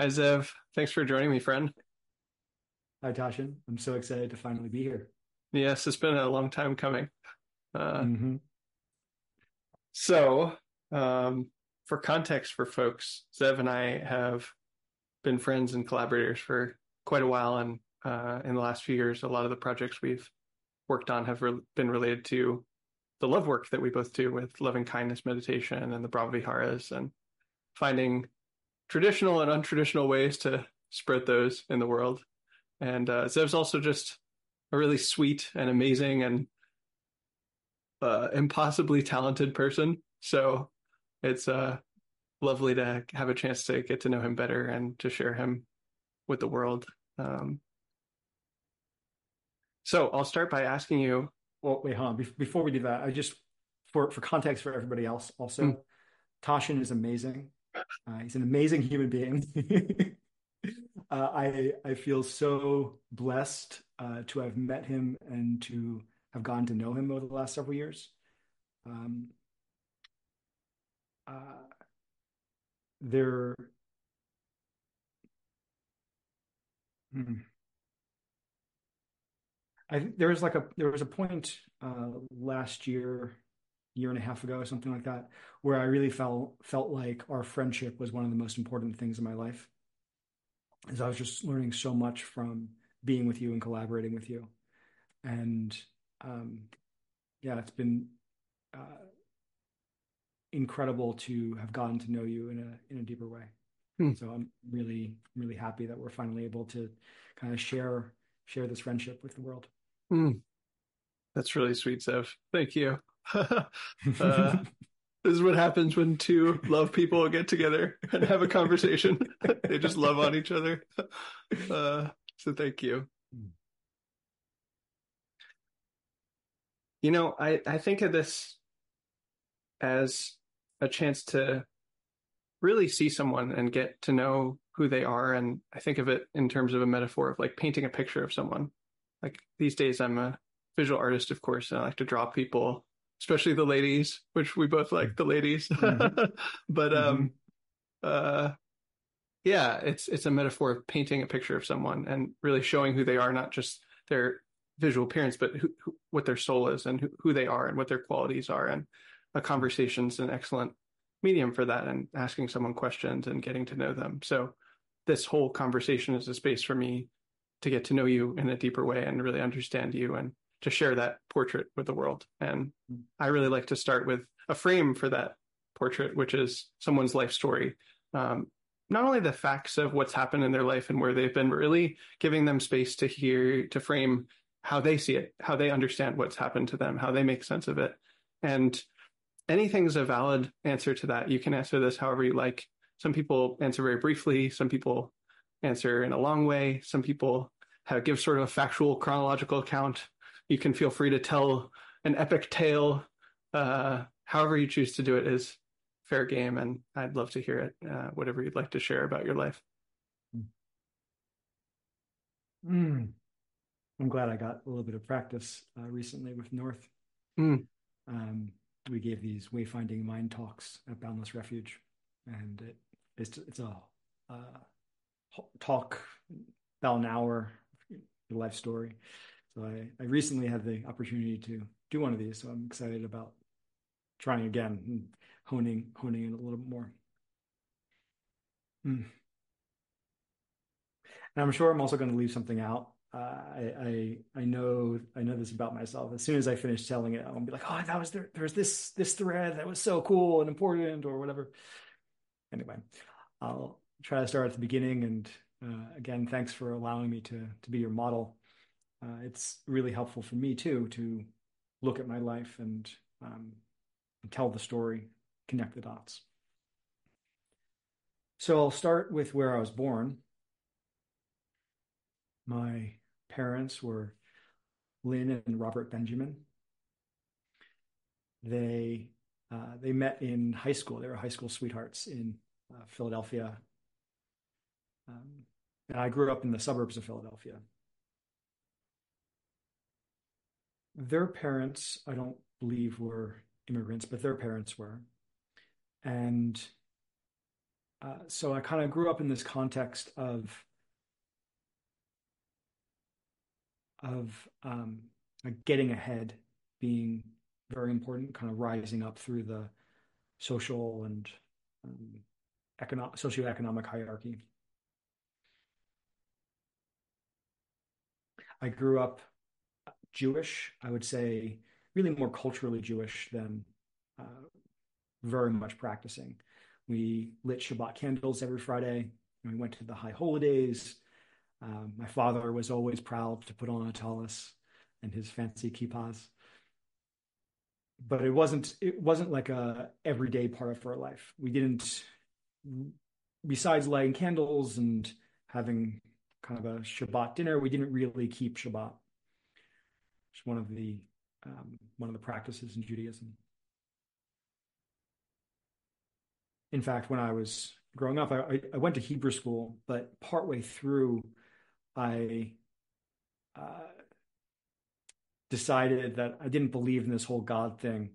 Hi, Zev. Thanks for joining me, friend. Hi, Tasshin. I'm so excited to finally be here. Yes, it's been a long time coming. Uh, hmm so, um, for context for folks, Zev and I have been friends and collaborators for quite a while, and uh, in the last few years, a lot of the projects we've worked on have re been related to the love work that we both do with loving kindness meditation and the Brahma Viharas, and finding traditional and untraditional ways to spread those in the world. And uh, Zev's also just a really sweet and amazing and uh, impossibly talented person. So it's uh, lovely to have a chance to get to know him better and to share him with the world. Um, so I'll start by asking you. Well, wait, hold on. Before we do that, I just for for context for everybody else, Mm, also, Tasshin is amazing. Uh, he's an amazing human being. Uh, I I feel so blessed uh, to have met him and to have gotten to know him over the last several years. Um, uh, there, hmm, I think there was like a there was a point uh, last year, year and a half ago, or something like that, where I really felt felt like our friendship was one of the most important things in my life. As I was just learning so much from being with you and collaborating with you, and um, yeah, it's been uh, incredible to have gotten to know you in a in a deeper way. mm, So I'm really really happy that we're finally able to kind of share share this friendship with the world. mm. That's really sweet, Zev. Thank you. Uh, this is what happens when two love people get together and have a conversation. They just love on each other. Uh, so thank you. You know, I, I think of this as a chance to really see someone and get to know who they are. And I think of it in terms of a metaphor of like painting a picture of someone. Like these days, I'm a visual artist, of course, and I like to draw people, especially the ladies, which we both like the ladies. hmm But um, uh, yeah, it's it's a metaphor of painting a picture of someone and really showing who they are, not just their visual appearance, but who, who, what their soul is and who, who they are and what their qualities are. And a conversation's an excellent medium for that and asking someone questions and getting to know them. So this whole conversation is a space for me to get to know you in a deeper way and really understand you and to share that portrait with the world. And I really like to start with a frame for that portrait, which is someone's life story. Um, not only the facts of what's happened in their life and where they've been, but really giving them space to hear, to frame how they see it, how they understand what's happened to them, how they make sense of it. And anything's a valid answer to that. You can answer this however you like. Some people answer very briefly. Some people answer in a long way. Some people have, give sort of a factual chronological account. You can feel free to tell an epic tale. Uh, however you choose to do it is fair game, and I'd love to hear it. Uh, whatever you'd like to share about your life. Mm. I'm glad I got a little bit of practice uh, recently with North. Mm, Um, we gave these wayfinding mind talks at Boundless Refuge, and it, it's it's a uh, talk about an hour, your life story. So I, I recently had the opportunity to do one of these, so I'm excited about trying again and honing honing it a little bit more. Mm. And I'm sure I'm also going to leave something out. Uh, I, I I know I know this about myself. As soon as I finish telling it, I'll be like, oh, that was there. There was this this thread that was so cool and important, or whatever. Anyway, I'll try to start at the beginning. And uh, again, thanks for allowing me to to be your model. Uh, it's really helpful for me too to look at my life and um, tell the story, connect the dots. So I'll start with where I was born. My parents were Lynn and Robert Benjamin. They uh, they met in high school. They were high school sweethearts in uh, Philadelphia, um, and I grew up in the suburbs of Philadelphia. Their parents, I don't believe, were immigrants, but their parents were. And uh, so I kind of grew up in this context of of um, like getting ahead being very important, kind of rising up through the social and um, economic socioeconomic hierarchy. I grew up Jewish. I would say really more culturally Jewish than uh, very much practicing. We lit Shabbat candles every Friday. We went to the high holidays. Um, my father was always proud to put on a tallis and his fancy kippas. But it wasn't it wasn't like a everyday part of our life. We didn't besides lighting candles and having kind of a Shabbat dinner, we didn't really keep Shabbat. It's one of the um, one of the practices in Judaism. In fact, when I was growing up, I, I went to Hebrew school, but partway through, I uh, decided that I didn't believe in this whole God thing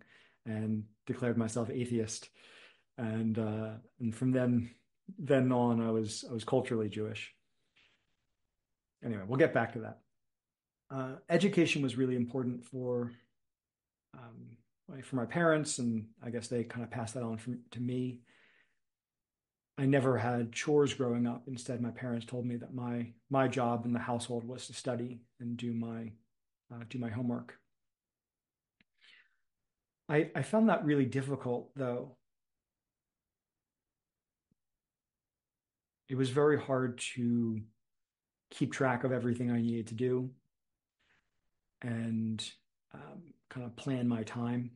and declared myself atheist. And uh, and from then then on, I was I was culturally Jewish. Anyway, we'll get back to that. Uh, education was really important for um, for my parents, and I guess they kind of passed that on from, to me. I never had chores growing up. Instead, my parents told me that my my job in the household was to study and do my uh, do my homework. I I found that really difficult, though. It was very hard to keep track of everything I needed to do and um, kind of plan my time.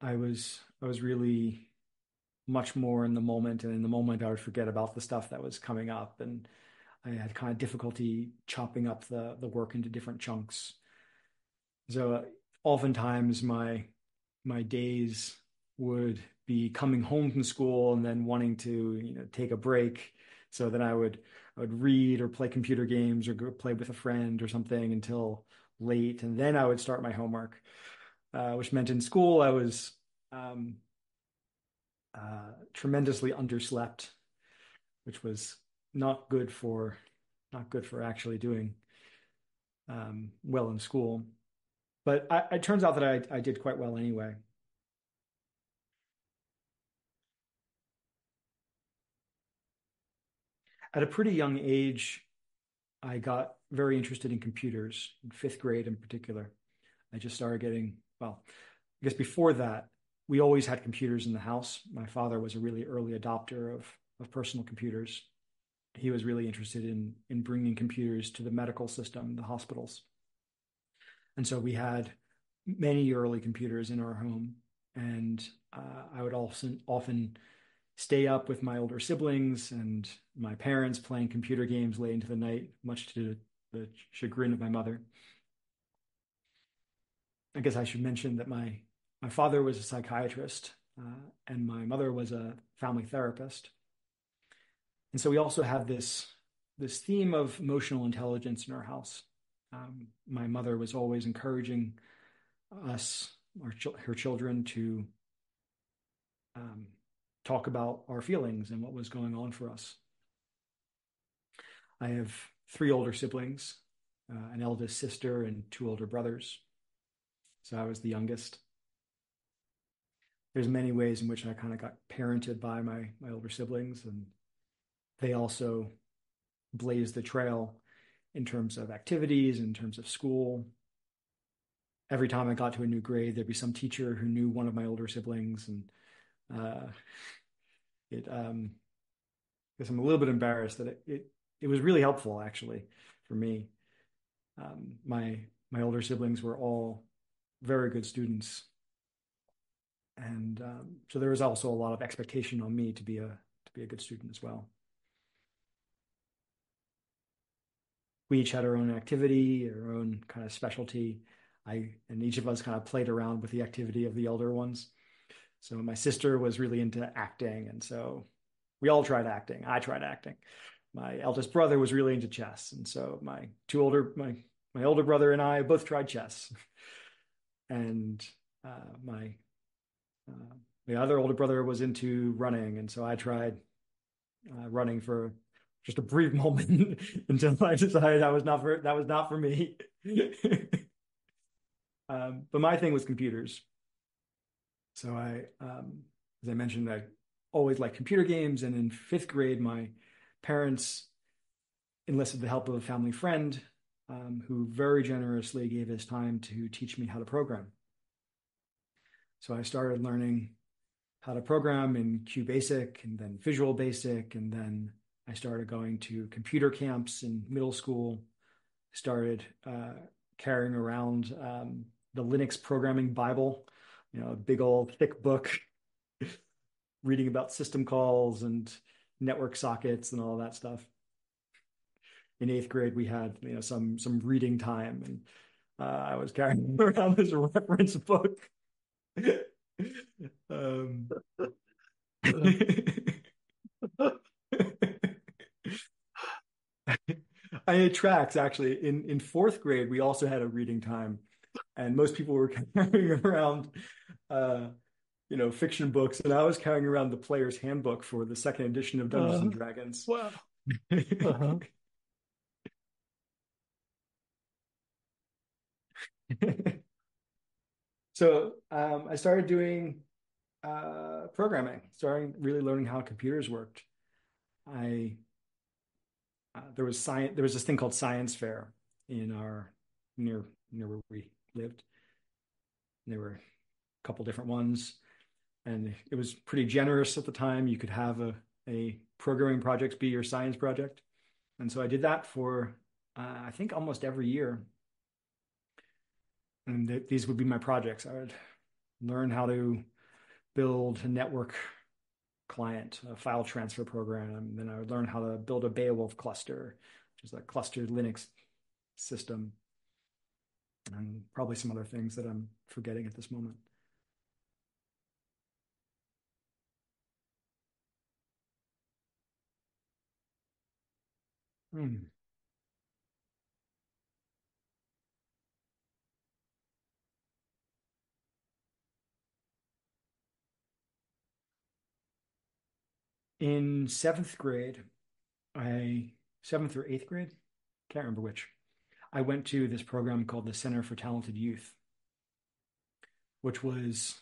I was I was really much more in the moment, and in the moment I would forget about the stuff that was coming up, and I had kind of difficulty chopping up the the work into different chunks. So uh, oftentimes my my days would be coming home from school and then wanting to you know take a break. So then I would I would read or play computer games or go play with a friend or something until late, and then I would start my homework, uh, which meant in school I was um, uh, tremendously underslept, which was not good for not good for actually doing um, well in school. But I, it turns out that I, I did quite well anyway. At a pretty young age, I got very interested in computers, in fifth grade in particular. I just started getting, well, I guess before that, we always had computers in the house. My father was a really early adopter of, of personal computers. He was really interested in, in bringing computers to the medical system, the hospitals. And so we had many early computers in our home. And uh, I would also often stay up with my older siblings and my parents playing computer games late into the night, much to the chagrin of my mother. I guess I should mention that my my father was a psychiatrist uh, and my mother was a family therapist, and so we also have this this theme of emotional intelligence in our house. Um, my mother was always encouraging us, our her children, to um, talk about our feelings and what was going on for us. I have three older siblings, uh, an eldest sister, and two older brothers. So I was the youngest. There's many ways in which I kind of got parented by my my older siblings, and they also blazed the trail in terms of activities, in terms of school. Every time I got to a new grade, there'd be some teacher who knew one of my older siblings, and uh, it um, guess I'm a little bit embarrassed that it, it it was really helpful actually for me. Um, my my older siblings were all very good students, and um, so there was also a lot of expectation on me to be a to be a good student as well. We each had our own activity, our own kind of specialty. I and each of us kind of played around with the activity of the elder ones. So my sister was really into acting, and so we all tried acting. I tried acting. My eldest brother was really into chess, and so my two older my my older brother and I both tried chess. and uh, my uh, the other older brother was into running, and so I tried uh, running for just a brief moment until I decided that was not for that was not for me. um, but my thing was computers. So I, um, as I mentioned, I always liked computer games, and in fifth grade, my parents enlisted the help of a family friend um, who very generously gave his time to teach me how to program. So I started learning how to program in QBasic and then Visual Basic. And then I started going to computer camps in middle school, started uh, carrying around um, the Linux programming Bible, you know, a big old thick book, reading about system calls and network sockets and all that stuff. In eighth grade, we had you know some some reading time, and uh, I was carrying around this reference book um, I had tracks actually. In in fourth grade, we also had a reading time, and most people were carrying around, uh, you know, fiction books, and I was carrying around the Player's Handbook for the second edition of Dungeons uh, and Dragons. Wow. Uh-huh. So um, I started doing uh, programming, starting really learning how computers worked. I uh, there was science. There was this thing called science fair in our near near where we lived. And there were a couple different ones, and it was pretty generous at the time. You could have a a programming project be your science project, and so I did that for uh, I think almost every year and th- these would be my projects. I would learn how to build a network client, a file transfer program. Then I would learn how to build a Beowulf cluster, which is a clustered Linux system, and probably some other things that I'm forgetting at this moment. Hmm. in seventh grade, I seventh or eighth grade, can't remember which. I went to this program called the Center for Talented Youth, which was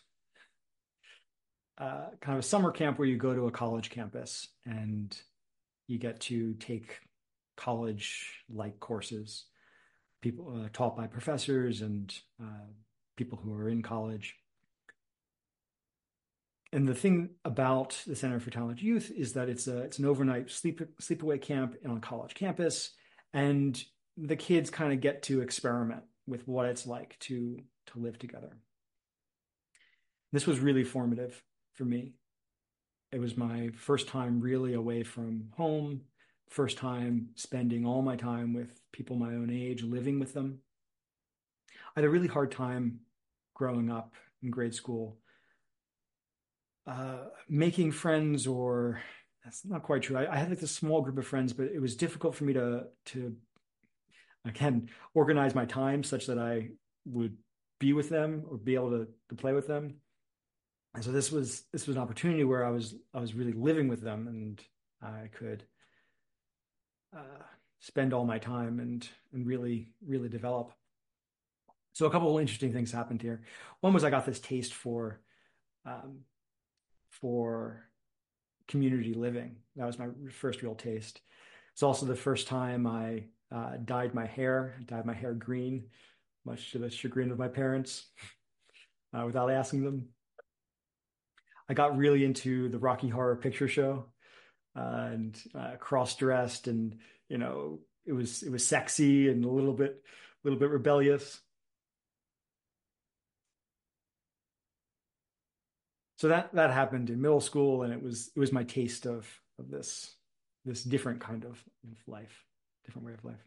uh, kind of a summer camp where you go to a college campus and you get to take college-like courses, people uh, taught by professors and uh, people who are in college and the thing about the Center for Talented Youth is that it's a it's an overnight sleep sleepaway camp on a college campus, and the kids kind of get to experiment with what it's like to to live together. This was really formative for me. It was my first time really away from home, first time spending all my time with people my own age, living with them. I had a really hard time growing up in grade school uh, making friends or that's not quite true. I, I, had like this small group of friends, but it was difficult for me to to again organize my time such that I would be with them or be able to to play with them. And so this was this was an opportunity where I was I was really living with them and I could uh, spend all my time and and really really develop. So a couple of interesting things happened here. One was I got this taste for um, for community living. That was my first real taste. It's also the first time I uh, dyed my hair, dyed my hair green, much to the chagrin of my parents, uh, without asking them. I got really into the Rocky Horror Picture Show and uh, cross-dressed, and you know, it was it was sexy and a little bit a little bit rebellious. so that that happened in middle school and it was it was my taste of of this this different kind of, of life different way of life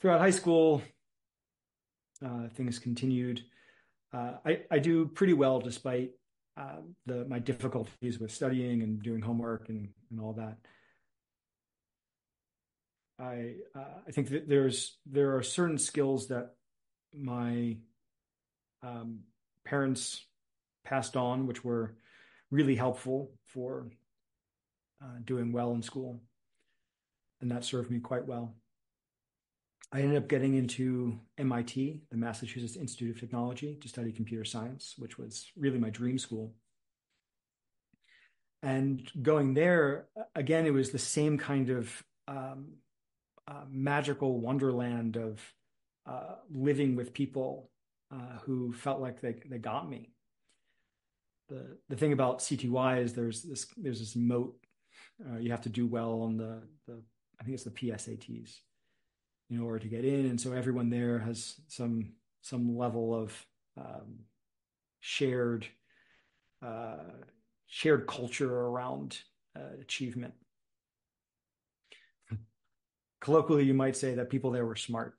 throughout high school uh, things continued uh, I, I do pretty well despite uh, the my difficulties with studying and doing homework and, and all that I uh, I think that there's there are certain skills that my um, parents passed on, which were really helpful for uh, doing well in school. And that served me quite well. I ended up getting into MIT, the Massachusetts Institute of Technology, to study computer science, which was really my dream school. And going there, again, it was the same kind of um, uh, magical wonderland of uh, living with people uh, who felt like they, they got me. The, the thing about CTY is there's this there's this moat. Uh, you have to do well on the, the I think it's the PSATs in order to get in, and so everyone there has some some level of um, shared uh, shared culture around uh, achievement. Colloquially, you might say that people there were smart.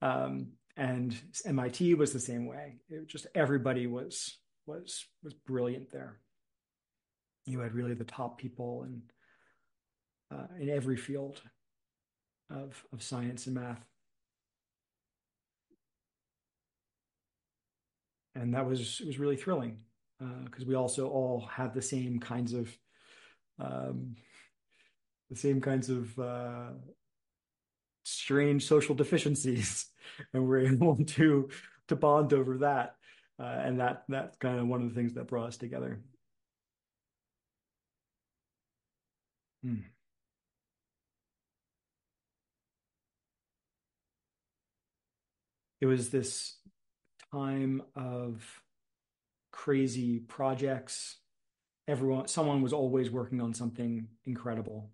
Um, and MIT was the same way. It just everybody was was was brilliant there. You had really the top people in uh, in every field of of science and math. And that was it was really thrilling because uh, we also all had the same kinds of um, the same kinds of uh, strange social deficiencies, and we're able to to bond over that. Uh, and that that's kind of one of the things that brought us together. Hmm. It was this time of crazy projects. Everyone, someone was always working on something incredible.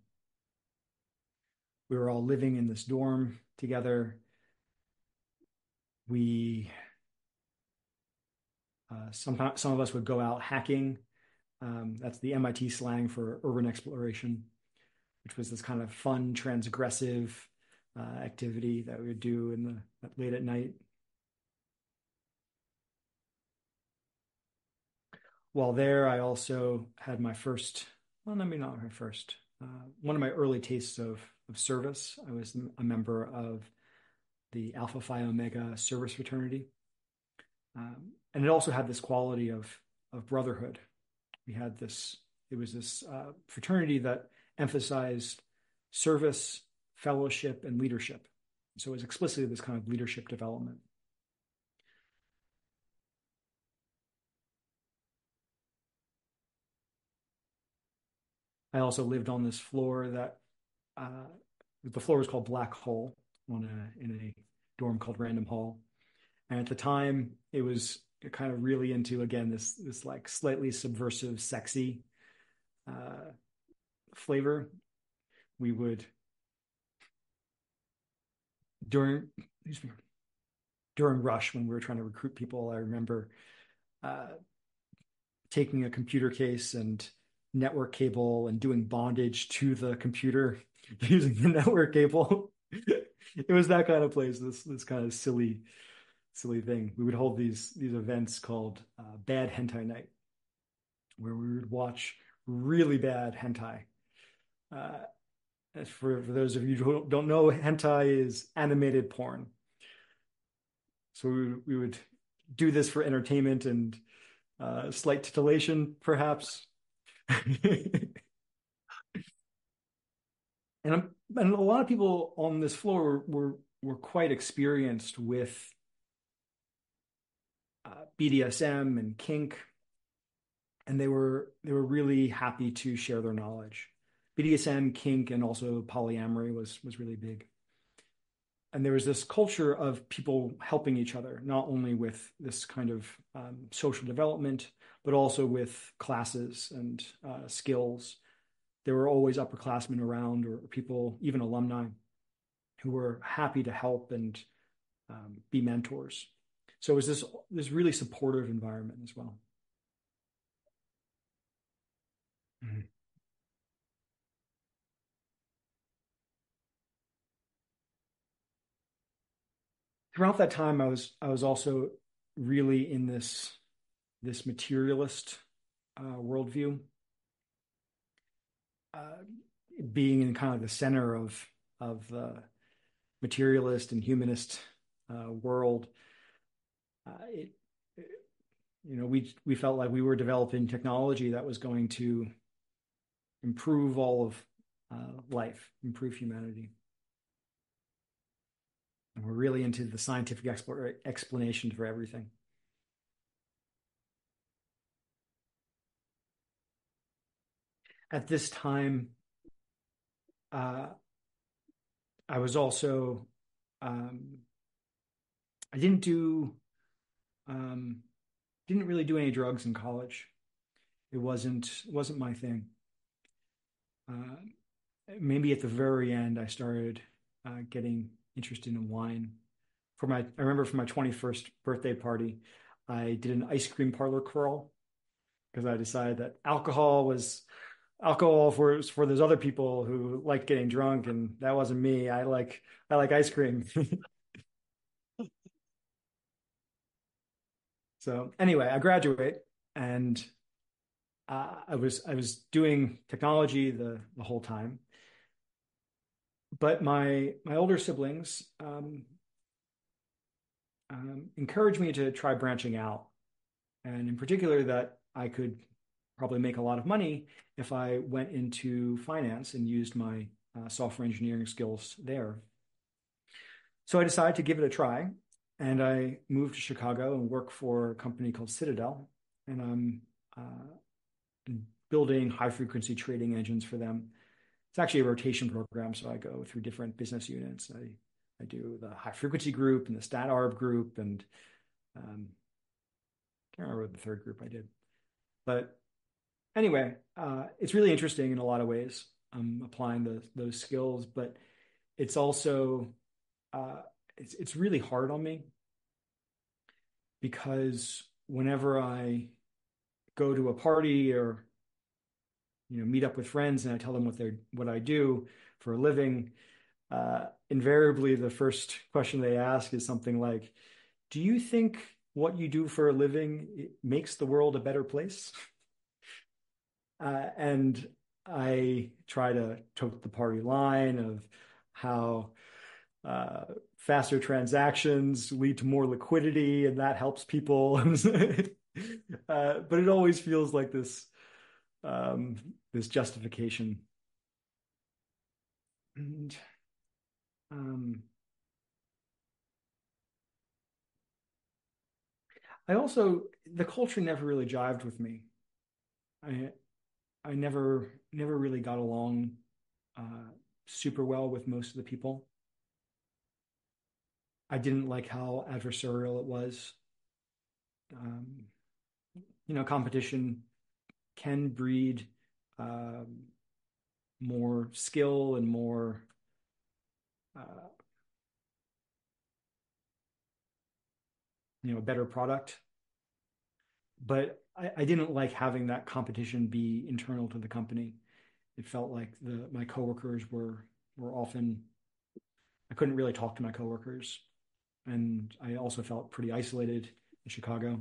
We were all living in this dorm together. We uh, sometimes some of us would go out hacking. Um, that's the MIT slang for urban exploration, which was this kind of fun, transgressive uh, activity that we would do in the late at night. while there, I also had my first, well, I mean, not my first, uh, one of my early tastes of, of service. I was a member of the Alpha Phi Omega service fraternity. Um, and it also had this quality of, of brotherhood. We had this, it was this uh, fraternity that emphasized service, fellowship, and leadership. So it was explicitly this kind of leadership development. I also lived on this floor that uh, the floor was called Black Hole on a in a dorm called Random Hall, and at the time it was kind of really into again this this like slightly subversive, sexy uh, flavor. We would during excuse me during rush when we were trying to recruit people. I remember uh, taking a computer case and network cable and doing bondage to the computer using the network cable. it was that kind of place. This this kind of silly, silly thing. We would hold these these events called uh, Bad Hentai Night, where we would watch really bad hentai. Uh, for, for those of you who don't know, hentai is animated porn. So we, we would do this for entertainment and uh, slight titillation, perhaps, and and a lot of people on this floor were were quite experienced with uh, BDSM and kink, and they were they were really happy to share their knowledge. BDSM, kink, and also polyamory was was really big. And there was this culture of people helping each other, not only with this kind of um, social development, but also with classes and uh, skills. There were always upperclassmen around or people, even alumni, who were happy to help and um, be mentors. So it was this this really supportive environment as well. Mm-hmm. Throughout that time, I was I was also really in this this materialist uh, worldview, uh, being in kind of the center of of the materialist and humanist uh, world, uh, it, it, you know, we we felt like we were developing technology that was going to improve all of uh, life, improve humanity. And we're really into the scientific explanation for everything. At this time, uh, I was also um, I didn't do um, didn't really do any drugs in college. It wasn't wasn't my thing. Uh, maybe at the very end, I started uh, getting interested in wine. For my, I remember for my 21st birthday party, I did an ice cream parlor crawl because I decided that alcohol was alcohol for for those other people who like getting drunk, and that wasn't me. I like I like ice cream. so anyway, I graduate and uh, I was I was doing technology the the whole time, but my my older siblings um, um, encouraged me to try branching out, and in particular that I could probably make a lot of money if I went into finance and used my uh, software engineering skills there. So I decided to give it a try, and I moved to Chicago and work for a company called Citadel, and I'm uh, building high frequency trading engines for them it's actually a rotation program. So I go through different business units. I, I do the high frequency group and the stat arb group and um, can't remember the third group I did. But anyway, uh, it's really interesting in a lot of ways. I'm applying the, those skills, but it's also uh, it's it's really hard on me because whenever I go to a party or you know meet up with friends and I tell them what they're what I do for a living, uh, invariably the first question they ask is something like, "Do you think what you do for a living makes the world a better place?" Uh, and I try to tote the party line of how uh, faster transactions lead to more liquidity, and that helps people. uh, but it always feels like this um, this justification. And um, I also the culture never really jived with me. I I never never really got along uh, super well with most of the people. I didn't like how adversarial it was. Um, you know, competition can breed um, more skill and more uh, you know a better product. But I, I, didn't like having that competition be internal to the company. It felt like the my coworkers were were often i couldn't really talk to my coworkers. And i also felt pretty isolated in chicago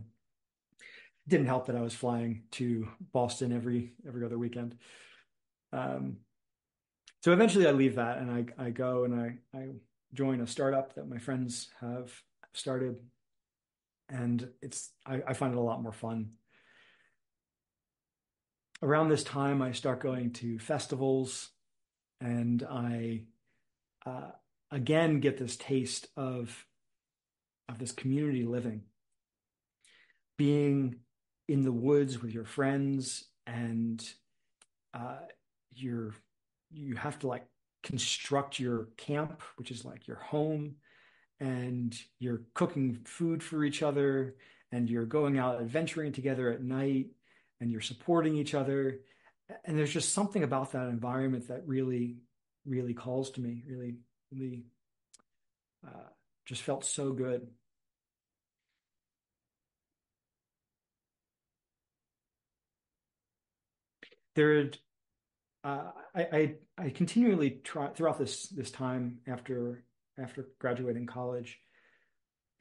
didn't help that I was flying to Boston every every other weekend. Um, so eventually I leave that and I, I go and I, I join a startup that my friends have started. And it's I, I find it a lot more fun. Around this time, I start going to festivals and I uh, again get this taste of of this community living being in the woods with your friends and uh, you're you have to like construct your camp which is like your home and you're cooking food for each other and you're going out adventuring together at night and you're supporting each other. And there's just something about that environment that really really calls to me really really uh, just felt so good there uh, I, I, I continually try throughout this this time after after graduating college,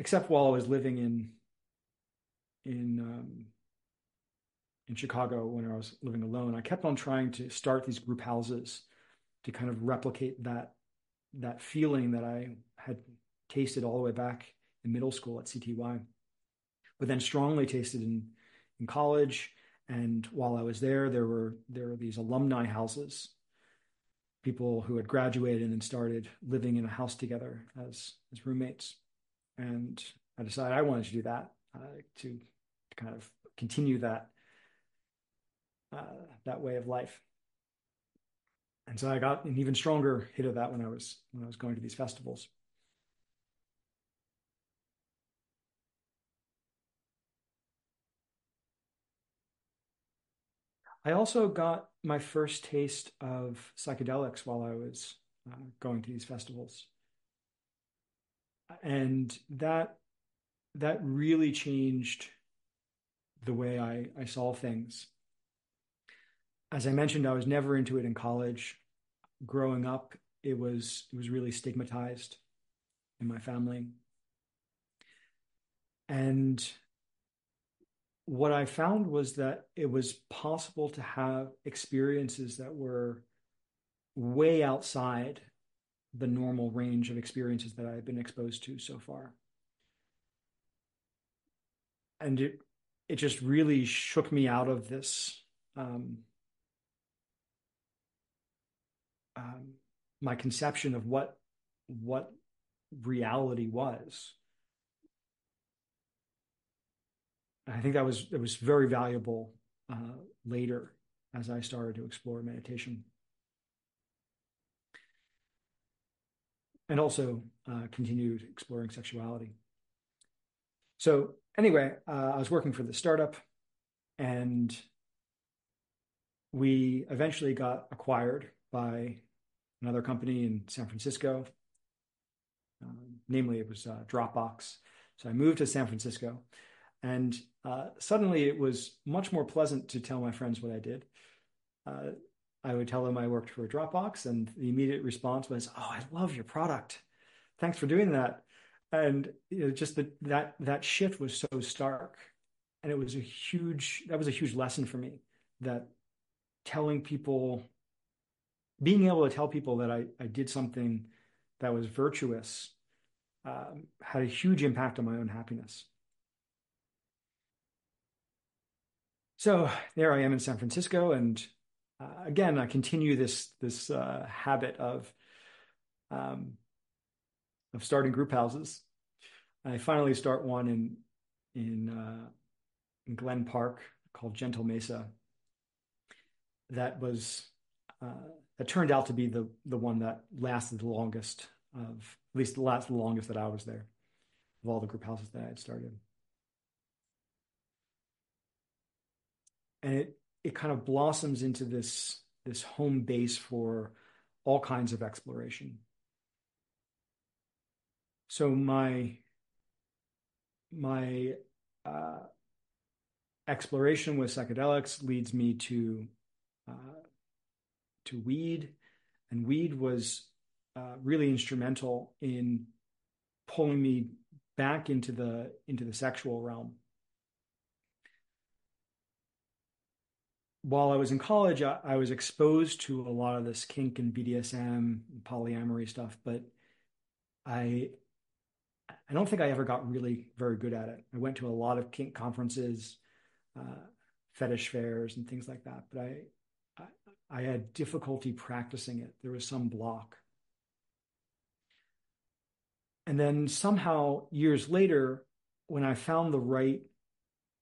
except while I was living in in um, in Chicago when I was living alone, I kept on trying to start these group houses to kind of replicate that that feeling that I had tasted all the way back in middle school at CTY, but then strongly tasted in in college. And while I was there, there were there were these alumni houses, people who had graduated and started living in a house together as as roommates. And I decided I wanted to do that uh, to, kind of continue that uh, that way of life. And so I got an even stronger hit of that when I was when I was going to these festivals. I also got my first taste of psychedelics while I was uh, going to these festivals. And that that really changed the way I, I saw things. As I mentioned, I was never into it in college. Growing up, it was it was really stigmatized in my family. And what I found was that it was possible to have experiences that were way outside the normal range of experiences that I had been exposed to so far. And it it just really shook me out of this um, um, my conception of what what reality was. I think that was it was very valuable uh, later as I started to explore meditation. And also uh, continued exploring sexuality. So anyway, uh, I was working for the startup, and we eventually got acquired by another company in San Francisco. Um, namely, it was uh, Dropbox. So I moved to San Francisco, and uh, suddenly it was much more pleasant to tell my friends what I did. Uh, I would tell them I worked for a Dropbox, and the immediate response was, "Oh, I love your product. Thanks for doing that." And you know, just the, that that shift was so stark, and it was a huge that was a huge lesson for me that telling people, being able to tell people that I I did something that was virtuous, um, had a huge impact on my own happiness. So there I am in San Francisco, and uh, again, I continue this this uh, habit of um, of starting group houses. I finally start one in in, uh, in Glen Park called Gentle Mesa. That was uh, that turned out to be the the one that lasted the longest of at least the last the longest that I was there of all the group houses that I had started. And it it kind of blossoms into this this home base for all kinds of exploration. So my my uh, exploration with psychedelics leads me to uh, to weed, and weed was uh, really instrumental in pulling me back into the into the sexual realm. While I was in college, I, I, was exposed to a lot of this kink and BDSM, polyamory stuff, but I I don't think I ever got really very good at it. I went to a lot of kink conferences, uh, fetish fairs, and things like that, but I, I I had difficulty practicing it. There was some block. And then somehow years later, when I found the right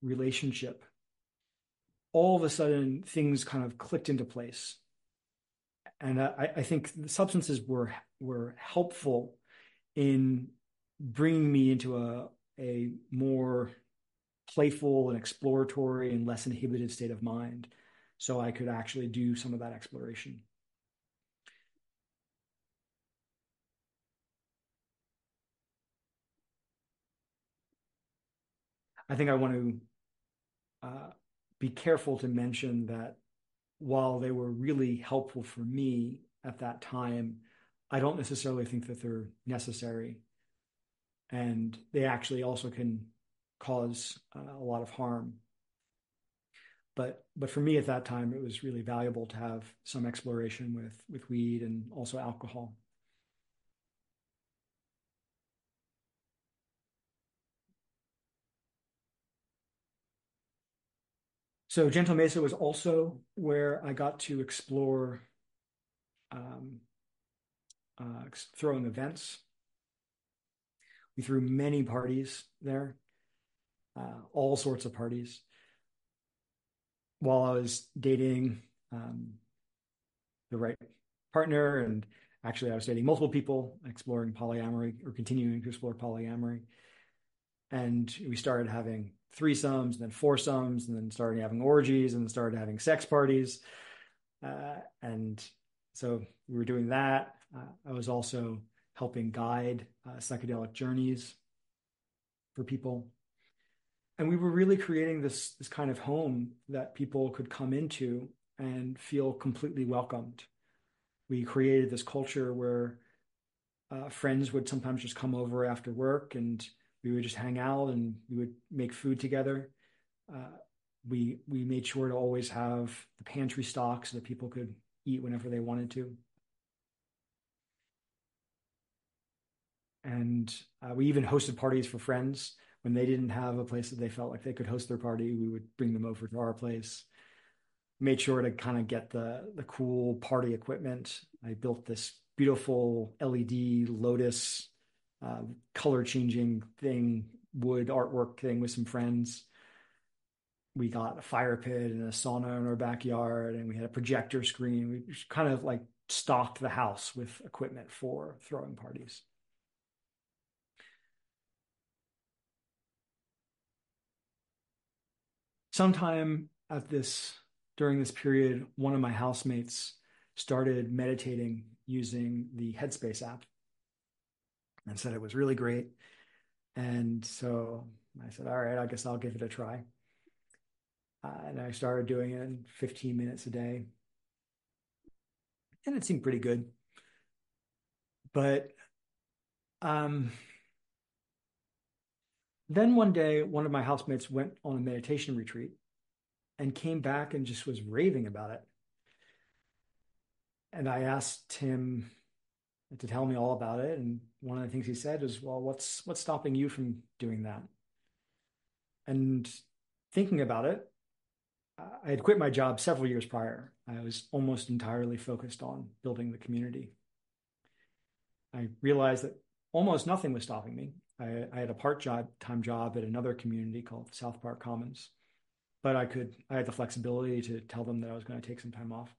relationship all of a sudden things kind of clicked into place. And I, I think the substances were were helpful in bringing me into a a more playful and exploratory and less inhibited state of mind so I could actually do some of that exploration. I think I want to uh, be careful to mention that while they were really helpful for me at that time, I don't necessarily think that they're necessary. And they actually also can cause uh, a lot of harm. But but for me at that time, it was really valuable to have some exploration with with weed and also alcohol. So Gentle Mesa was also where I got to explore um, uh, throwing events. We threw many parties there, uh, all sorts of parties. While I was dating um, the right partner, and actually I was dating multiple people, exploring polyamory or continuing to explore polyamory. And we started having threesomes, and then foursomes, and then started having orgies, and started having sex parties. Uh, and so we were doing that. Uh, I was also helping guide uh, psychedelic journeys for people. And we were really creating this, this kind of home that people could come into and feel completely welcomed. We created this culture where uh, friends would sometimes just come over after work and we would just hang out and we would make food together. Uh, we we made sure to always have the pantry stock so that people could eat whenever they wanted to. And uh, we even hosted parties for friends when they didn't have a place that they felt like they could host their party. We would bring them over to our place. Made sure to kind of get the the cool party equipment. I built this beautiful LED Lotus uh, color changing thing, wood artwork thing with some friends. We got a fire pit and a sauna in our backyard, and we had a projector screen. We kind of like stocked the house with equipment for throwing parties. sometime at this during this period, one of my housemates started meditating using the Headspace app and said it was really great. And so I said, all right, I guess I'll give it a try. Uh, and I started doing it in 15 minutes a day. And it seemed pretty good. But um, then one day, one of my housemates went on a meditation retreat and came back and just was raving about it. And I asked him to tell me all about it. And one of the things he said was, "Well, what's what's stopping you from doing that?" And thinking about it, I had quit my job several years prior. I was almost entirely focused on building the community. I realized that almost nothing was stopping me. I, I had a part job time job at another community called South Park Commons, but I could I had the flexibility to tell them that I was going to take some time off.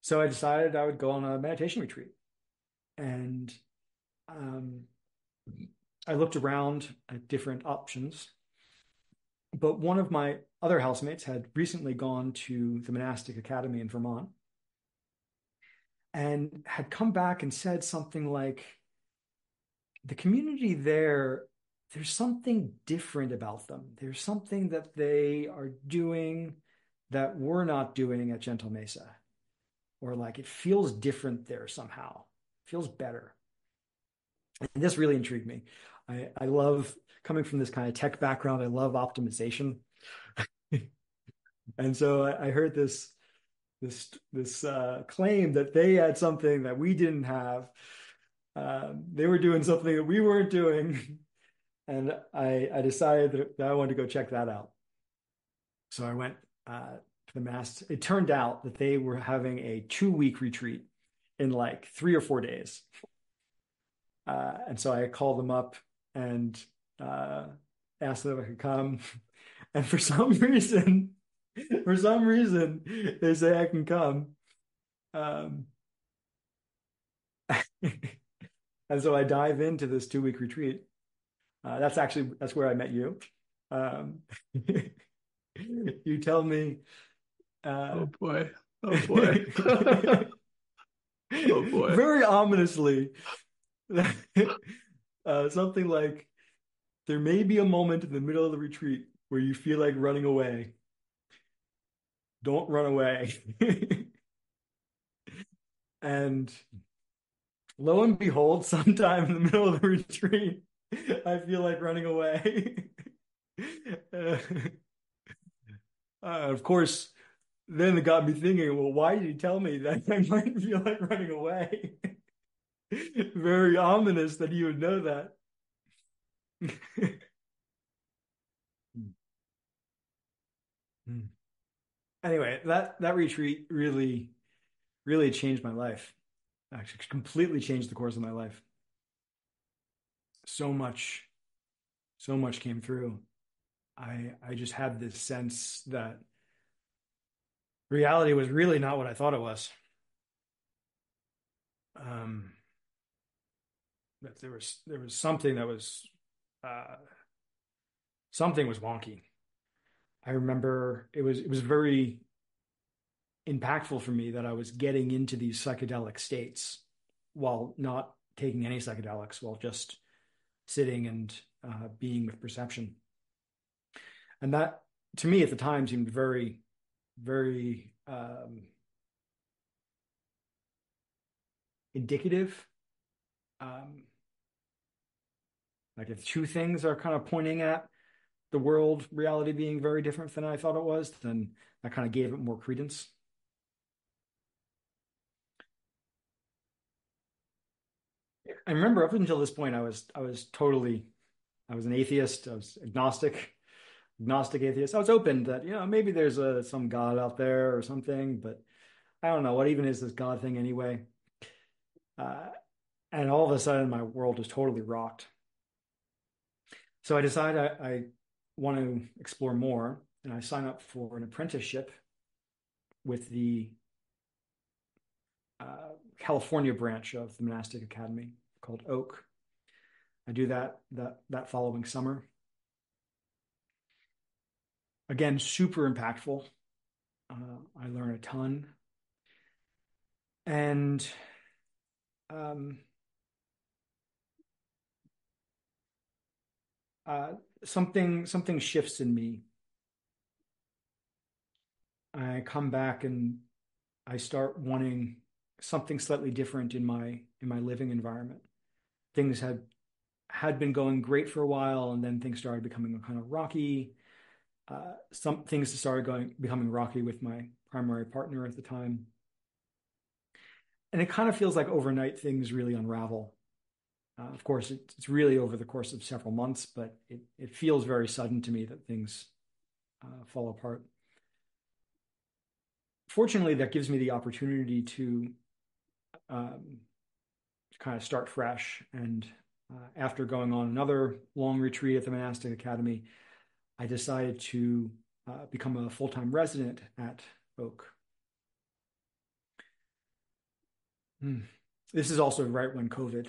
So I decided I would go on a meditation retreat, and um, I looked around at different options. But one of my other housemates had recently gone to the monastic academy in Vermont and had come back and said something like, the community there, there's something different about them. There's something that they are doing that we're not doing at Gentle Mesa. Or like it feels different there somehow, feels better. And this really intrigued me. I, I love coming from this kind of tech background, I love optimization. and so I, I heard this this this uh, claim that they had something that we didn't have um, they were doing something that we weren't doing, and I I decided that I wanted to go check that out. So I went uh, to the mass. It turned out that they were having a two week retreat in like three or four days, uh, and so I called them up and uh, asked them if I could come. And for some reason, for some reason, they say I can come. Um, And so I dive into this two week retreat. Uh, that's actually that's where I met you. Um, you tell me. Uh, oh boy! Oh boy! Oh! Very ominously, uh, something like there may be a moment in the middle of the retreat where you feel like running away. Don't run away. and lo and behold, sometime in the middle of the retreat, I feel like running away. uh, of course, then it got me thinking, well, why did you tell me that I might feel like running away? Very ominous that you would know that. Hmm. Hmm. anyway, that that retreat really really changed my life. Actually, completely changed the course of my life. So much, so much came through. I I just had this sense that reality was really not what I thought it was. Um, that there was there was something that was uh, something was wonky. I remember it was it was very impactful for me that I was getting into these psychedelic states while not taking any psychedelics, while just sitting and uh, being with perception. And that, to me, at the time, seemed very, very um, indicative. Um, like if two things are kind of pointing at the world reality being very different than I thought it was, then that kind of gave it more credence. I remember up until this point, I was I was totally, I was an atheist. I was agnostic, agnostic atheist. I was open that you know maybe there's a some God out there or something, but I don't know what even is this God thing anyway. Uh, and all of a sudden, my world is totally rocked. So I decide I, I want to explore more, and I sign up for an apprenticeship with the uh, California branch of the monastic academy called Oak. I do that that that following summer. Again, super impactful. Uh, I learn a ton, and um, uh, something something shifts in me. I come back and I start wanting something slightly different in my in my living environment things had had been going great for a while, and then things started becoming kind of rocky. Uh, some things started going becoming rocky with my primary partner at the time, and it kind of feels like overnight things really unravel. Uh, of course, it, it's really over the course of several months, but it it feels very sudden to me that things uh, fall apart. Fortunately, that gives me the opportunity to um, kind of start fresh. And uh, after going on another long retreat at the monastic academy, I decided to uh, become a full time resident at Oak. Hmm. This is also right when COVID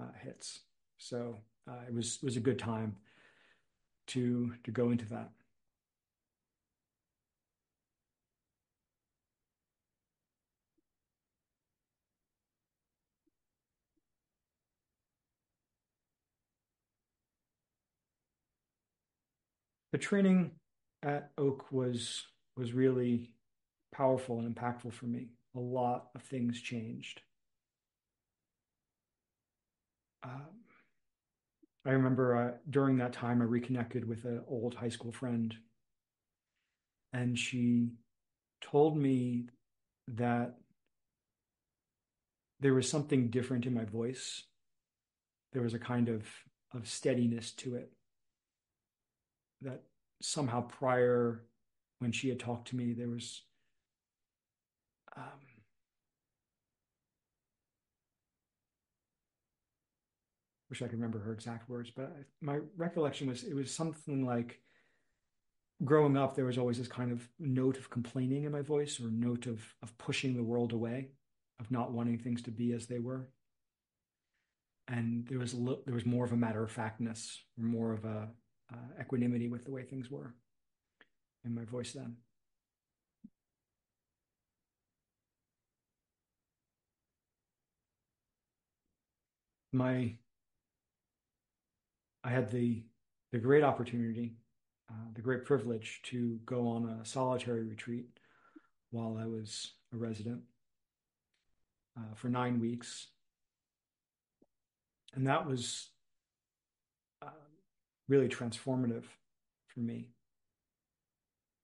uh, hits, so uh, it was was a good time to to go into that. The training at Oak was was really powerful and impactful for me. A lot of things changed. Um, I remember uh, during that time, I reconnected with an old high school friend, and she told me that there was something different in my voice. There was a kind of of steadiness to it that somehow prior when she had talked to me there was um, wish I could remember her exact words, but I, my recollection was it was something like growing up there was always this kind of note of complaining in my voice or note of of pushing the world away, of not wanting things to be as they were. And there was a there was more of a matter of factness, or more of a uh, equanimity with the way things were in my voice then. My, I had the the great opportunity, uh, the great privilege to go on a solitary retreat while I was a resident uh, for nine weeks, and that was really transformative for me.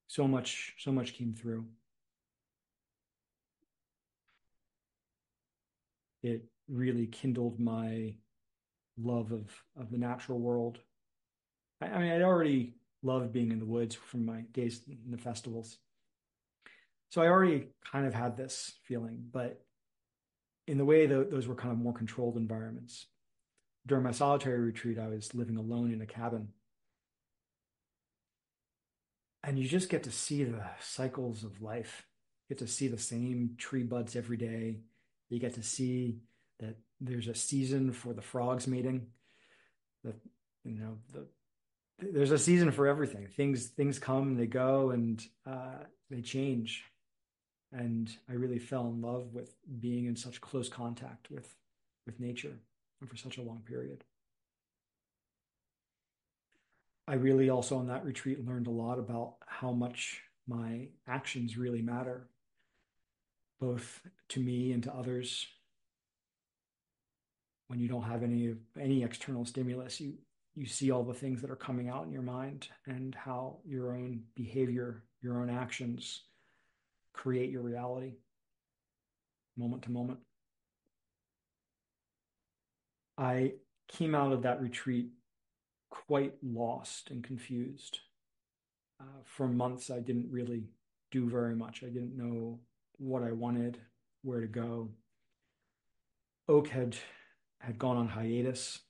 So much, so much came through. It really kindled my love of of the natural world. I, I mean, I'd already loved being in the woods from my days in the festivals, so I already kind of had this feeling, but in the way that those were kind of more controlled environments. During my solitary retreat, I was living alone in a cabin. And you just get to see the cycles of life. You get to see the same tree buds every day. You get to see that there's a season for the frogs mating. That you know the there's a season for everything. Things things come, and they go, and uh, they change. And I really fell in love with being in such close contact with with nature and for such a long period. I really also on that retreat learned a lot about how much my actions really matter, both to me and to others. When you don't have any of any external stimulus, you you see all the things that are coming out in your mind and how your own behavior, your own actions create your reality moment to moment. I came out of that retreat quite lost and confused. Uh, for months, I didn't really do very much. I didn't know what I wanted, where to go. Oak had had gone on hiatus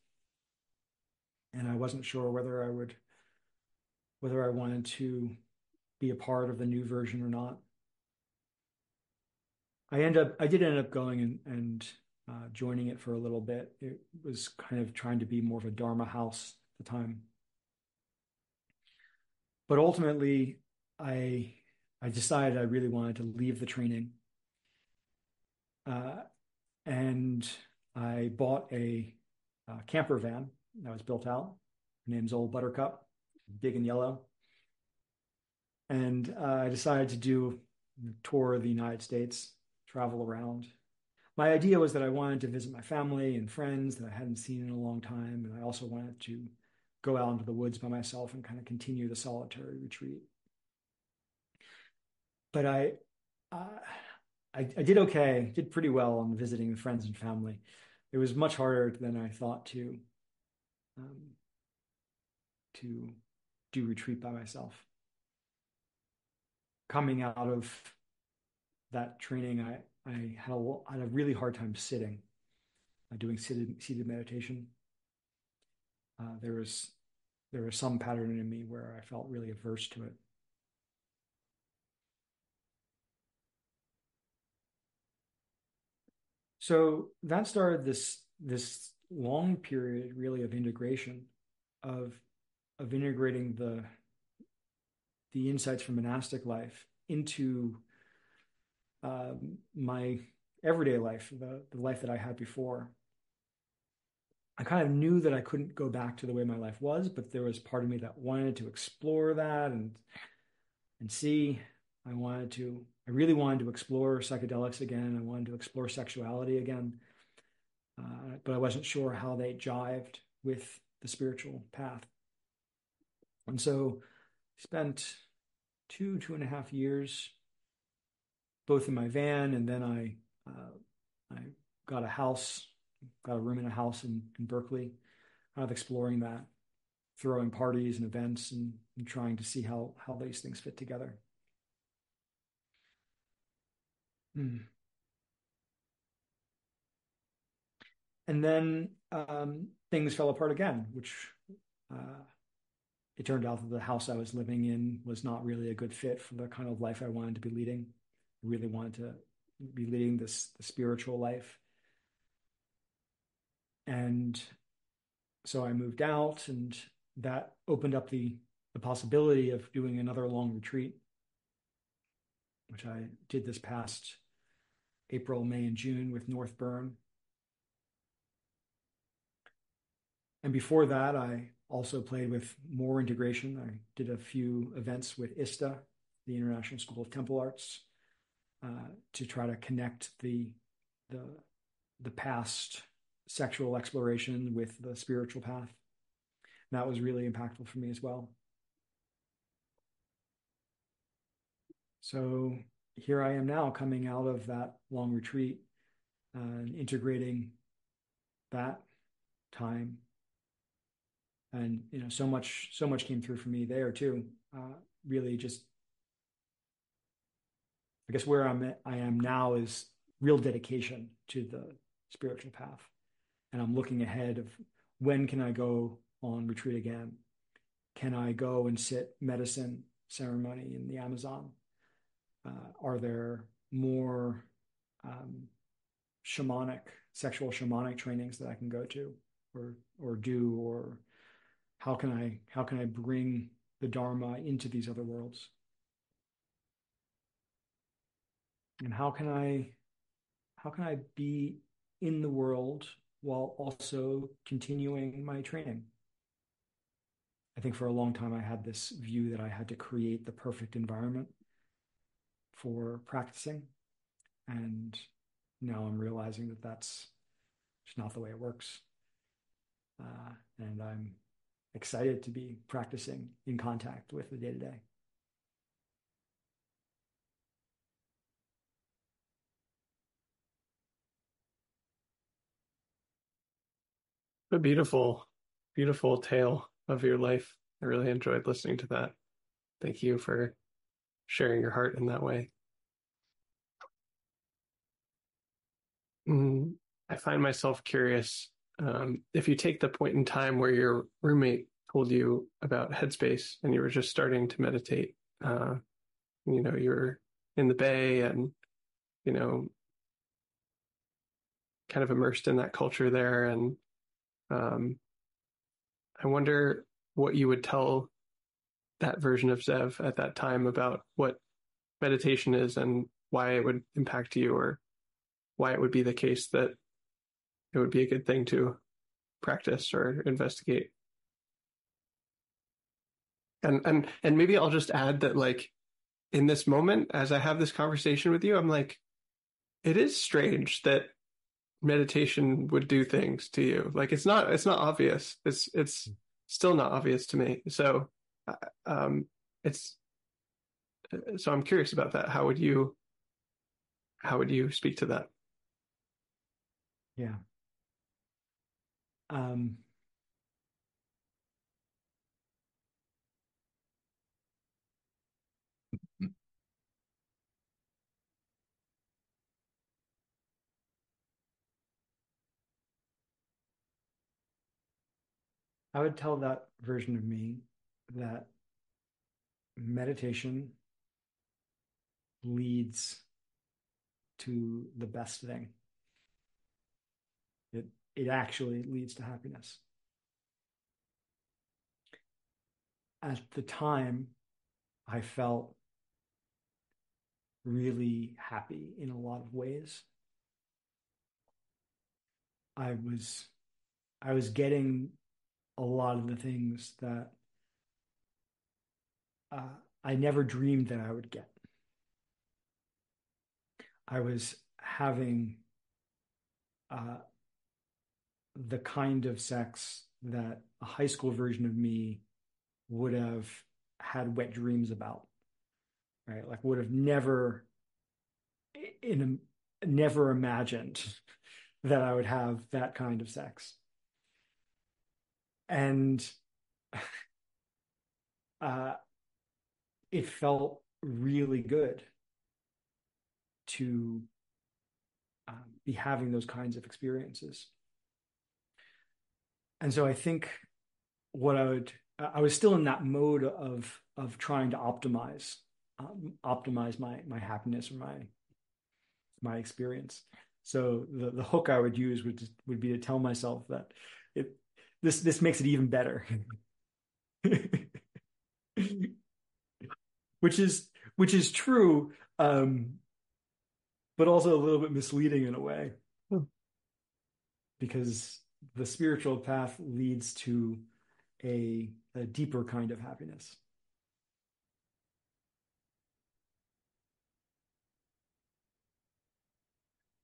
and I wasn't sure whether I would whether I wanted to be a part of the new version or not. I end up I did end up going and, and uh, joining it for a little bit. It was kind of trying to be more of a Dharma house at the time. But ultimately, I I decided I really wanted to leave the training. Uh, and I bought a, a camper van that was built out. Her name's Old Buttercup, big and yellow. And uh, I decided to do a tour of the United States, travel around. My idea was that I wanted to visit my family and friends that I hadn't seen in a long time. And I also wanted to go out into the woods by myself and kind of continue the solitary retreat. But I, uh, I, I did okay, did pretty well on visiting friends and family. It was much harder than I thought to um, to do retreat by myself. Coming out of that training, I, I had, a, had a really hard time sitting, uh, doing seated, seated meditation. Uh, there was there was some pattern in me where I felt really averse to it. So that started this this long period really of integration of of integrating the the insights from monastic life into um, my everyday life, the, the life that I had before. I kind of knew that I couldn't go back to the way my life was, but there was part of me that wanted to explore that and and see. I wanted to, I really wanted to explore psychedelics again. I wanted to explore sexuality again. Uh, but I wasn't sure how they jived with the spiritual path. And so spent two, two and a half years both in my van and then I uh, I got a house, got a room in a house in, in Berkeley, kind of exploring that, throwing parties and events and, and trying to see how how these things fit together. Hmm. And then um, things fell apart again, which uh, it turned out that the house I was living in was not really a good fit for the kind of life I wanted to be leading. Really wanted to be leading this the spiritual life. And so I moved out, and that opened up the the possibility of doing another long retreat, which I did this past April, May, and June with North Burn. And before that, I also played with more integration. I did a few events with ISTA, the International School of Temple Arts, uh, to try to connect the the the past sexual exploration with the spiritual path. And that was really impactful for me as well. So here I am now coming out of that long retreat uh, and integrating that time and you know so much so much came through for me there too uh, really just I guess where I'm at, I am now is real dedication to the spiritual path. And I'm looking ahead of when can I go on retreat again? Can I go and sit medicine ceremony in the Amazon? Uh, are there more um, shamanic, sexual shamanic trainings that I can go to or or do, or how can I how can I bring the Dharma into these other worlds? And how can I how can I be in the world while also continuing my training? I think for a long time I had this view that I had to create the perfect environment for practicing. And now I'm realizing that that's just not the way it works. Uh, and I'm excited to be practicing in contact with the day to day. A beautiful, beautiful tale of your life. I really enjoyed listening to that. Thank you for sharing your heart in that way. Mm, I find myself curious um, if you take the point in time where your roommate told you about Headspace and you were just starting to meditate, uh, you know, you're in the Bay and, you know, kind of immersed in that culture there. And um, I wonder what you would tell that version of Zev at that time about what meditation is and why it would impact you or why it would be the case that it would be a good thing to practice or investigate. And and and maybe I'll just add that like in this moment as I have this conversation with you, I'm like, it is strange that meditation would do things to you. Like it's not it's not obvious. It's it's still not obvious to me. So uh, um it's so I'm curious about that. How would you how would you speak to that? Yeah. Um, I would tell that version of me that meditation leads to the best thing. It it actually leads to happiness. At the time, I felt really happy in a lot of ways. I was I was getting a lot of the things that uh, I never dreamed that I would get. I was having uh, the kind of sex that a high school version of me would have had wet dreams about, right? Like would have never in a, never imagined that I would have that kind of sex. And uh, it felt really good to um, be having those kinds of experiences and so I think what I would I was still in that mode of of trying to optimize um, optimize my my happiness or my my experience. So the the hook I would use would would be to tell myself that it this this makes it even better. which is which is true um, but also a little bit misleading in a way. Hmm. Because the spiritual path leads to a, a deeper kind of happiness.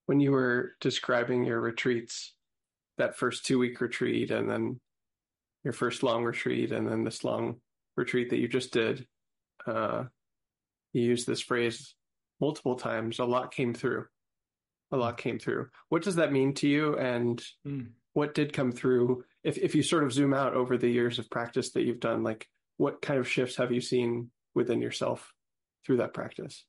When you were describing your retreats, that first two week retreat, and then your first long retreat, and then this long retreat that you just did, uh, you used this phrase multiple times. A lot came through. A lot came through. What does that mean to you? And mm what did come through if if you sort of zoom out over the years of practice that you've done like what kind of shifts have you seen within yourself through that practice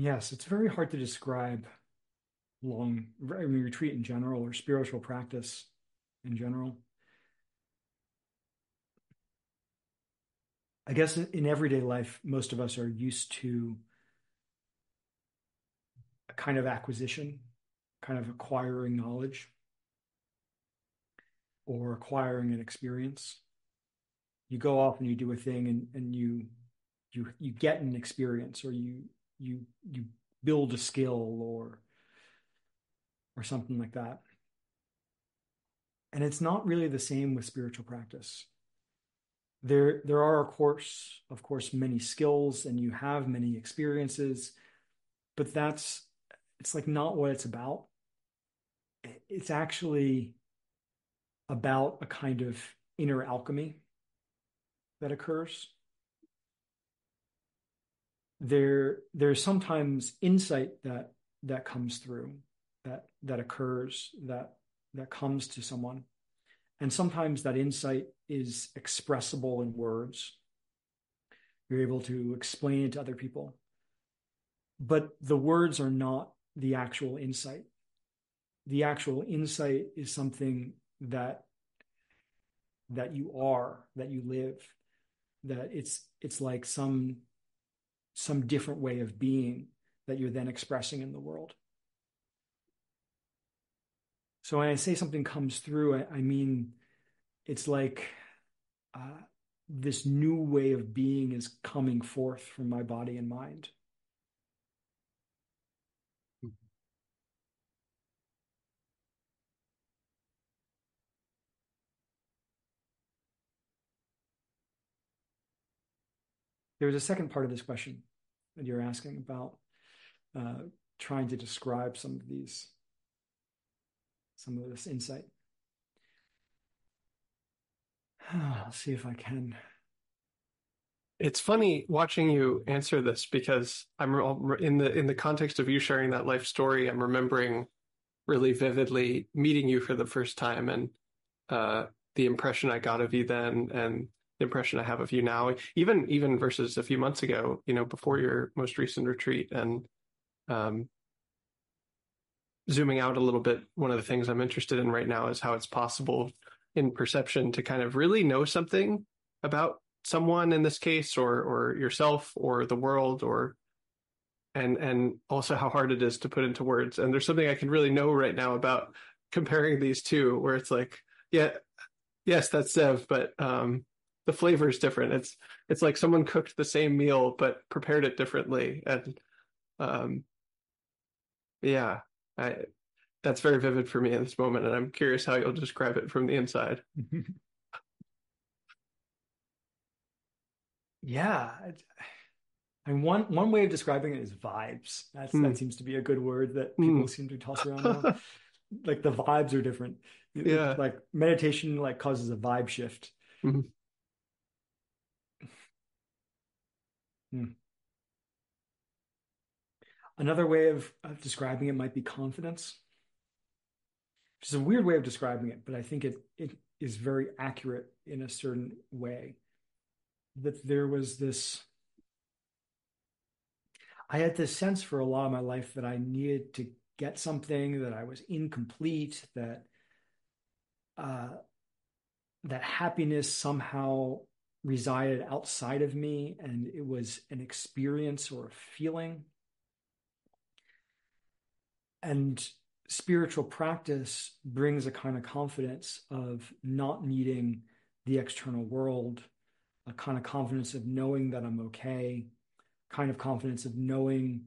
Yes, it's very hard to describe long, I mean, retreat in general or spiritual practice in general. I guess in everyday life, most of us are used to a kind of acquisition, kind of acquiring knowledge or acquiring an experience. You go off and you do a thing and, and you you you get an experience or you you you build a skill or or something like that. And it's not really the same with spiritual practice. There, there are, of course, of course, many skills and you have many experiences, but that's, it's like not what it's about. It's actually about a kind of inner alchemy that occurs. There, there's sometimes insight that that comes through that that occurs that that comes to someone. And sometimes that insight is expressible in words. You're able to explain it to other people. But the words are not the actual insight. The actual insight is something that that you are that you live that it's it's like some some different way of being that you're then expressing in the world so when I say something comes through, I, I mean it's like uh, this new way of being is coming forth from my body and mind. There was a second part of this question that you're asking about uh, trying to describe some of these some of this insight. I'll see if I can. It's funny watching you answer this because I'm in the in the context of you sharing that life story. I'm remembering really vividly meeting you for the first time and uh, the impression I got of you then and the impression I have of you now, even even versus a few months ago, you know, before your most recent retreat. And um, zooming out a little bit, one of the things I'm interested in right now is how it's possible in perception to kind of really know something about someone in this case or or yourself or the world or and and also how hard it is to put into words and there's something i can really know right now about comparing these two where it's like yeah yes that's Zev but um the flavor is different it's it's like someone cooked the same meal but prepared it differently and um yeah I, that's very vivid for me in this moment, and I'm curious how you'll describe it from the inside. yeah, and one one way of describing it is vibes. That's mm. that seems to be a good word that people mm. seem to toss around. like the vibes are different. Yeah, like meditation like causes a vibe shift. Mm-hmm. Hmm. Another way of, of describing it might be confidence, which is a weird way of describing it, but I think it, it is very accurate in a certain way. That there was this, I had this sense for a lot of my life that I needed to get something, that I was incomplete, that uh, that happiness somehow resided outside of me and it was an experience or a feeling and spiritual practice brings a kind of confidence of not needing the external world, a kind of confidence of knowing that I'm okay, kind of confidence of knowing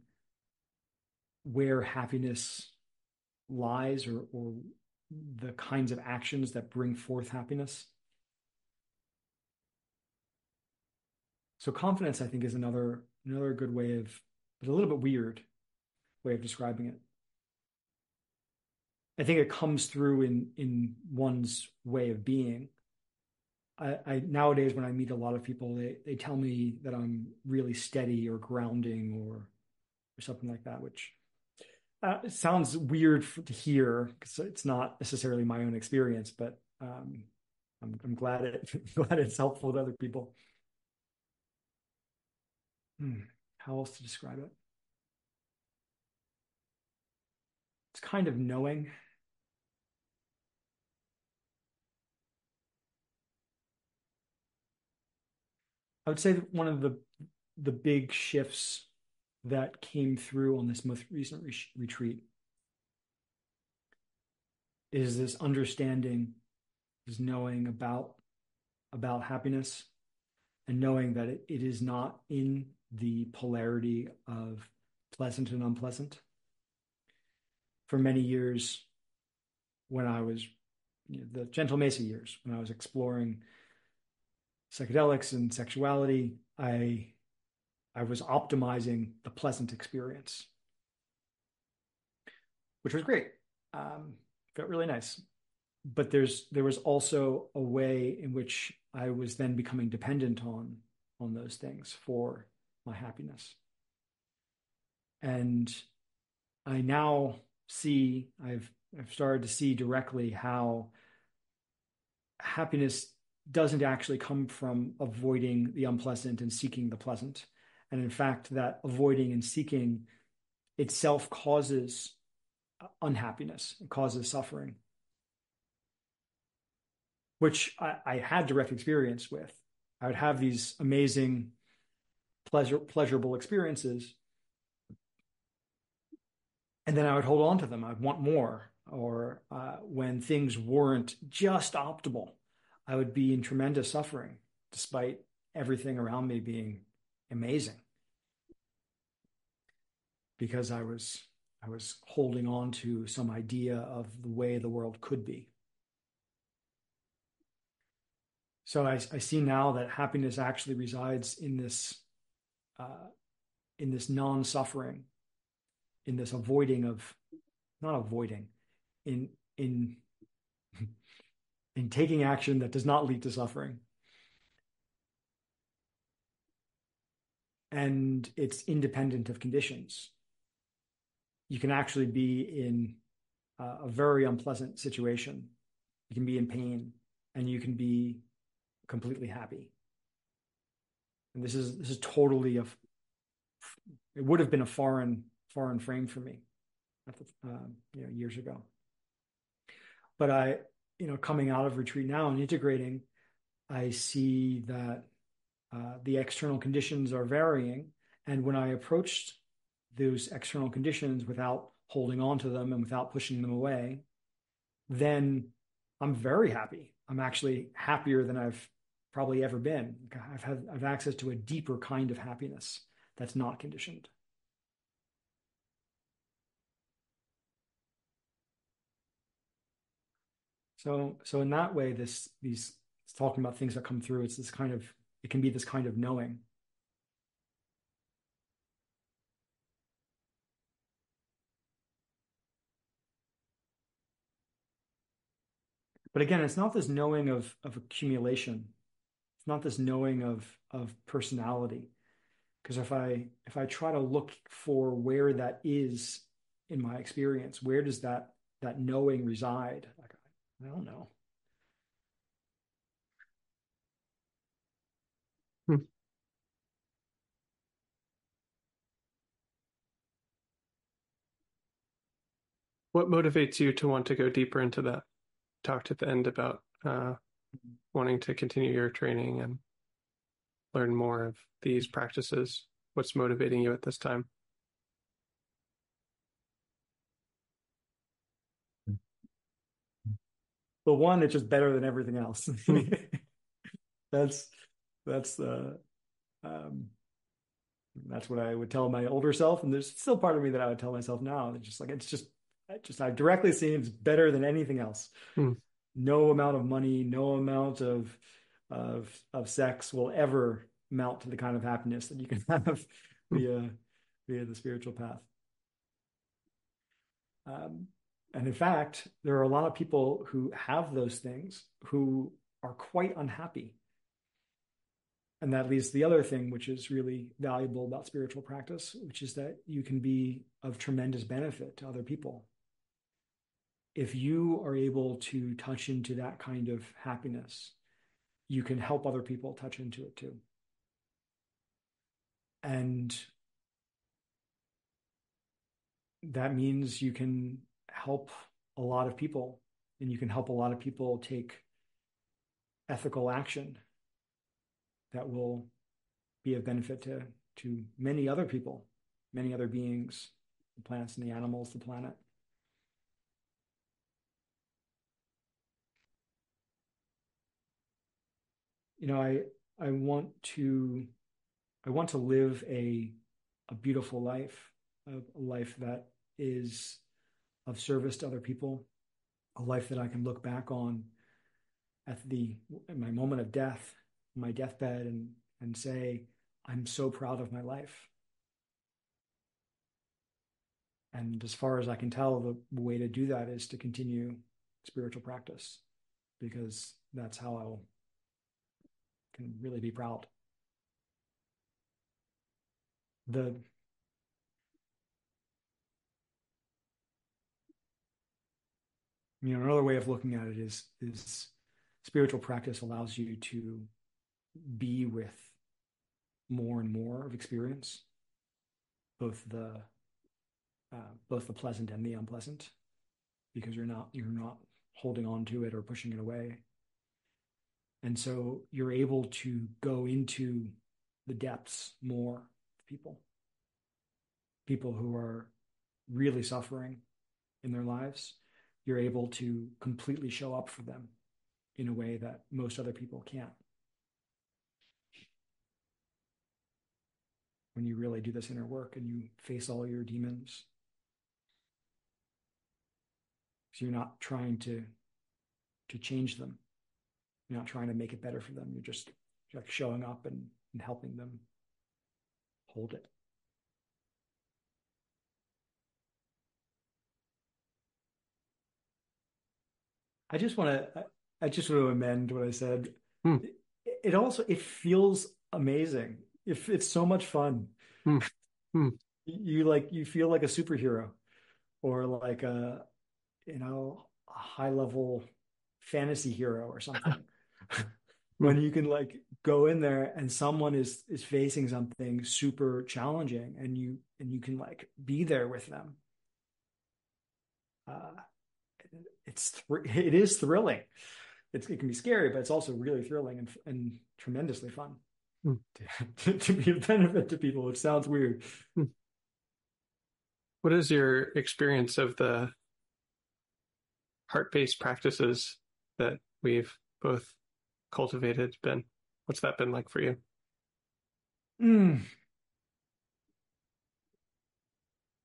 where happiness lies or, or the kinds of actions that bring forth happiness. So confidence, I think, is another another good way of, but a little bit weird way of describing it. I think it comes through in in one's way of being. I, I, nowadays when I meet a lot of people, they they tell me that I'm really steady or grounding or or something like that, which uh, sounds weird for, to hear because it's not necessarily my own experience, but um, I'm, I'm glad it glad it's helpful to other people. Hmm. How else to describe it? It's kind of knowing. I would say that one of the the big shifts that came through on this most recent re- retreat is this understanding, is knowing about about happiness, and knowing that it, it is not in the polarity of pleasant and unpleasant. For many years, when I was you know, the Gentle Mesa years, when I was exploring psychedelics and sexuality, I I was optimizing the pleasant experience, which was great. Um, felt really nice. But there's there was also a way in which I was then becoming dependent on on those things for my happiness. And I now see I've I've started to see directly how happiness doesn't actually come from avoiding the unpleasant and seeking the pleasant. And in fact, that avoiding and seeking itself causes unhappiness, it causes suffering, which I, I had direct experience with. I would have these amazing, pleasure, pleasurable experiences. And then I would hold on to them. I'd want more. Or uh, when things weren't just optimal, I would be in tremendous suffering despite everything around me being amazing because I was I was holding on to some idea of the way the world could be. So I, I see now that happiness actually resides in this uh, in this non-suffering, in this avoiding of not avoiding, in in in taking action that does not lead to suffering. And it's independent of conditions. You can actually be in a very unpleasant situation. You can be in pain and you can be completely happy. And this is this is totally a it would have been a foreign foreign frame for me, uh, you know, years ago. But I you know, coming out of retreat now and integrating, I see that uh, the external conditions are varying. And when I approached those external conditions without holding on to them and without pushing them away, then I'm very happy. I'm actually happier than I've probably ever been. I've had I've access to a deeper kind of happiness that's not conditioned. So so in that way, this these talking about things that come through, it's this kind of it can be this kind of knowing. But again, it's not this knowing of of accumulation. It's not this knowing of of personality. Because if I if I try to look for where that is in my experience, where does that that knowing reside? Like I don't know. Hmm. What motivates you to want to go deeper into that? Talked at the end about uh, wanting to continue your training and learn more of these practices. What's motivating you at this time? but one, it's just better than everything else. that's that's the um, that's what I would tell my older self, and there's still part of me that I would tell myself now. It's just like it's just I just I directly see it's better than anything else. Hmm. No amount of money, no amount of of of sex will ever mount to the kind of happiness that you can have via via the spiritual path. Um, and in fact, there are a lot of people who have those things who are quite unhappy. And that leads to the other thing, which is really valuable about spiritual practice, which is that you can be of tremendous benefit to other people. If you are able to touch into that kind of happiness, you can help other people touch into it too. And that means you can help a lot of people and you can help a lot of people take ethical action that will be of benefit to to many other people, many other beings, the plants and the animals, the planet. You know, I I want to I want to live a a beautiful life, a, a life that is of service to other people, a life that I can look back on at the my moment of death, my deathbed, and and say, I'm so proud of my life. And as far as I can tell, the way to do that is to continue spiritual practice, because that's how I can really be proud. The you know another way of looking at it is is spiritual practice allows you to be with more and more of experience both the uh, both the pleasant and the unpleasant because you're not you're not holding on to it or pushing it away and so you're able to go into the depths more people people who are really suffering in their lives you're able to completely show up for them in a way that most other people can't. When you really do this inner work and you face all your demons. So you're not trying to to change them. You're not trying to make it better for them. You're just like showing up and, and helping them hold it. I just want to I just want to amend what I said. Hmm. It, also it feels amazing. If it's so much fun. Hmm. Hmm. You like you feel like a superhero or like a you know a high level fantasy hero or something. when you can like go in there and someone is is facing something super challenging and you and you can like be there with them uh it's it is thrilling. It's, it can be scary, but it's also really thrilling and and tremendously fun mm. to, to, be a benefit to people. It sounds weird. Hmm. What is your experience of the heart-based practices that we've both cultivated been? What's that been like for you? Mm.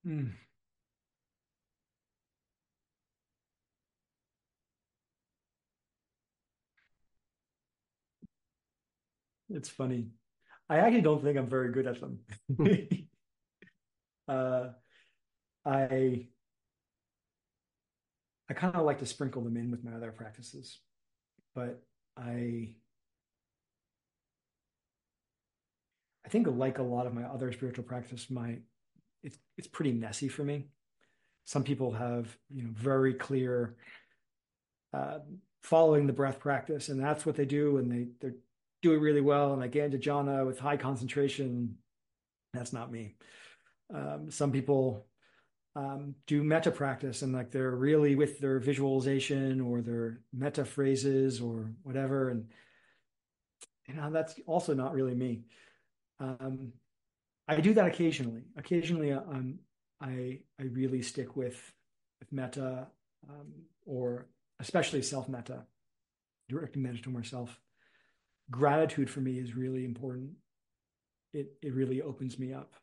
Mm. It's funny. I actually don't think I'm very good at them. uh, I I kind of like to sprinkle them in with my other practices, but I I think like a lot of my other spiritual practice, my it's it's pretty messy for me. Some people have you know very clear uh, following the breath practice, and that's what they do, and they they're do it really well and I get into jhana with high concentration. That's not me. Um, some people um, do metta practice and like they're really with their visualization or their metta phrases or whatever. And, you know, that's also not really me. Um, I do that occasionally. Occasionally, um, I I really stick with with metta um, or especially self metta, directing metta to myself gratitude for me is really important. It it really opens me up.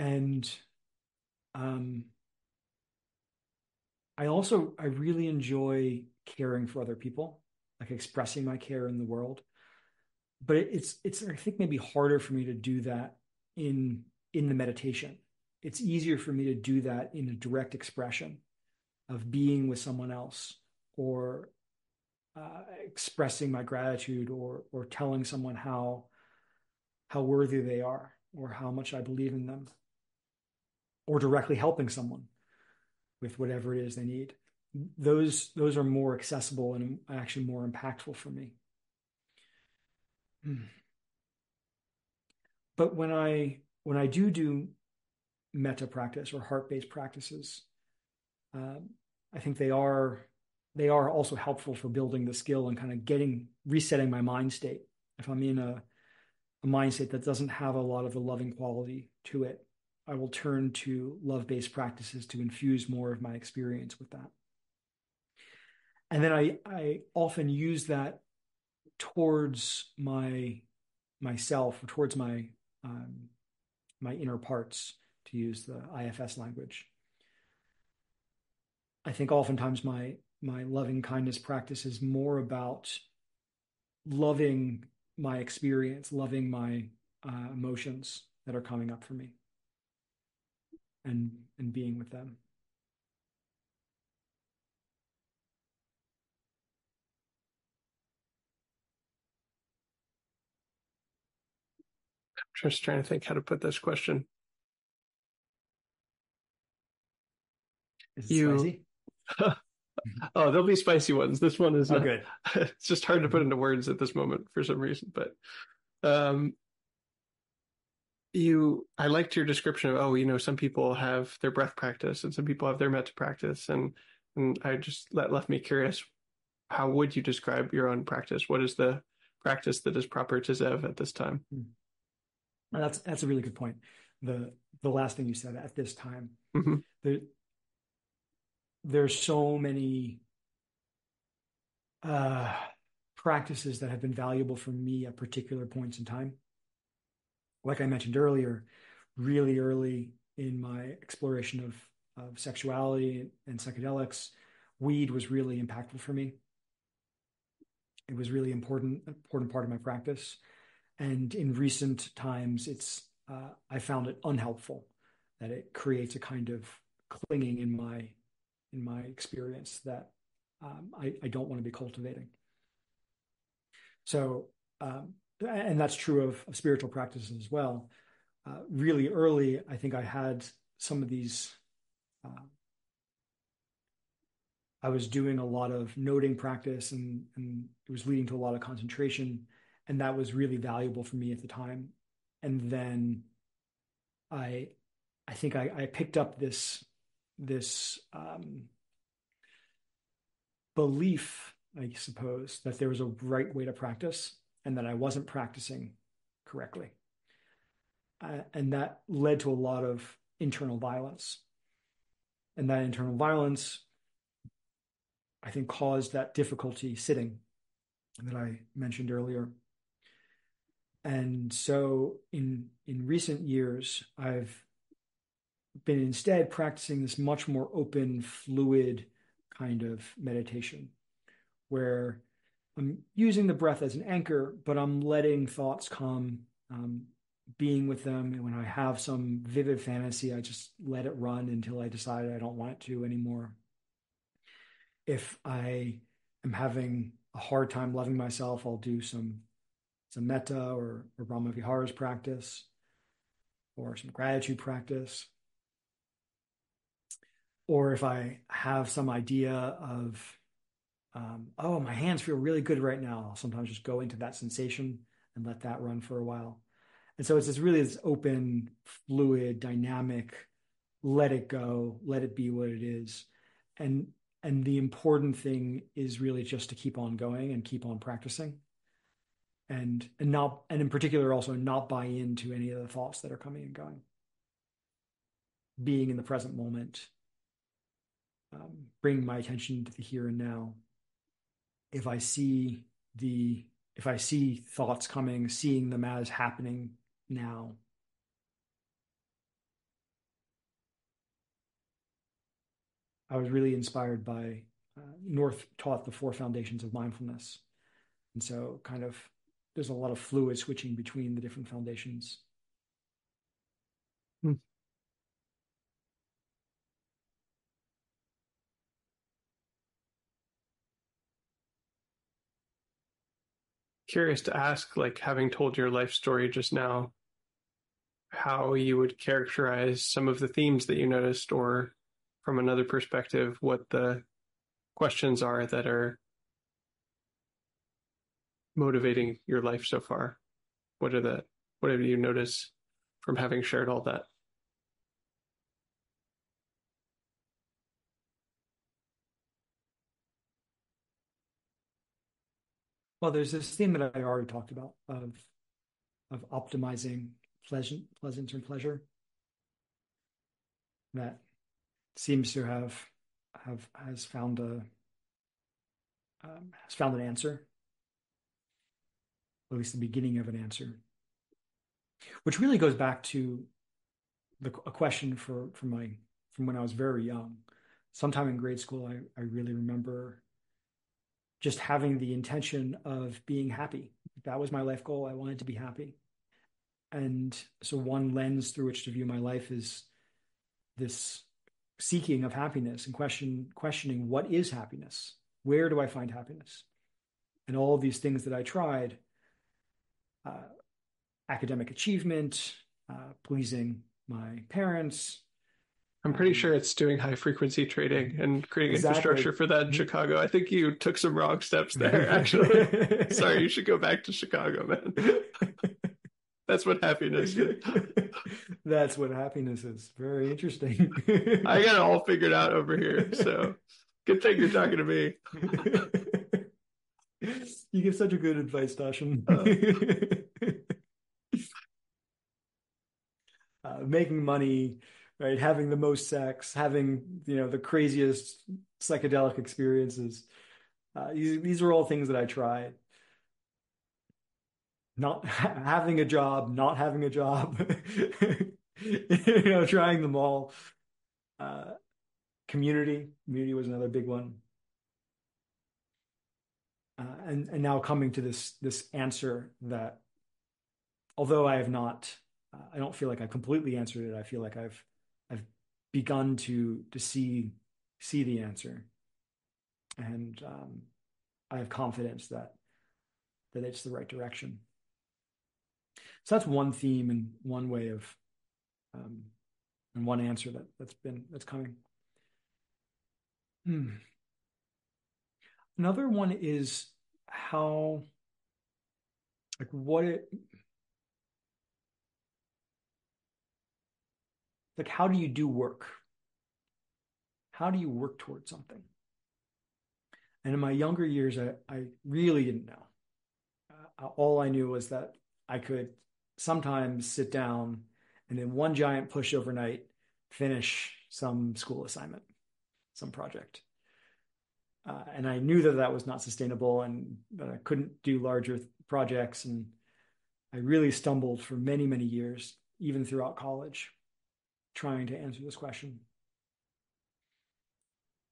And um, I also I really enjoy caring for other people, like expressing my care in the world. But it's it's I think maybe harder for me to do that in in the meditation. It's easier for me to do that in a direct expression of being with someone else or uh, expressing my gratitude or or telling someone how how worthy they are or how much I believe in them or directly helping someone with whatever it is they need those those are more accessible and actually more impactful for me hmm. but when i when i do do metta practice or heart-based practices. Um, I think they are they are also helpful for building the skill and kind of getting resetting my mind state. If I'm in a, a mind state that doesn't have a lot of the loving quality to it, I will turn to love-based practices to infuse more of my experience with that. And then I I often use that towards my myself, towards my um, my inner parts, to use the IFS language. I think oftentimes my my loving kindness practice is more about loving my experience, loving my uh, emotions that are coming up for me, and and being with them. I'm just trying to think how to put this question. You, oh, there'll be spicy ones. This one is oh, not, good. it's just hard to put into words at this moment for some reason. But um, you, I liked your description of oh, you know, some people have their breath practice and some people have their metta practice, and and I just that left me curious. How would you describe your own practice? What is the practice that is proper to Zev at this time? Hmm. That's that's a really good point. The the last thing you said at this time, mm-hmm. the there's so many uh, practices that have been valuable for me at particular points in time. Like I mentioned earlier, really early in my exploration of, of sexuality and psychedelics, weed was really impactful for me. It was really important, important part of my practice. And in recent times, it's uh, I found it unhelpful that it creates a kind of clinging in my in my experience that um, I, I, don't want to be cultivating. So, um, and that's true of, of, spiritual practices as well. Uh, really early, I think I had some of these. Uh, I was doing a lot of noting practice, and, and it was leading to a lot of concentration, and that was really valuable for me at the time. And then, I, I think I, I picked up this this um, belief, I suppose, that there was a right way to practice and that I wasn't practicing correctly. Uh, and that led to a lot of internal violence. And that internal violence, I think, caused that difficulty sitting that I mentioned earlier. And so in in recent years, I've been instead practicing this much more open, fluid kind of meditation where I'm using the breath as an anchor, but I'm letting thoughts come, um, being with them. And when I have some vivid fantasy, I just let it run until I decide I don't want it to anymore. If I am having a hard time loving myself, I'll do some some metta or, or Brahma Viharas practice or some gratitude practice or if I have some idea of, um, oh, my hands feel really good right now, I'll sometimes just go into that sensation and let that run for a while. And so it's this really this open, fluid, dynamic, let it go, let it be what it is. And and the important thing is really just to keep on going and keep on practicing. And and not and in particular also not buy into any of the thoughts that are coming and going. Being in the present moment um, bring my attention to the here and now. If I see the if I see thoughts coming, seeing them as happening now. I was really inspired by uh, North taught the four foundations of mindfulness. And so, kind of, there's a lot of fluid switching between the different foundations. Hmm. Curious to ask, like having told your life story just now, how you would characterize some of the themes that you noticed, or from another perspective, what the questions are that are motivating your life so far. What are the what have you noticed from having shared all that? Well, there's this theme that I already talked about of of optimizing pleasant pleasant and pleasure. That seems to have have has found a um, has found an answer, at least the beginning of an answer, which really goes back to the, a question for from my from when I was very young. Sometime in grade school, I, I really remember just having the intention of being happy. That was my life goal. I wanted to be happy. And so one lens through which to view my life is this seeking of happiness and question questioning what is happiness? Where do I find happiness? And all these things that I tried, uh, academic achievement, uh, pleasing my parents, I'm pretty sure it's doing high frequency trading and creating exactly. infrastructure for that in Chicago. I think you took some wrong steps there, actually. Sorry, you should go back to Chicago, man. That's what happiness is. That's what happiness is. Very interesting. I got it all figured out over here. So good thing you're talking to me. you give such a good advice, Tasshin. Uh, uh, making money right? Having the most sex, having you know the craziest psychedelic experiences. Uh, these, these are all things that I tried. Not having a job, not having a job, you know, trying them all. Uh, community, community was another big one. Uh, and and now coming to this this answer that, although I have not, uh, I don't feel like I completely answered it. I feel like I've I've begun to to see see the answer, and um, I have confidence that that it's the right direction. So that's one theme and one way of um, and one answer that that's been that's coming. Hmm. Another one is how like what it like how do you do work? How do you work towards something? And in my younger years i, I really didn't know. Uh, all i knew was that i could sometimes sit down and in one giant push overnight finish some school assignment some project. Uh, and i knew that that was not sustainable and that i couldn't do larger projects. And i really stumbled for many many years even throughout college trying to answer this question.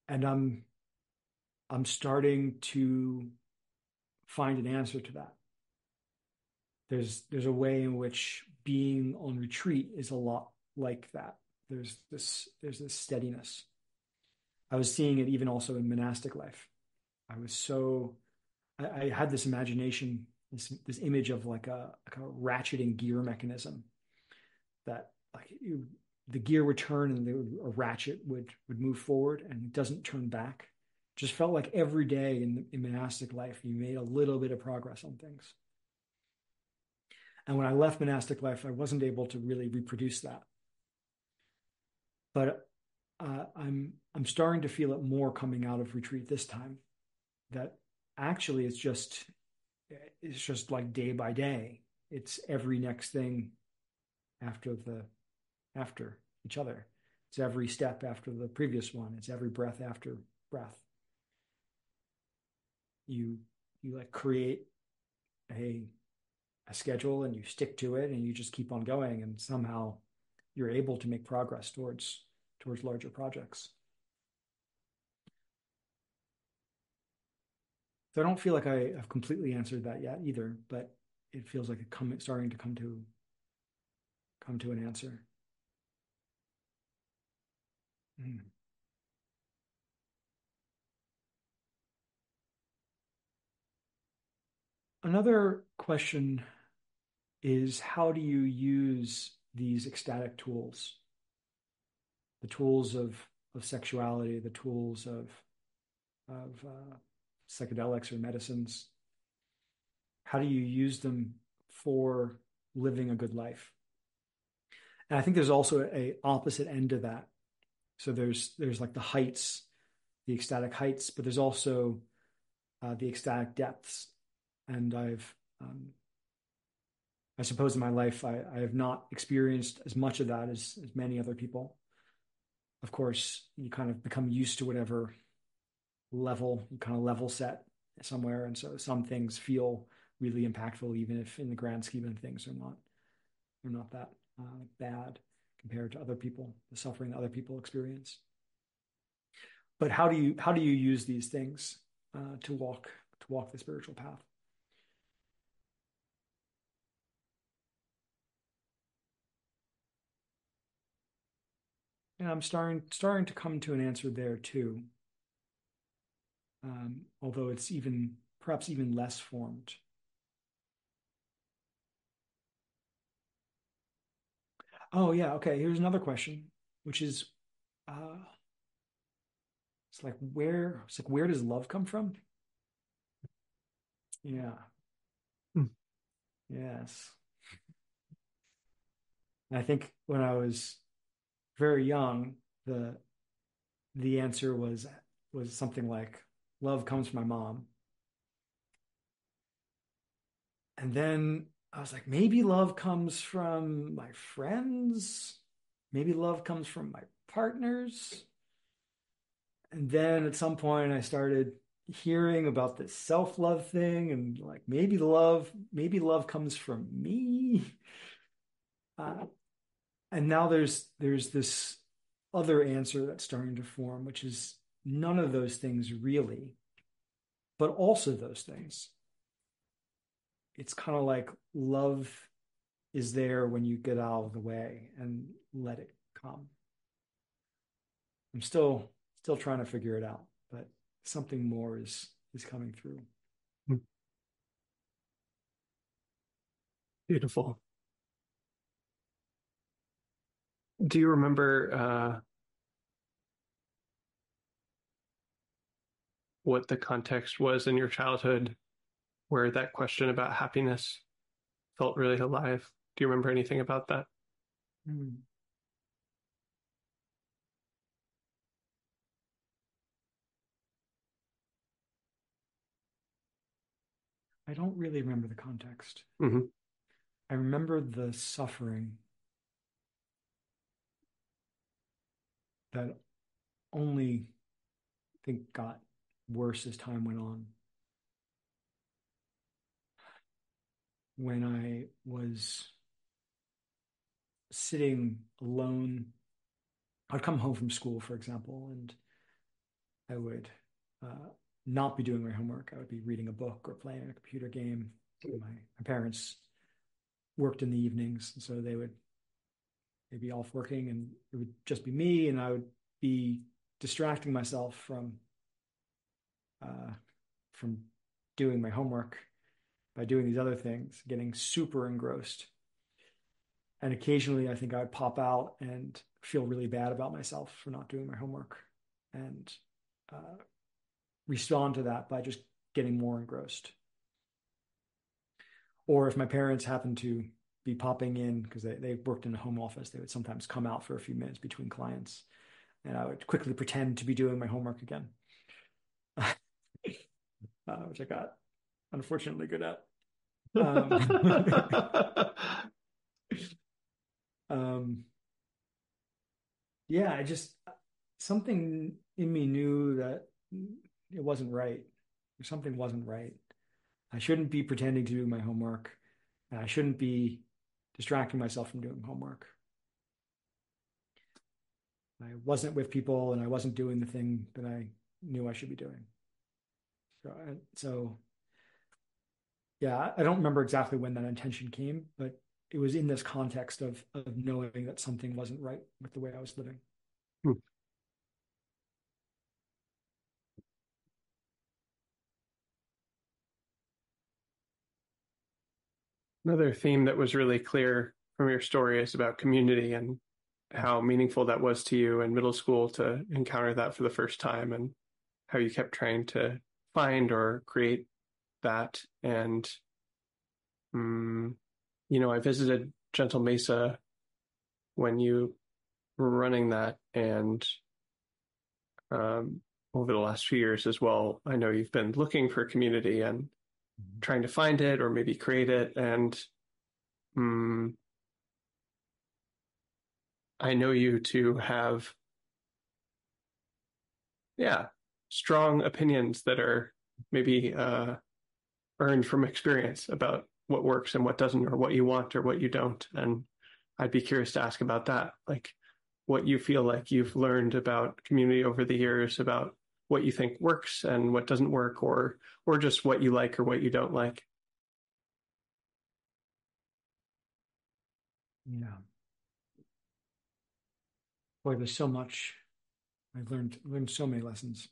And I'm I'm starting to find an answer to that. There's there's a way in which being on retreat is a lot like that. There's this there's this steadiness. I was seeing it even also in monastic life. I was so I, I had this imagination, this this image of like a, like a ratcheting gear mechanism that like you the gear would turn and the a ratchet would would move forward and it doesn't turn back. Just felt like every day in, in monastic life you made a little bit of progress on things. And when I left monastic life, I wasn't able to really reproduce that. But uh, I'm I'm starting to feel it more coming out of retreat this time. That actually it's just it's just like day by day. It's every next thing after the after each other. It's every step after the previous one. It's every breath after breath. You you like create a a schedule and you stick to it and you just keep on going and somehow you're able to make progress towards towards larger projects. So I don't feel like I have completely answered that yet either, but it feels like it's starting to come to come to an answer. Mm. Another question is how do you use these ecstatic tools? The tools of, of sexuality, the tools of, of uh, psychedelics or medicines. How do you use them for living a good life? And I think there's also a opposite end to that, so there's there's like the heights, the ecstatic heights, but there's also uh, the ecstatic depths. and I've, um, I suppose in my life, I, I have not experienced as much of that as, as many other people. Of course, you kind of become used to whatever level, you kind of level set somewhere. And so some things feel really impactful, even if in the grand scheme of things are not, are not that uh, bad compared to other people, the suffering other people experience. But how do you how do you use these things uh, to walk to walk the spiritual path? And I'm starting starting to come to an answer there too. Um, although it's even perhaps even less formed. Oh yeah, okay. Here's another question, which is, uh, it's like where it's like where does love come from? Yeah. Hmm. Yes. I think when I was very young, the the answer was was something like love comes from my mom. And then I was like, maybe love comes from my friends. Maybe love comes from my partners. And then at some point, I started hearing about this self love thing and like maybe love, maybe love comes from me. Uh, and now there's there's this other answer that's starting to form, which is none of those things really, but also those things it's kind of like love is there when you get out of the way and let it come. I'm still still trying to figure it out, but something more is is coming through. Hmm. Beautiful. Do you remember uh, what the context was in your childhood where that question about happiness felt really alive. Do you remember anything about that? Mm. I don't really remember the context. Mm-hmm. I remember the suffering that only I think got worse as time went on. When I was sitting alone. I'd come home from school, for example, and I would uh, not be doing my homework. I would be reading a book or playing a computer game. My, my parents worked in the evenings, so they would they'd be off working, and it would just be me, and I would be distracting myself from uh, from doing my homework by doing these other things, getting super engrossed. And occasionally, I think I would pop out and feel really bad about myself for not doing my homework and uh, respond to that by just getting more engrossed. Or if my parents happened to be popping in because they, they worked in a home office, they would sometimes come out for a few minutes between clients. And I would quickly pretend to be doing my homework again, uh, which I got unfortunately good at. Um, um, yeah, I just something in me knew that it wasn't right. Something wasn't right. I shouldn't be pretending to do my homework. and I shouldn't be distracting myself from doing homework. I wasn't with people and I wasn't doing the thing that I knew I should be doing. So, so yeah, I don't remember exactly when that intention came, but it was in this context of of knowing that something wasn't right with the way I was living. Hmm. Another theme that was really clear from your story is about community and how meaningful that was to you in middle school to encounter that for the first time and how you kept trying to find or create that. And, um, you know, I visited Gentle Mesa when you were running that, and um, over the last few years as well. I know you've been looking for community, and mm-hmm. trying to find it or maybe create it. And um, I know you to have, yeah, strong opinions that are maybe uh, earned from experience about what works and what doesn't, or what you want or what you don't. And I'd be curious to ask about that, like what you feel like you've learned about community over the years, about what you think works and what doesn't work, or or just what you like or what you don't like. Yeah. Boy, there's so much. I've learned learned so many lessons.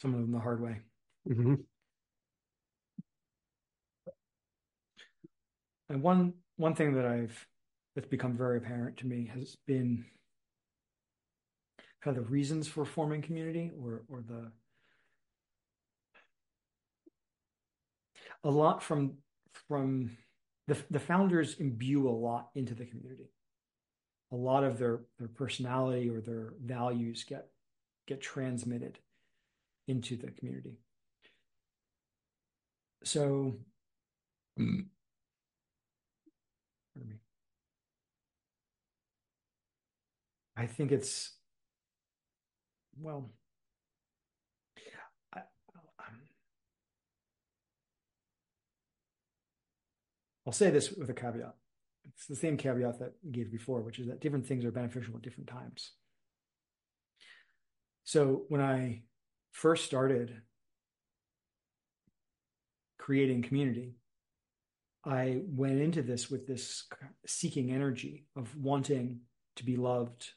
Some of them the hard way. Mm-hmm. And one one thing that I've that's become very apparent to me has been kind of the reasons for forming community or or the a lot from from the the founders imbue a lot into the community. A lot of their their personality or their values get get transmitted into the community. So me. I think it's well. I, um, will say this with a caveat. It's the same caveat that we gave before, which is that different things are beneficial at different times. So when I first started creating community, I went into this with this seeking energy of wanting to be loved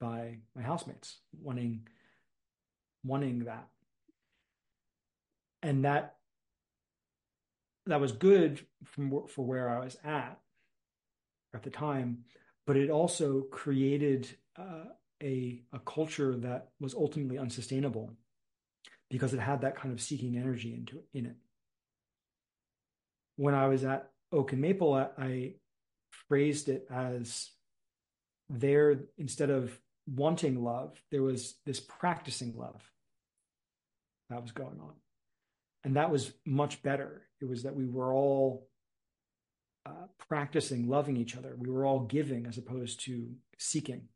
by my housemates, wanting wanting that. And that that was good from for where I was at at the time, but it also created uh, a a culture that was ultimately unsustainable because it had that kind of seeking energy into in it when I was at Oak and Maple, I, I phrased it as there instead of wanting love, there was this practicing love that was going on. And that was much better. It was that we were all uh, practicing loving each other. We were all giving as opposed to seeking.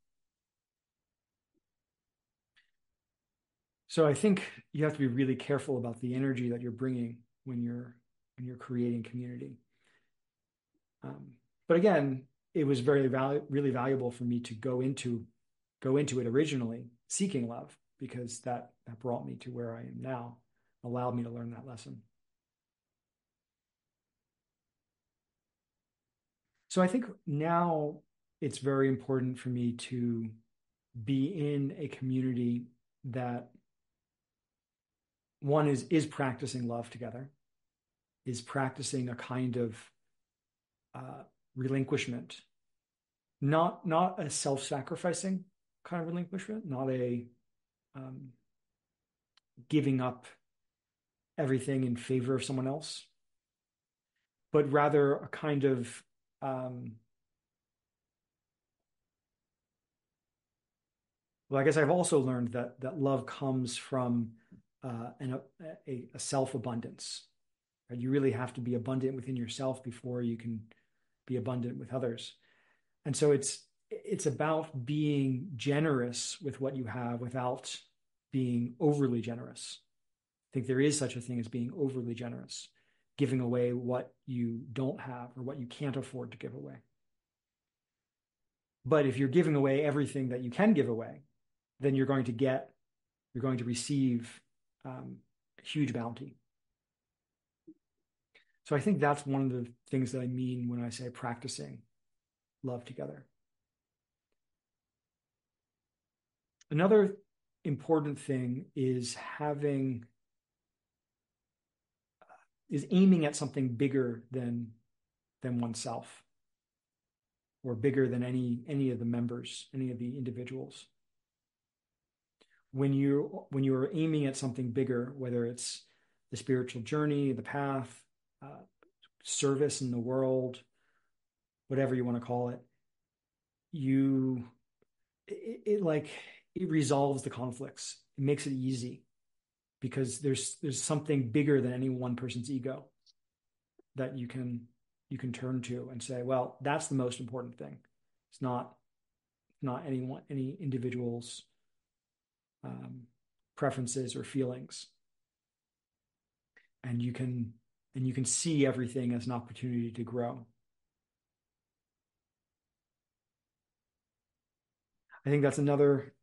So I think you have to be really careful about the energy that you're bringing when you're when you're creating community. Um, but again, it was very valu- really valuable for me to go into go into it originally seeking love because that that brought me to where I am now, allowed me to learn that lesson. So I think now it's very important for me to be in a community that one is is practicing love together is practicing a kind of uh, relinquishment, not not a self-sacrificing kind of relinquishment, not a um, giving up everything in favor of someone else, but rather a kind of um, well, I guess I've also learned that that love comes from uh, an, a, a self abundance, Right? You really have to be abundant within yourself before you can be abundant with others. And so it's it's about being generous with what you have without being overly generous. I think there is such a thing as being overly generous, giving away what you don't have or what you can't afford to give away. But if you're giving away everything that you can give away, then you're going to get, you're going to receive um, huge bounty. So I think that's one of the things that I mean when I say practicing love together. Another important thing is having is aiming at something bigger than than oneself or bigger than any any of the members any of the individuals. When you when you're aiming at something bigger whether it's the spiritual journey the path uh, service in the world, whatever you want to call it, you it, it like it resolves the conflicts. It makes it easy. because there's there's something bigger than any one person's ego that you can you can turn to and say, well, that's the most important thing. It's not not anyone any individual's um, preferences or feelings, and you can and you can see everything as an opportunity to grow. I think that's another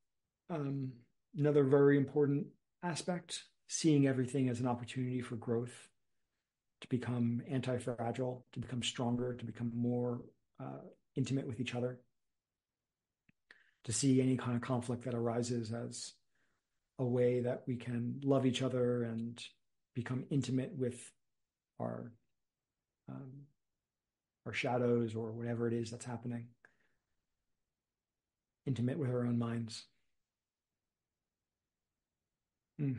um, another very important aspect. Seeing everything as an opportunity for growth, to become anti-fragile, to become stronger, to become more uh, intimate with each other. To see any kind of conflict that arises as a way that we can love each other and become intimate with our um, our shadows or whatever it is that's happening intimate with our own minds. Mm.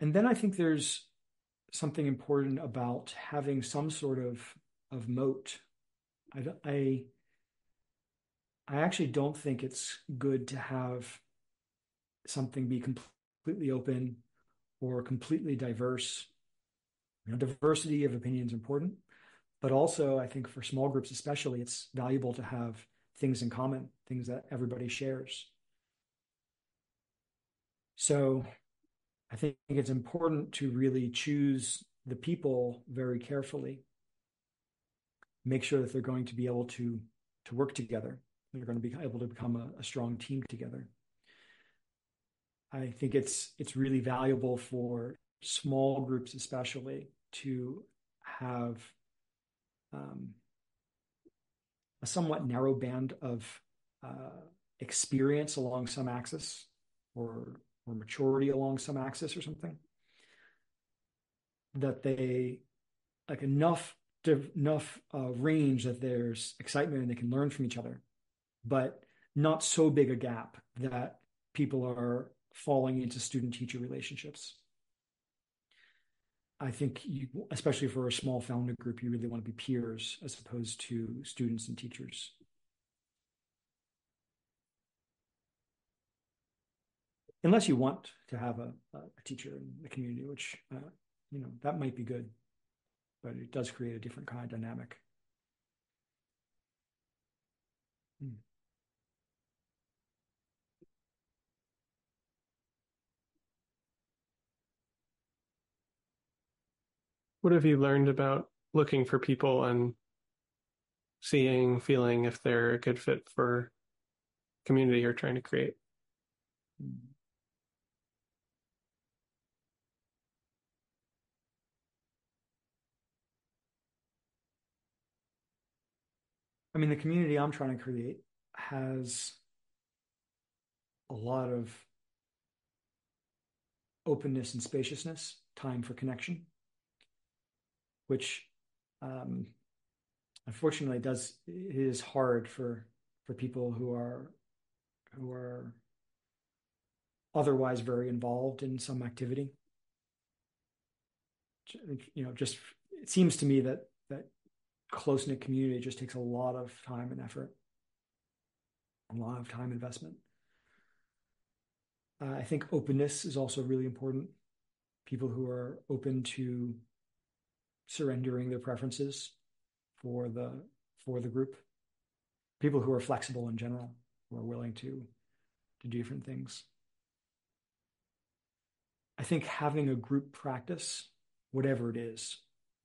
And then I think there's something important about having some sort of of moat. I, I I actually don't think it's good to have something be completely open or completely diverse. You know, diversity of opinions important, but also, I think for small groups, especially, it's valuable to have things in common, things that everybody shares. So I think it's important to really choose the people very carefully. Make sure that they're going to be able to, to work together. They're going to be able to become a, a strong team together. I think it's it's really valuable for small groups, especially, to have um, a somewhat narrow band of uh, experience along some axis or or maturity along some axis or something that they like enough enough uh, range that there's excitement and they can learn from each other but not so big a gap that people are falling into student teacher relationships I think you, especially for a small founder group, you really want to be peers as opposed to students and teachers. Unless you want to have a, a teacher in the community, which, uh, you know, that might be good, but it does create a different kind of dynamic. Hmm. What have you learned about looking for people and seeing, feeling if they're a good fit for community you're trying to create? I mean, the community I'm trying to create has a lot of openness and spaciousness, time for connection which um, unfortunately does it is hard for for people who are who are otherwise very involved in some activity. You know just it seems to me that that close-knit community just takes a lot of time and effort a lot of time investment uh, i think openness is also really important people who are open to surrendering their preferences for the for the group. People who are flexible in general, who are willing to to do different things. I think having a group practice, whatever it is,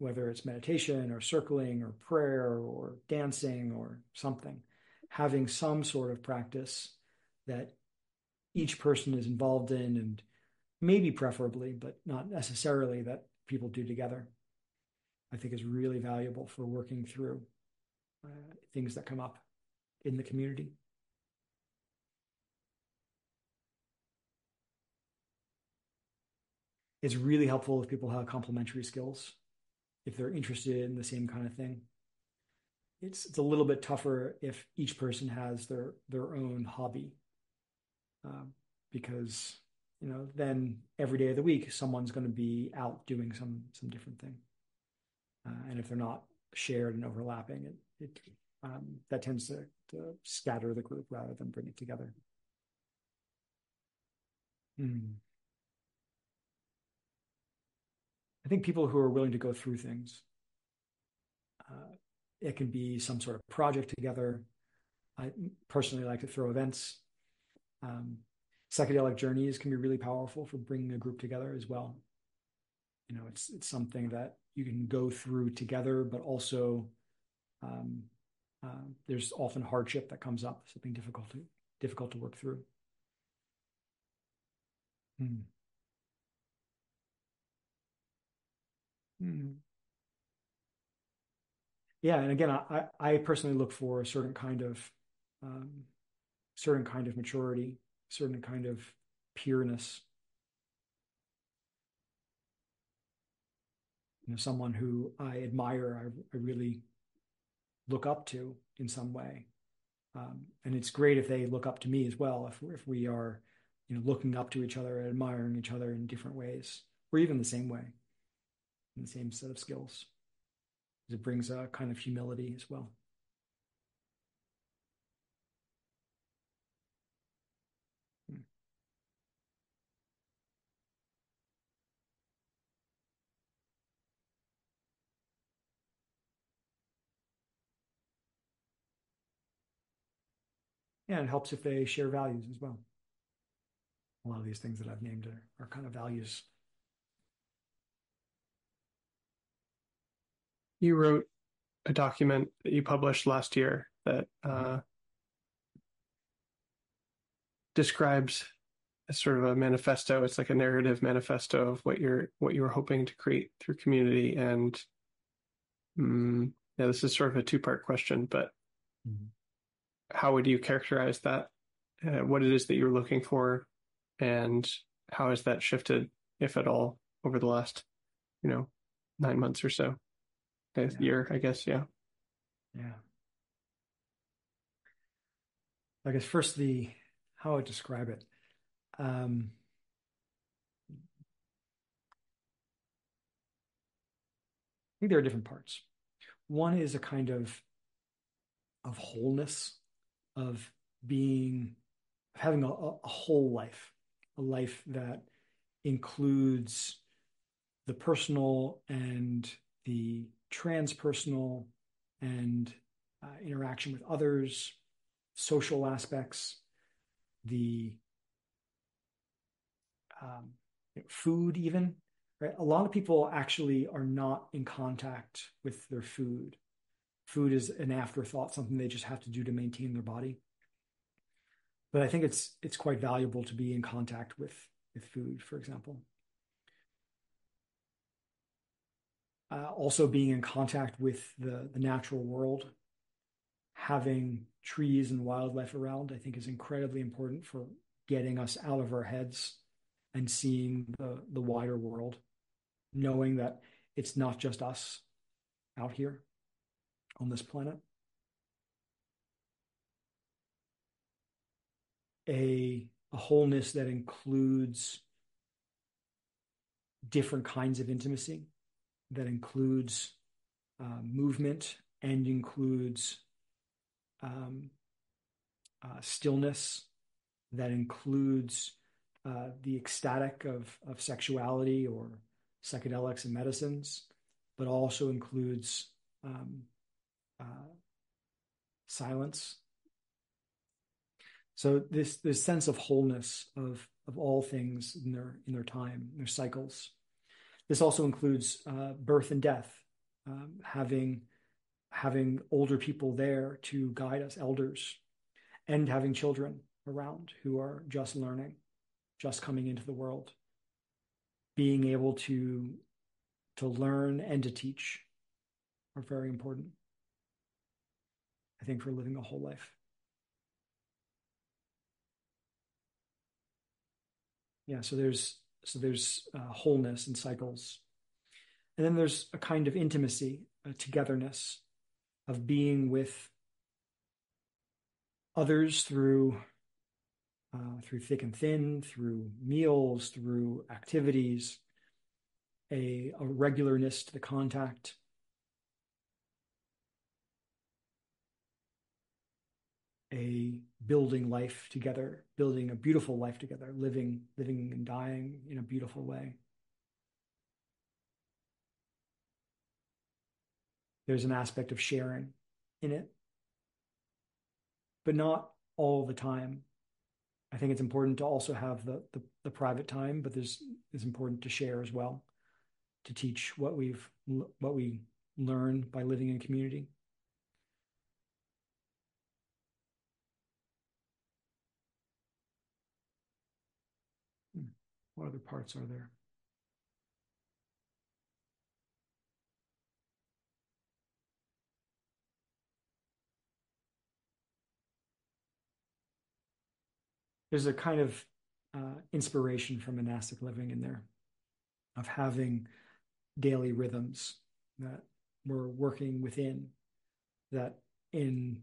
whether it's meditation or circling or prayer or dancing or something, having some sort of practice that each person is involved in and maybe preferably, but not necessarily that people do together I think is really valuable for working through uh, things that come up in the community. It's really helpful if people have complementary skills, if they're interested in the same kind of thing. It's it's a little bit tougher if each person has their their own hobby, uh, because you know then every day of the week someone's going to be out doing some some different thing uh, and if they're not shared and overlapping, it, it um, that tends to, to scatter the group rather than bring it together. Hmm. I think people who are willing to go through things. Uh, it can be some sort of project together. I personally like to throw events. Um, psychedelic journeys can be really powerful for bringing a group together as well. You know, it's it's something that you can go through together, but also um, uh, there's often hardship that comes up, something difficult to difficult to work through. Hmm. Hmm. Yeah, and again, I, I personally look for a certain kind of um, certain kind of maturity, certain kind of pureness. You know, someone who I admire, I, I really look up to in some way. Um, and it's great if they look up to me as well. If if we are, you know, looking up to each other, and admiring each other in different ways, or even the same way, in the same set of skills, it brings a kind of humility as well. Hmm. Yeah, it helps if they share values as well. A lot of these things that I've named are, are kind of values. You wrote a document that you published last year that uh, describes as sort of a manifesto. It's like a narrative manifesto of what you're what you were hoping to create through community. And um, yeah, this is sort of a two part question, but mm-hmm how would you characterize that? Uh, what it is that you're looking for, and how has that shifted, if at all, over the last, you know, nine months or so, yeah. year, I guess. Yeah. Yeah. I guess first the how I describe it. Um, I think there are different parts. One is a kind of of wholeness of being of having a, a whole life, a life that includes the personal and the transpersonal and uh, interaction with others, social aspects, the um, food, even. Right? A lot of people actually are not in contact with their food food is an afterthought, something they just have to do to maintain their body. But I think it's it's quite valuable to be in contact with with food, for example. Uh, also, being in contact with the the natural world, having trees and wildlife around, I think is incredibly important for getting us out of our heads and seeing the the wider world, knowing that it's not just us out here on this planet. A, a wholeness that includes different kinds of intimacy, that includes uh, movement and includes um, uh, stillness, that includes uh, the ecstatic of, of sexuality or psychedelics and medicines, but also includes um, uh, silence. So this this sense of wholeness of of all things in their in their time, their cycles. This also includes uh, birth and death, um, having having older people there to guide us, elders, and having children around who are just learning, just coming into the world, being able to to learn and to teach are very important. I think, for living a whole life. Yeah, so there's so there's uh, wholeness and cycles, and then there's a kind of intimacy, a togetherness, of being with others through uh, through thick and thin, through meals, through activities, a, a regularness to the contact, a building life together, building a beautiful life together, living, living and dying in a beautiful way. There's an aspect of sharing in it, but not all the time. I think it's important to also have the, the, the private time, but there's it's important to share as well, to teach what we've what we learn by living in community. Hmm. What other parts are there? there's a kind of uh, inspiration from monastic living in there of having daily rhythms that we're working within that in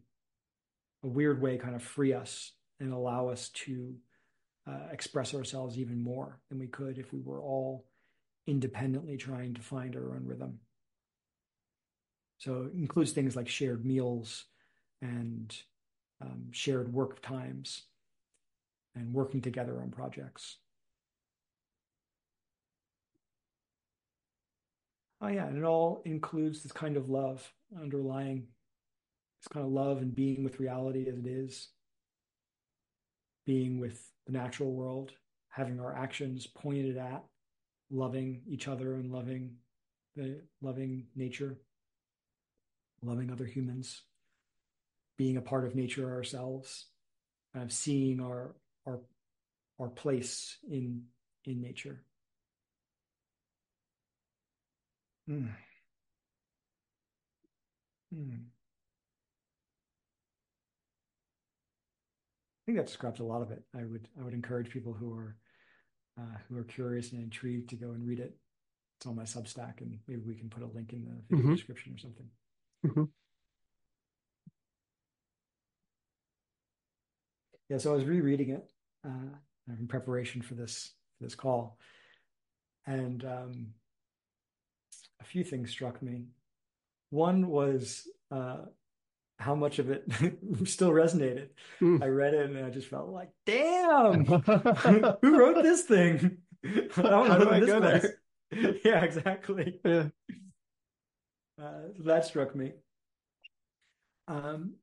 a weird way kind of free us and allow us to uh, express ourselves even more than we could if we were all independently trying to find our own rhythm. So it includes things like shared meals and um, shared work times and working together on projects. Oh yeah, and it all includes this kind of love underlying this kind of love and being with reality as it is, being with the natural world, having our actions pointed at loving each other and loving the loving nature, loving other humans, being a part of nature ourselves, kind of seeing our our our place in in nature. Hmm. Hmm. Think that describes a lot of it. I would I would encourage people who are uh, who are curious and intrigued to go and read it. It's on my Substack, and maybe we can put a link in the video mm-hmm. description or something. Mm-hmm. Yeah, so I was rereading it uh, in preparation for this for this call, and um, a few things struck me. One was uh, how much of it still resonated. Mm. I read it and I just felt like, damn, who wrote this thing? I don't know do I go place. there? yeah, exactly. Yeah. Uh, that struck me. Um,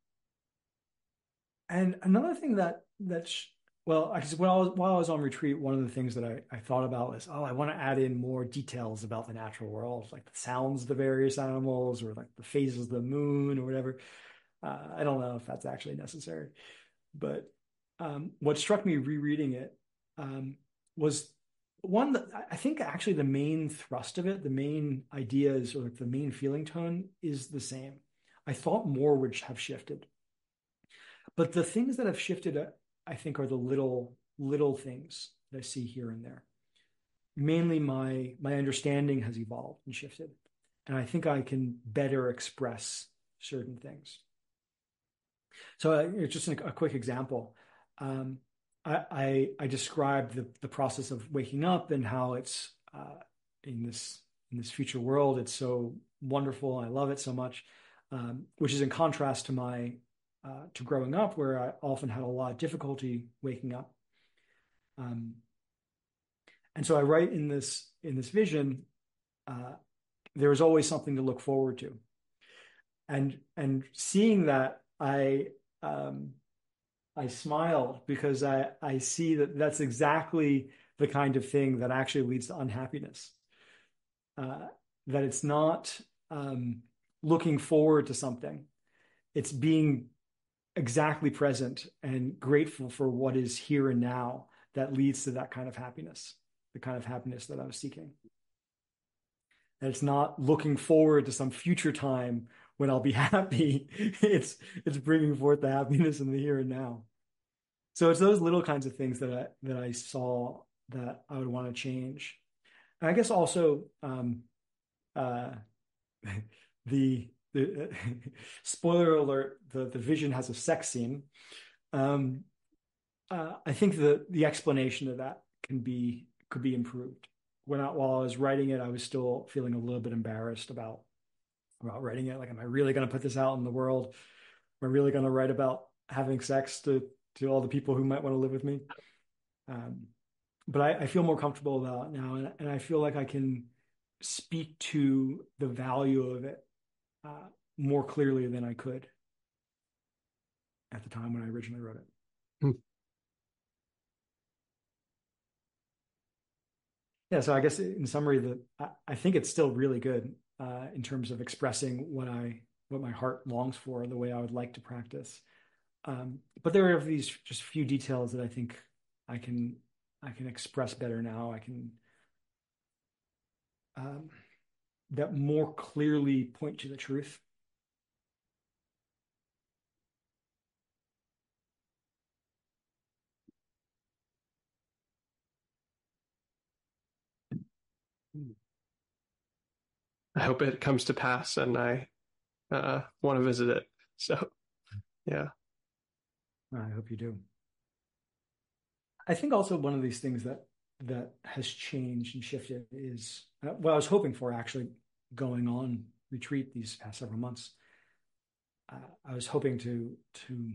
and another thing that that sh- well, I while I was while I was on retreat, one of the things that I, I thought about was, oh, I want to add in more details about the natural world, like the sounds of the various animals, or like the phases of the moon, or whatever. Uh, I don't know if that's actually necessary, but um, what struck me rereading it um, was one that I think actually the main thrust of it, the main ideas or the main feeling tone is the same. I thought more would have shifted, but the things that have shifted uh, I think are the little little things that I see here and there. Mainly my my understanding has evolved and shifted. And I think I can better express certain things. So uh, just a, quick example. Um, I, I, I described the, the process of waking up and how it's uh, in this in this future world. It's so wonderful. I love it so much, um, which is in contrast to my uh, to growing up, where I often had a lot of difficulty waking up. Um, and so I write in this in this vision, uh, there is always something to look forward to, and and seeing that I um, I smile because I I see that that's exactly the kind of thing that actually leads to unhappiness. Uh, that it's not um, looking forward to something; it's being exactly present and grateful for what is here and now that leads to that kind of happiness, the kind of happiness that I was seeking. And it's not looking forward to some future time when I'll be happy. it's it's bringing forth the happiness in the here and now. So it's those little kinds of things that I that I saw that I would want to change. And I guess also um, uh, the the spoiler alert: the the vision has a sex scene. Um, uh, I think the the explanation of that can be could be improved. When I, while I was writing it, I was still feeling a little bit embarrassed about about writing it. Like, am I really going to put this out in the world? Am I really going to write about having sex to to all the people who might want to live with me. Um, but I, I, feel more comfortable about it now, and, and, I feel like I can speak to the value of it uh, more clearly than I could at the time when I originally wrote it. Hmm. Yeah, so I guess in summary, the I, I think it's still really good uh, in terms of expressing what I what my heart longs for, the way I would like to practice. Um, but there are these just few details that I think I can I can express better now. I can um, that more clearly point to the truth. I hope it comes to pass and I uh, want to visit it. So, yeah. I hope you do. I think also one of these things that that has changed and shifted is uh, what I was hoping for actually going on retreat these past several months. Uh, I was hoping to to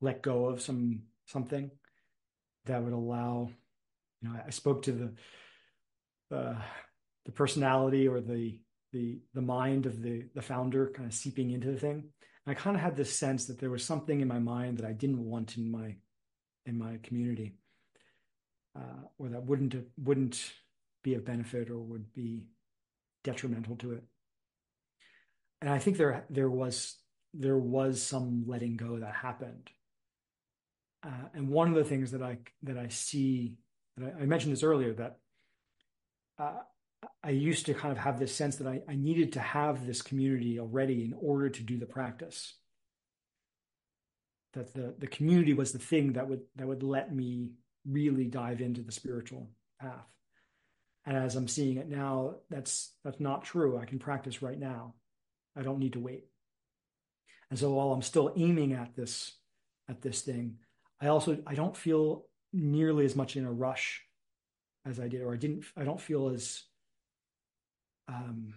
let go of some something that would allow. You know, I, spoke to the uh, the personality or the the the mind of the the founder kind of seeping into the thing. And I kind of had this sense that there was something in my mind that I didn't want in my in my community, uh, or that wouldn't wouldn't be of benefit or would be detrimental to it. And I think there there was there was some letting go that happened. Uh, and one of the things that I that I see, that I, I mentioned this earlier, that uh, I used to kind of have this sense that I, I needed to have this community already in order to do the practice. That the, the community was the thing that would that would let me really dive into the spiritual path. And as I'm seeing it now, that's that's not true. I can practice right now. I don't need to wait. And so while I'm still aiming at this at this thing, I also I don't feel nearly as much in a rush as I did, or I didn't I don't feel as um,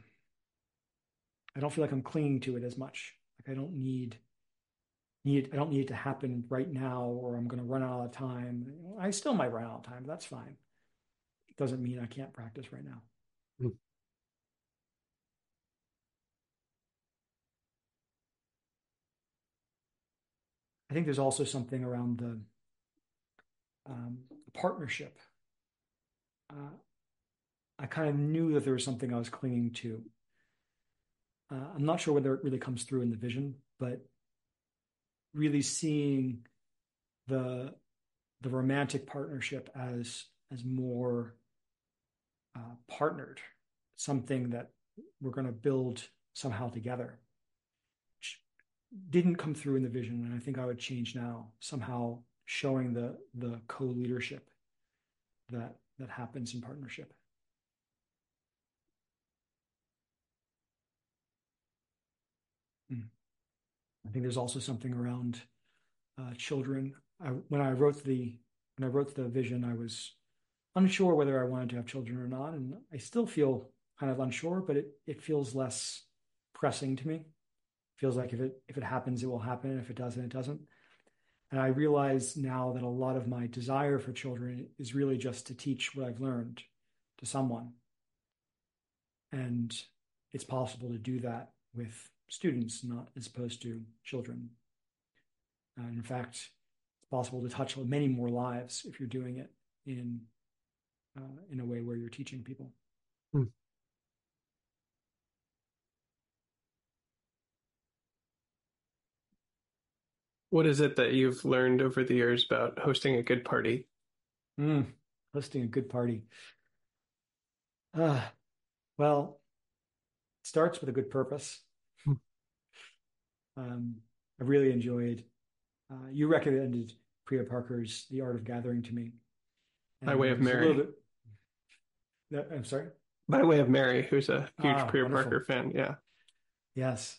I don't feel like I'm clinging to it as much. Like I don't need need I don't need it to happen right now, or I'm going to run out of time. I still might run out of time. That's fine. It doesn't mean I can't practice right now. Mm. I think there's also something around the um, partnership. Uh, I kind of knew that there was something I was clinging to. Uh, I'm not sure whether it really comes through in the vision, but really seeing the the romantic partnership as as more uh, partnered, something that we're going to build somehow together. Which didn't come through in the vision, and I think I would change now somehow showing the the co-leadership that that happens in partnership. Hmm. I think there's also something around uh, children. I, when I wrote the when I wrote the vision, I was unsure whether I wanted to have children or not, and I still feel kind of unsure, but it it feels less pressing to me. It feels like if it if it happens, it will happen. If it doesn't, it doesn't. And I realize now that a lot of my desire for children is really just to teach what I've learned to someone. And it's possible to do that with students, not as opposed to children. Uh, in fact, it's possible to touch many more lives if you're doing it in uh, in a way where you're teaching people. Hmm. What is it that you've learned over the years about hosting a good party? Mm, hosting a good party. Uh, well, it starts with a good purpose. Um, I really enjoyed. Uh, you recommended Priya Parker's The Art of Gathering to me. By way of Mary. Bit, I'm sorry. By way of Mary, who's a huge ah, Priya wonderful. Parker fan. Yeah. Yes.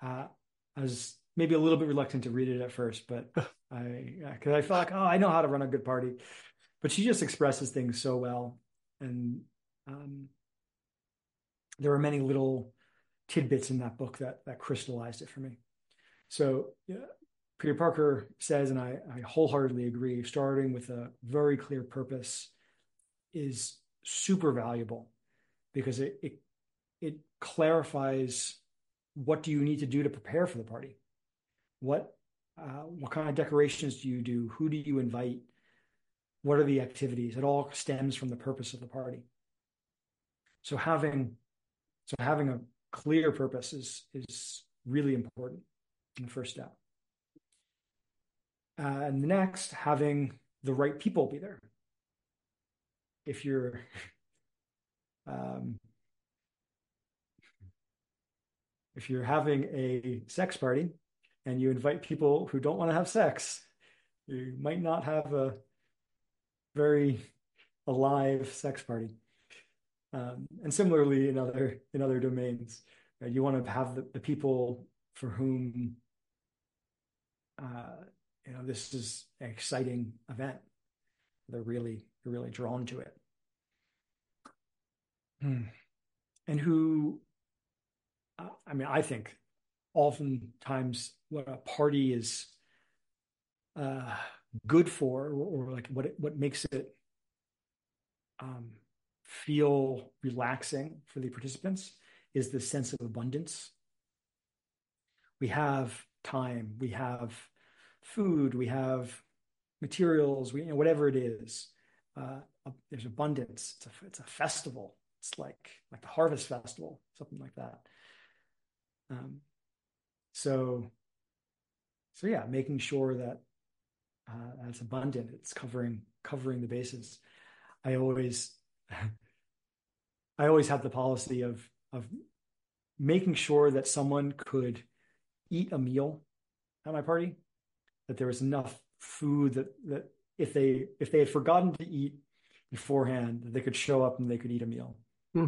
Uh, I was maybe a little bit reluctant to read it at first, but I, because I felt like, oh, I know how to run a good party. But she just expresses things so well. And um, there were many little tidbits in that book that that crystallized it for me. So yeah, Priya Parker says, and I, I wholeheartedly agree, starting with a very clear purpose is super valuable because it, it it clarifies what do you need to do to prepare for the party? What uh, what kind of decorations do you do? Who do you invite? What are the activities? It all stems from the purpose of the party. So having so having a clear purpose is is really important in the first step uh, and the next having the right people be there if you're um, if you're having a sex party and you invite people who don't want to have sex, you might not have a very alive sex party. Um, and similarly, in other in other domains, you want to have the, the people for whom uh, you know this is an exciting event. They're really they're really drawn to it, hmm. and who I mean, I think oftentimes what a party is uh, good for, or, or, like what it, what makes it um, feel relaxing for the participants, is the sense of abundance. We have time, we have food, we have materials, we you know, whatever it is. Uh, there's abundance. It's a, it's a festival. It's like like the harvest festival, something like that. Um, so, so yeah, making sure that uh, that's abundant. It's covering covering the bases. I always, I always have the policy of of making sure that someone could eat a meal at my party, that there was enough food that that if they if they had forgotten to eat beforehand, that they could show up and they could eat a meal. Hmm.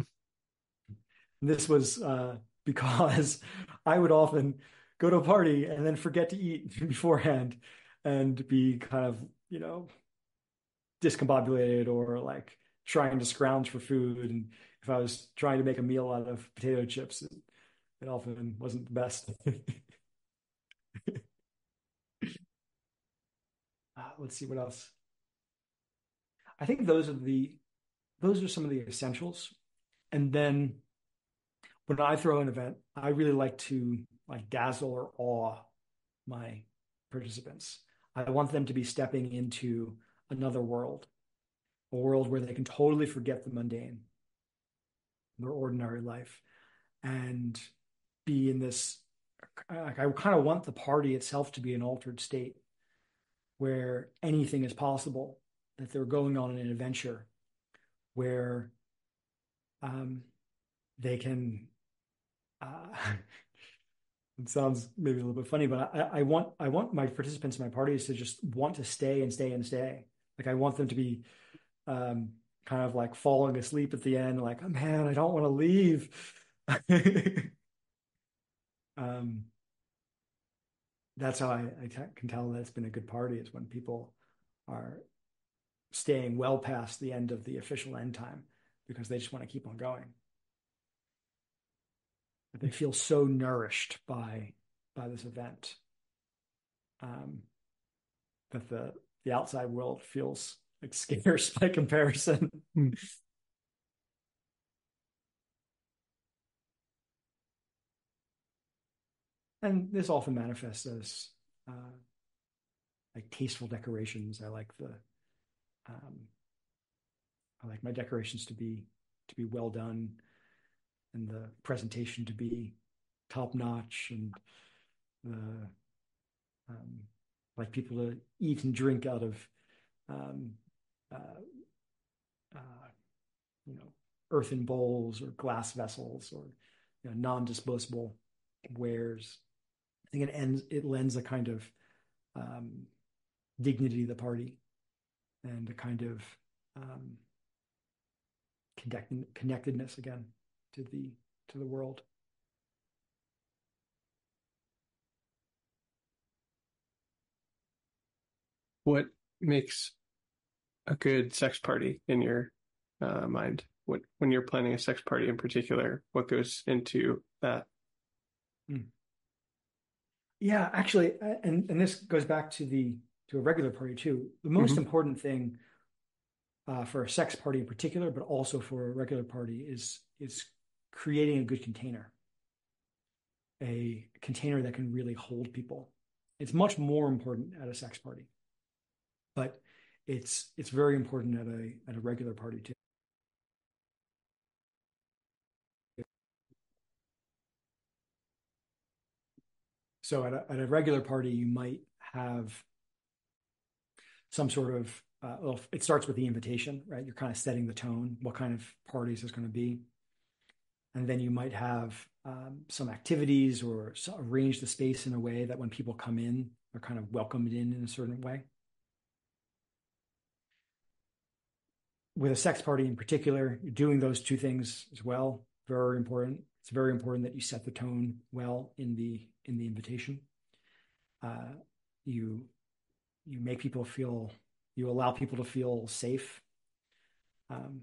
This was uh, because I would often go to a party and then forget to eat beforehand and be kind of, you know, discombobulated or like trying to scrounge for food. And if I was trying to make a meal out of potato chips, it, it often wasn't the best. uh, let's see what else. I think those are the those are some of the essentials. And then when I throw an event, I really like to like dazzle or awe my participants. I want them to be stepping into another world, a world where they can totally forget the mundane, their ordinary life, and be in this. Like I kind of want the party itself to be an altered state where anything is possible, that they're going on an adventure where um, they can uh, it sounds maybe a little bit funny, but I, I, want I want my participants in my parties to just want to stay and stay and stay. Like I want them to be um, kind of like falling asleep at the end, like, oh, man, I don't want to leave. um, that's how I, I t- can tell that it's been a good party is when people are staying well past the end of the official end time because they just want to keep on going they feel so nourished by by this event um, that the the outside world feels like scarce by comparison. And this often manifests as uh, like tasteful decorations. I like the um, I like my decorations to be to be well done and the presentation to be top notch and the um, like people to eat and drink out of um, uh, uh, you know earthen bowls or glass vessels or you know, non-disposable wares. I think it ends it lends a kind of um, dignity to the party and a kind of um, connect- connectedness again to the to the world. What makes a good sex party in your uh, mind? What when you're planning a sex party in particular? What goes into that? Hmm. Yeah, actually, and and this goes back to the to a regular party too. The most Mhm. important thing uh, for a sex party in particular, but also for a regular party, is is creating a good container, a container that can really hold people. It's much more important at a sex party, but it's it's very important at a at a regular party too. So at a, at a regular party, you might have some sort of uh, well, it starts with the invitation, right? You're kind of setting the tone, what kind of parties is going to be, and then you might have um, some activities or arrange the space in a way that when people come in, they're kind of welcomed in in a certain way. With a sex party in particular, doing those two things as well. Very important. It's very important that you set the tone well in the in the invitation. Uh, you you make people feel you allow people to feel safe. Um,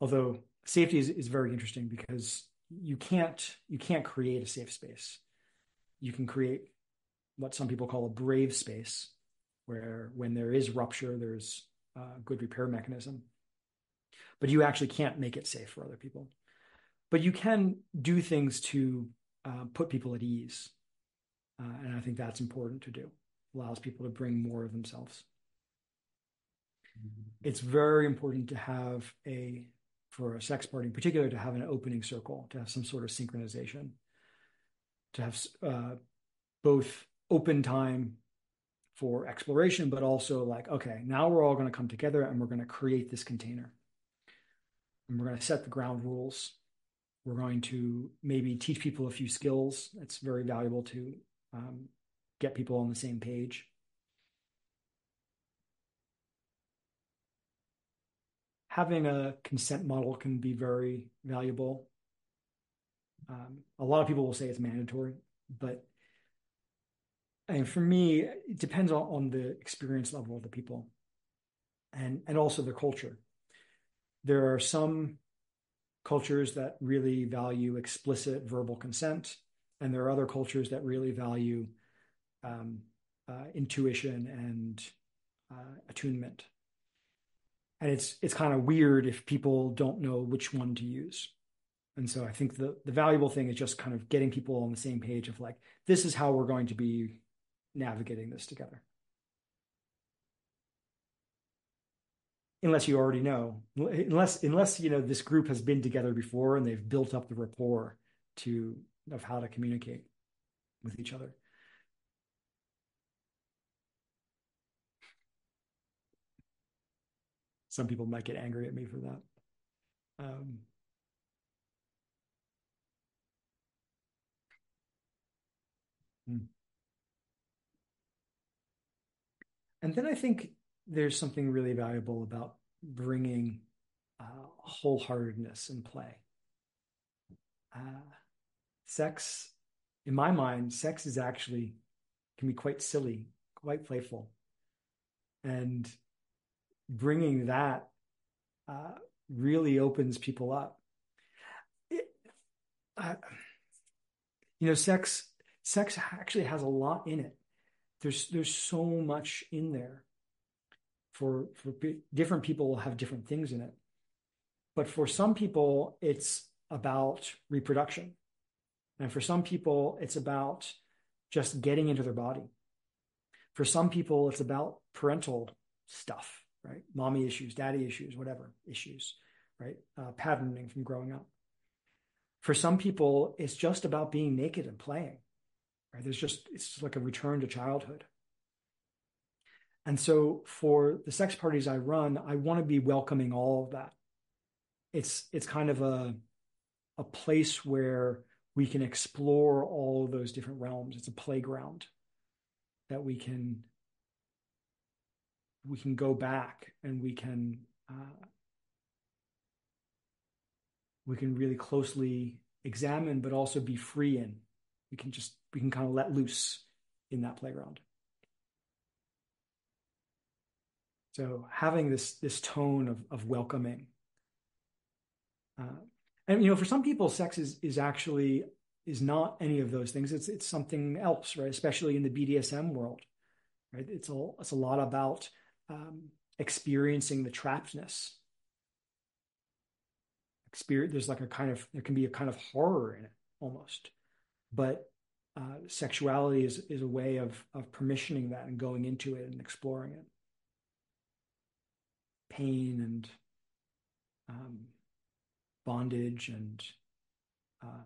although safety is, is very interesting because you can't you can't create a safe space. You can create what some people call a brave space, where when there is rupture, there's a good repair mechanism. But you actually can't make it safe for other people. But you can do things to uh, put people at ease, uh, and I think that's important to do. Allows people to bring more of themselves. It's very important to have a for a sex party in particular to have an opening circle, to have some sort of synchronization, to have uh, both open time for exploration, but also like, okay, now we're all going to come together and we're going to create this container. And we're going to set the ground rules. We're going to maybe teach people a few skills. It's very valuable to um, get people on the same page. Having a consent model can be very valuable. Um, a lot of people will say it's mandatory, but and for me, it depends on, on the experience level of the people and, and also the culture. There are some cultures that really value explicit verbal consent, and there are other cultures that really value um, uh, intuition and uh, attunement. And it's it's kind of weird if people don't know which one to use. And so I think the the valuable thing is just kind of getting people on the same page of like this is how we're going to be navigating this together. Unless you already know, unless unless you know this group has been together before and they've built up the rapport to of how to communicate with each other. Some people might get angry at me for that. Um, hmm. And then I think there's something really valuable about bringing uh, wholeheartedness in play. Uh, sex, in my mind, sex is actually can be quite silly, quite playful, and bringing that uh, really opens people up. It, uh, you know, sex sex actually has a lot in it there's there's so much in there for for different people will have different things in it. But for some people it's about reproduction. And for some people it's about just getting into their body. For some people it's about parental stuff right? Mommy issues daddy issues whatever issues right? Uh, patterning from growing up. For some people it's just about being naked and playing Right? There's just it's like a return to childhood. And so for the sex parties I run, I want to be welcoming all of that. It's it's kind of a a place where we can explore all of those different realms. It's a playground that we can we can go back and we can uh, we can really closely examine, but also be free in. We can just we can kind of let loose in that playground. So having this this tone of of welcoming, uh, and you know, for some people, sex is is actually is not any of those things. It's it's something else, right? Especially in the BDSM world, right? It's a it's a lot about um, experiencing the trappedness. Experience there's like a kind of there can be a kind of horror in it almost, but uh, sexuality is is a way of of permissioning that and going into it and exploring it. Pain and um, bondage and uh,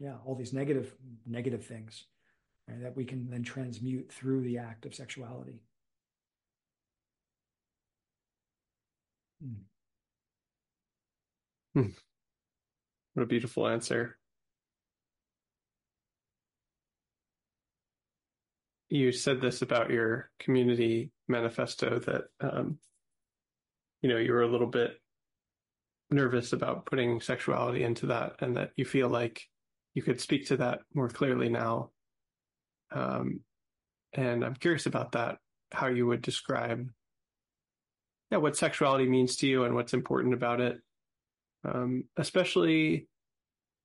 yeah, all these negative negative things right, that we can then transmute through the act of sexuality. Hmm. Hmm. What a beautiful answer. You said this about your community manifesto that um, you know you were a little bit nervous about putting sexuality into that, and that you feel like you could speak to that more clearly now. Um, and I'm curious about that, how you would describe yeah, what sexuality means to you and what's important about it, um, especially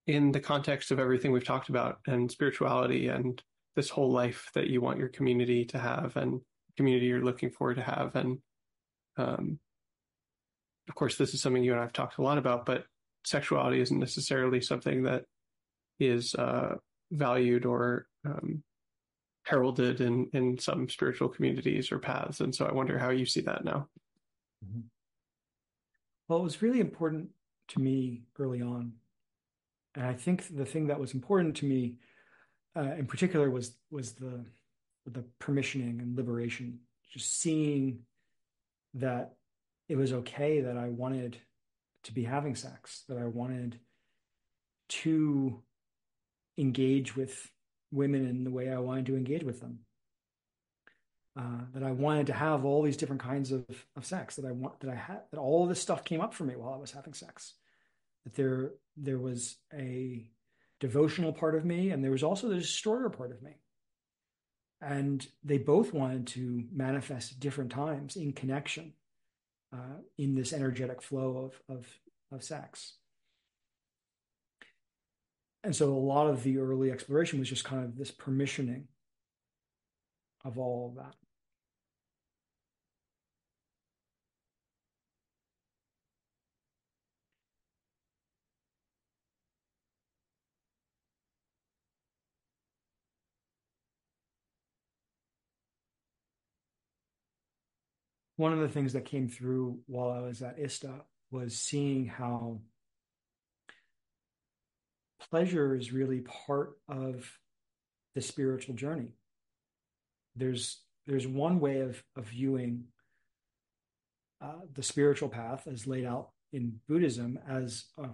in the context of everything we've talked about and spirituality and this whole life that you want your community to have and community you're looking for to have. And um, of course, this is something you and I've talked a lot about, but sexuality isn't necessarily something that is uh, valued or um, heralded in in some spiritual communities or paths. And so I wonder how you see that now. Mm-hmm. Well, it was really important to me early on, and I think the thing that was important to me, uh, in particular, was was the the permissioning and liberation. Just seeing that it was okay that I wanted to be having sex, that I wanted to engage with women in the way I wanted to engage with them. Uh, that I wanted to have all these different kinds of, of sex that I want that I had that all this stuff came up for me while I was having sex. That there there was a devotional part of me and there was also the destroyer part of me. And they both wanted to manifest at different times in connection uh, in this energetic flow of, of, of sex. And so a lot of the early exploration was just kind of this permissioning of all of that one of the things that came through while I was at ISTA was seeing how pleasure is really part of the spiritual journey. There's there's one way of, of viewing uh, the spiritual path as laid out in Buddhism as a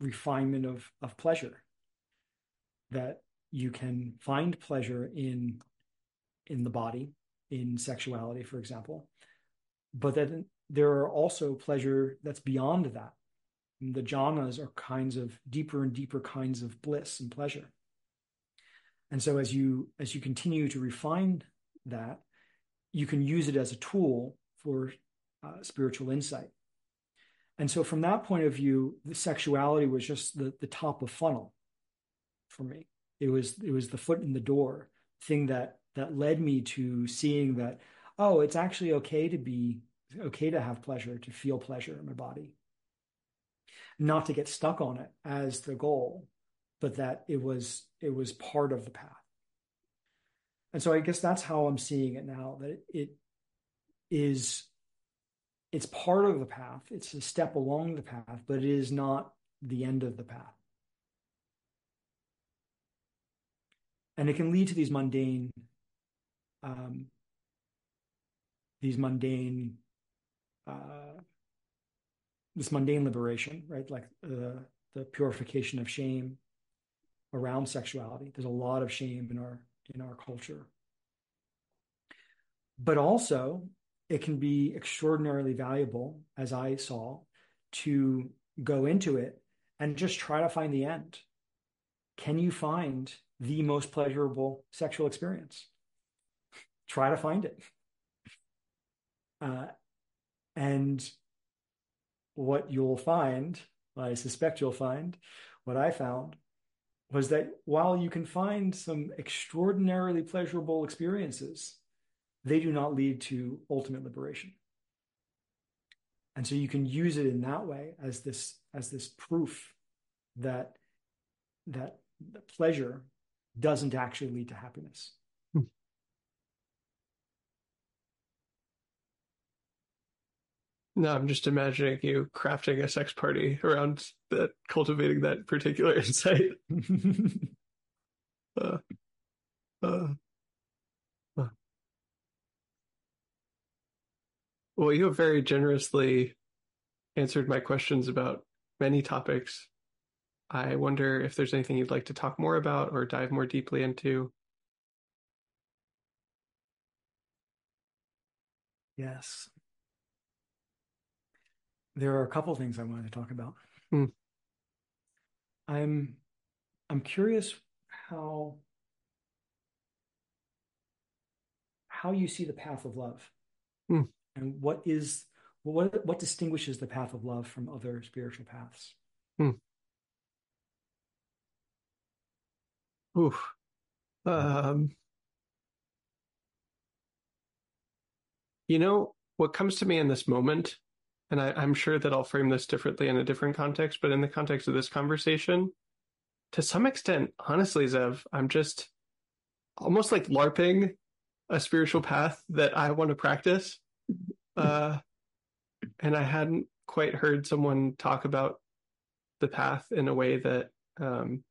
refinement of, of pleasure. That you can find pleasure in in the body, in sexuality, for example, but then there are also pleasure that's beyond that the jhanas are kinds of deeper and deeper kinds of bliss and pleasure. And so as you as you continue to refine that, you can use it as a tool for uh, spiritual insight. And so from that point of view, the sexuality was just the, the top of funnel for me. It was it was the foot in the door thing that that led me to seeing that, oh, it's actually okay to be okay to have pleasure, to feel pleasure in my body not to get stuck on it as the goal, but that it was it was part of the path. And so I guess that's how I'm seeing it now that it, is it's part of the path. It's a step along the path, but it is not the end of the path. And it can lead to these mundane um, these mundane uh, this mundane liberation, right? Like the the purification of shame around sexuality. There's a lot of shame in our in our culture. But also, it can be extraordinarily valuable, as I saw, to go into it and just try to find the end. Can you find the most pleasurable sexual experience? Try to find it. Uh, and what you'll find, I suspect you'll find, what I found was that while you can find some extraordinarily pleasurable experiences, they do not lead to ultimate liberation. And so you can use it in that way as this as this proof that that pleasure doesn't actually lead to happiness. No, I'm just imagining you crafting a sex party around that, cultivating that particular insight. uh, uh, uh. Well, you have very generously answered my questions about many topics. I wonder if there's anything you'd like to talk more about or dive more deeply into. Yes. There are a couple things I wanted to talk about. Hmm. I'm I'm curious how how you see the path of love hmm. and what is what what distinguishes the path of love from other spiritual paths hmm. Oof. Um, you know, what comes to me in this moment, and I, I'm sure that I'll frame this differently in a different context, but in the context of this conversation, to some extent, honestly, Zev, I'm just almost like LARPing a spiritual path that I want to practice. Uh, and I hadn't quite heard someone talk about the path in a way that um,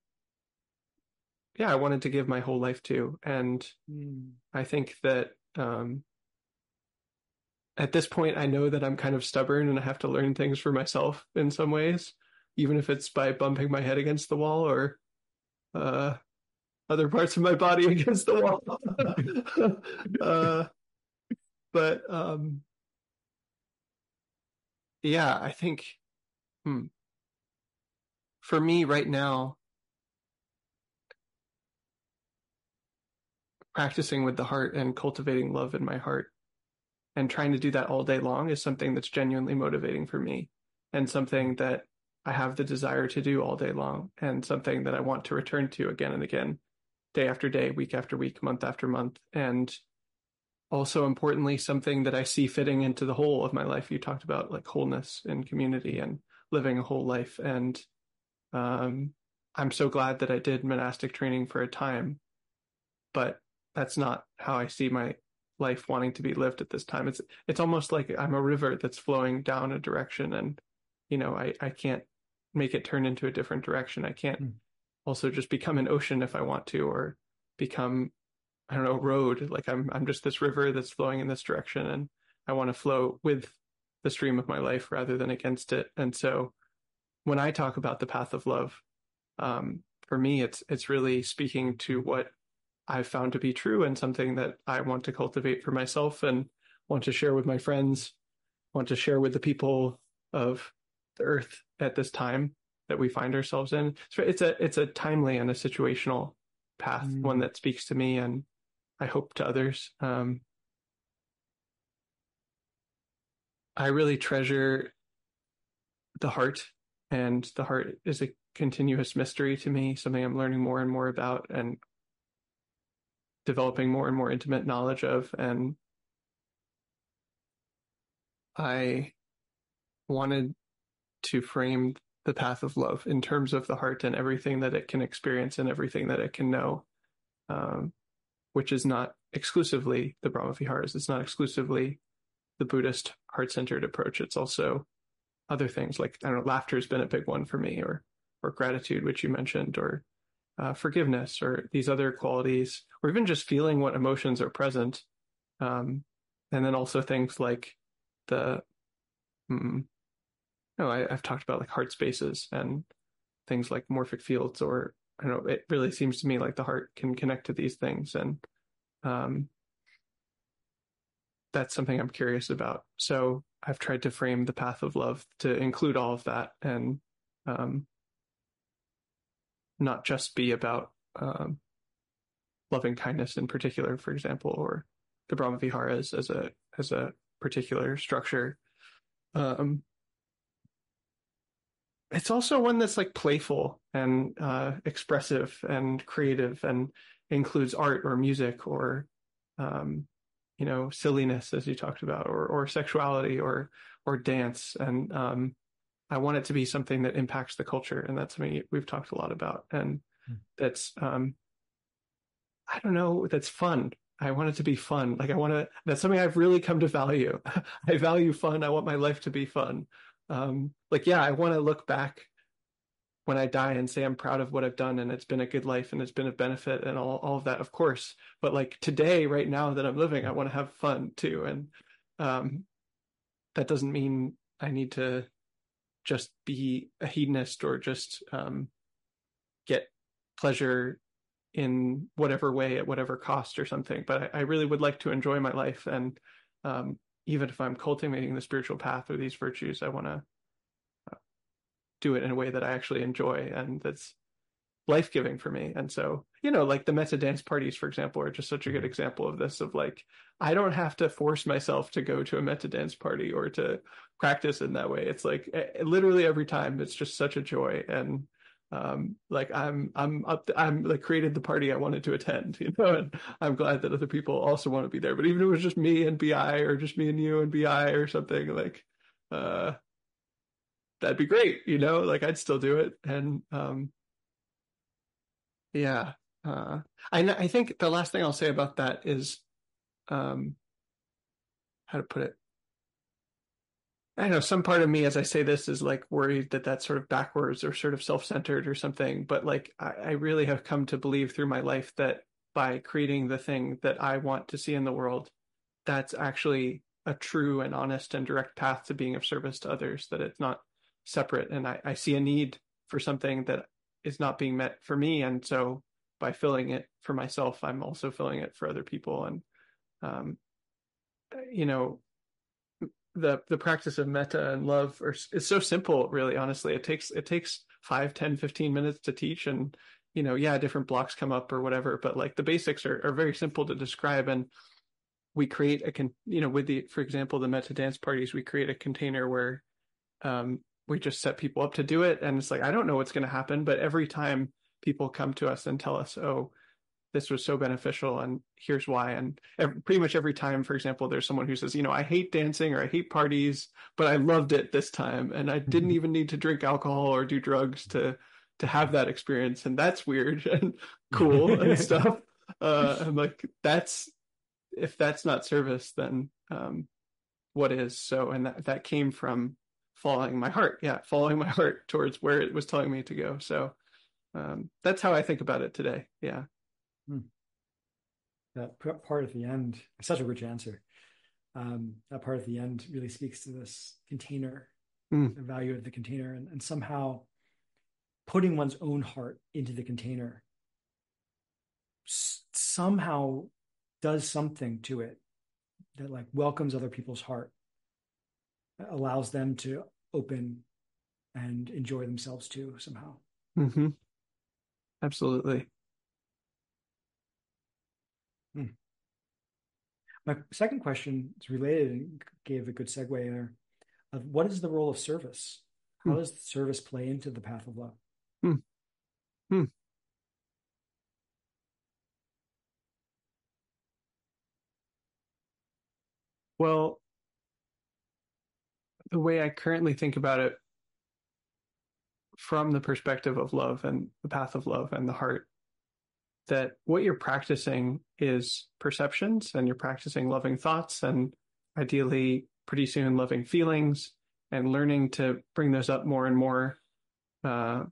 yeah, I wanted to give my whole life to. And mm. I think that um, at this point, I know that I'm kind of stubborn and I have to learn things for myself in some ways, even if it's by bumping my head against the wall or uh, other parts of my body against the wall. uh, but um, yeah, I think hmm, for me right now, practicing with the heart and cultivating love in my heart and trying to do that all day long is something that's genuinely motivating for me and something that I have the desire to do all day long and something that I want to return to again and again, day after day, week after week, month after month. And also importantly, something that I see fitting into the whole of my life. You talked about like wholeness and community and living a whole life. And um, I'm so glad that I did monastic training for a time, but that's not how I see my life wanting to be lived at this time. It's it's almost like I'm a river that's flowing down a direction and you know, I, I can't make it turn into a different direction. I can't mm. also just become an ocean if I want to or become I don't know, a road. Like I'm I'm just this river that's flowing in this direction and I want to flow with the stream of my life rather than against it. And so when I talk about the path of love, um, for me it's it's really speaking to what I've found to be true and something that I want to cultivate for myself and want to share with my friends, want to share with the people of the earth at this time that we find ourselves in. So it's a it's a timely and a situational path, mm. one that speaks to me and I hope to others. Um, I really treasure the heart, and the heart is a continuous mystery to me, something I'm learning more and more about and developing more and more intimate knowledge of. And I wanted to frame the path of love in terms of the heart and everything that it can experience and everything that it can know, um, which is not exclusively the Brahma Viharas. It's not exclusively the Buddhist heart centered approach. It's also other things like, I don't know, laughter has been a big one for me or, or gratitude, which you mentioned, or uh, forgiveness or these other qualities, or even just feeling what emotions are present. Um, and then also things like the, mm, no, I, have talked about like heart spaces and things like morphic fields, or I don't know, it really seems to me like the heart can connect to these things. And um, that's something I'm curious about. So I've tried to frame the path of love to include all of that and um, not just be about um, loving kindness in particular, for example, or the Brahma Viharas as a as a particular structure. Um, it's also one that's like playful and uh, expressive and creative and includes art or music or um, you know silliness as you talked about or or sexuality or or dance and um, I want it to be something that impacts the culture and that's something we've talked a lot about and mm. that's um, I don't know that's fun I want it to be fun like I want to that's something I've really come to value I value fun I want my life to be fun um, like yeah I want to look back when I die and say I'm proud of what I've done and it's been a good life and it's been a benefit and all, all of that, of course. But like today, right now that I'm living, I want to have fun too. And um, that doesn't mean I need to just be a hedonist or just um, get pleasure in whatever way at whatever cost or something. But I, I really would like to enjoy my life. And um, even if I'm cultivating the spiritual path or these virtues, I want to do it in a way that I actually enjoy and that's life giving for me. And so, you know, like the metta dance parties, for example, are just such a good mm-hmm. example of this of like, I don't have to force myself to go to a metta dance party or to practice in that way. It's like literally every time it's just such a joy. And, um, like I'm, I'm up, to, I'm like created the party I wanted to attend, you know, and I'm glad that other people also want to be there. But even if it was just me and BI or just me and you and BI or something like, uh, that'd be great, you know, like I'd still do it. And um yeah. Uh I I think the last thing I'll say about that is um how to put it. I know some part of me as I say this is like worried that that's sort of backwards or sort of self-centered or something, but like I, I really have come to believe through my life that by creating the thing that I want to see in the world, that's actually a true and honest and direct path to being of service to others, that it's not separate and I, I see a need for something that is not being met for me and so by filling it for myself i'm also filling it for other people and um, you know the the practice of metta and love are, is so simple really honestly. It takes it takes 5 10 15 minutes to teach and you know yeah different blocks come up or whatever but like the basics are, are very simple to describe and we create a con you know with the for example the metta dance parties we create a container where um, we just set people up to do it. And it's like i don't know what's going to happen but every time people come to us and tell us oh this was so beneficial and here's why and every, pretty much every time for example there's someone who says you know i hate dancing or i hate parties but i loved it this time and i didn't mm-hmm. even need to drink alcohol or do drugs to to have that experience and that's weird and cool and stuff. Uh i'm like that's if that's not service then um what is? So and that that came from following my heart. Yeah, following my heart towards where it was telling me to go. So um, that's how I think about it today. Yeah. Hmm. That part at the end, such a rich answer. Um, that part at the end really speaks to this container, mm. the value of the container, and, and somehow putting one's own heart into the container s- somehow does something to it that like welcomes other people's heart allows them to open and enjoy themselves too somehow. Mm-hmm. Absolutely. Hmm. My second question is related and gave a good segue there. Of what is the role of service? How hmm. does service play into the path of love? Hmm. Hmm. Well, the way I currently think about it from the perspective of love and the path of love and the heart that what you're practicing is perceptions and you're practicing loving thoughts and ideally pretty soon loving feelings and learning to bring those up more and more. Uh,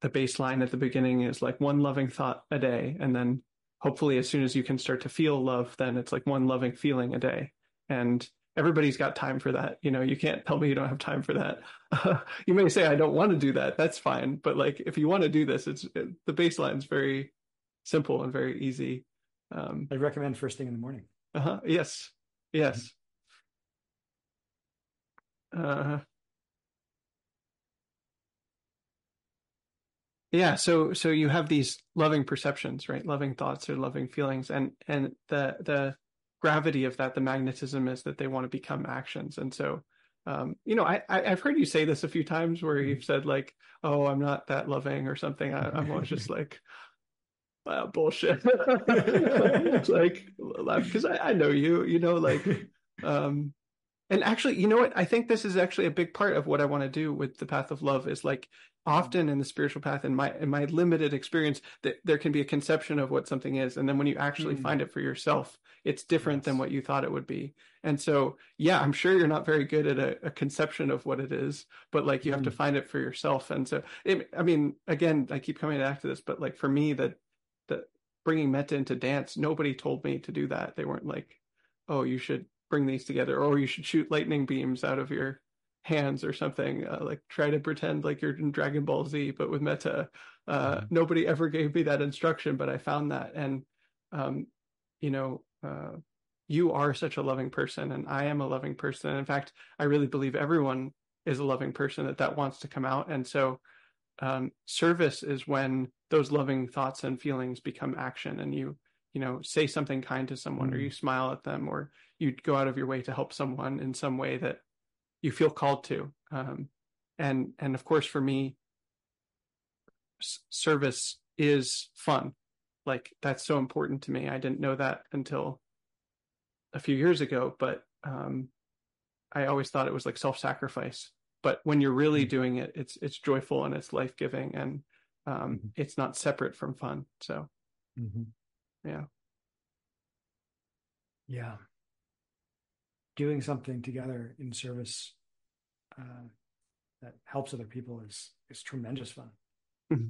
the baseline at the beginning is like one loving thought a day and then hopefully as soon as you can start to feel love then it's like one loving feeling a day. And everybody's got time for that. You know, you can't tell me you don't have time for that. Uh, you may say I don't want to do that. That's fine. But like, if you want to do this, it's it, the baseline is very simple and very easy. Um, I recommend first thing in the morning. Uh huh. Yes. Yes. Uh, yeah. So so you have these loving perceptions, right? Loving thoughts or loving feelings, and and the the gravity of that, the magnetism is that they want to become actions. And so um, you know, I, I have heard you say this a few times where you've said like, "Oh, I'm not that loving" or something. I, am always just like, wow, bullshit. it's like because I, I know you, you know, like, um, and actually, you know what? I think this is actually a big part of what I want to do with the path of love is like often in the spiritual path in my in my limited experience that there can be a conception of what something is and then when you actually mm. find it for yourself it's different yes. than what you thought it would be and so yeah i'm sure you're not very good at a, a conception of what it is but like you mm. have to mm. find it for yourself and so it, i mean again i keep coming back to this but like for me that that bringing metta into dance nobody told me to do that they weren't like oh you should bring these together or you should shoot lightning beams out of your hands or something uh, like try to pretend like you're in dragon ball z but with metta. uh, mm-hmm. nobody ever gave me that instruction but i found that and um, you know uh, you are such a loving person and i am a loving person in fact i really believe everyone is a loving person that that wants to come out and so um, service is when those loving thoughts and feelings become action and you you know say something kind to someone mm-hmm. or you smile at them or you go out of your way to help someone in some way that you feel called to. Um, and and of course, for me, s- service is fun. Like that's so important to me. I didn't know that until a few years ago, but um, I always thought it was like self-sacrifice. But when you're really mm-hmm. doing it, it's it's joyful and it's life-giving, and um, mm-hmm. it's not separate from fun. So, mm-hmm. yeah, yeah doing something together in service uh, that helps other people is is tremendous fun. Mm-hmm.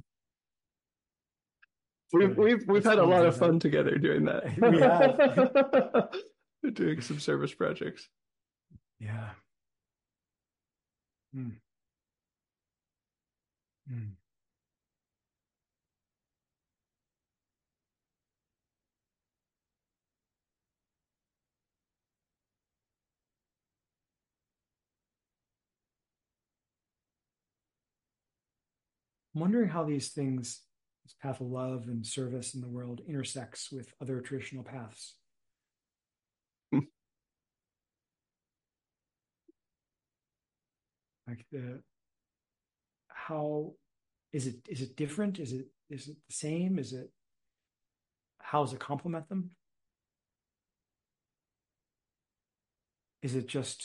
We've we've we've had a lot of fun together doing that. we have doing some service projects. Yeah. Mm. Mm. I'm wondering how these things, this path of love and service in the world, intersects with other traditional paths. Hmm. Like the how is it is it different? Is it is it the same? Is it how does it complement them? Is it just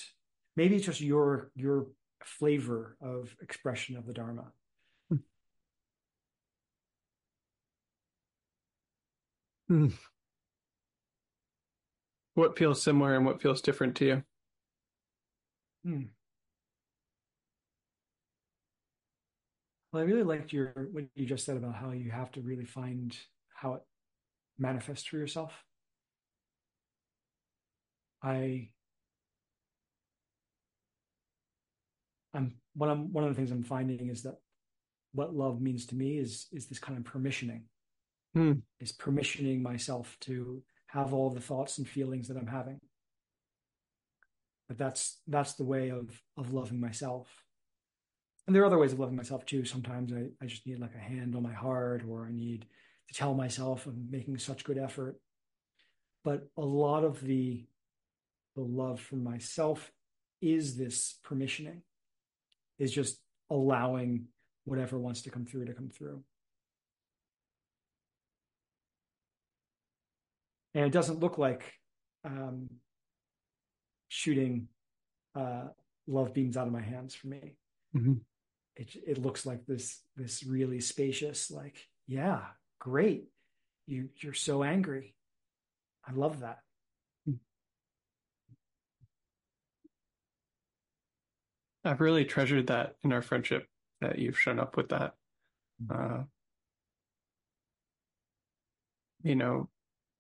maybe it's just your your flavor of expression of the Dharma? Hmm. What feels similar and what feels different to you? Hmm. Well, I really liked your what you just said about how you have to really find how it manifests for yourself. I I'm one one of the things I'm finding is that what love means to me is is this kind of permissioning hmm. is permissioning myself to have all the thoughts and feelings that I'm having. But that's that's the way of of loving myself. And there are other ways of loving myself too. Sometimes I, I just need like a hand on my heart or I need to tell myself I'm making such good effort. But a lot of the the love for myself is this permissioning, is just allowing whatever wants to come through to come through. And it doesn't look like um, shooting uh, love beams out of my hands for me. Mm-hmm. It it looks like this this really spacious, like yeah, great. You you're so angry. I love that. I've really treasured that in our friendship that you've shown up with that. Mm-hmm. Uh, you know,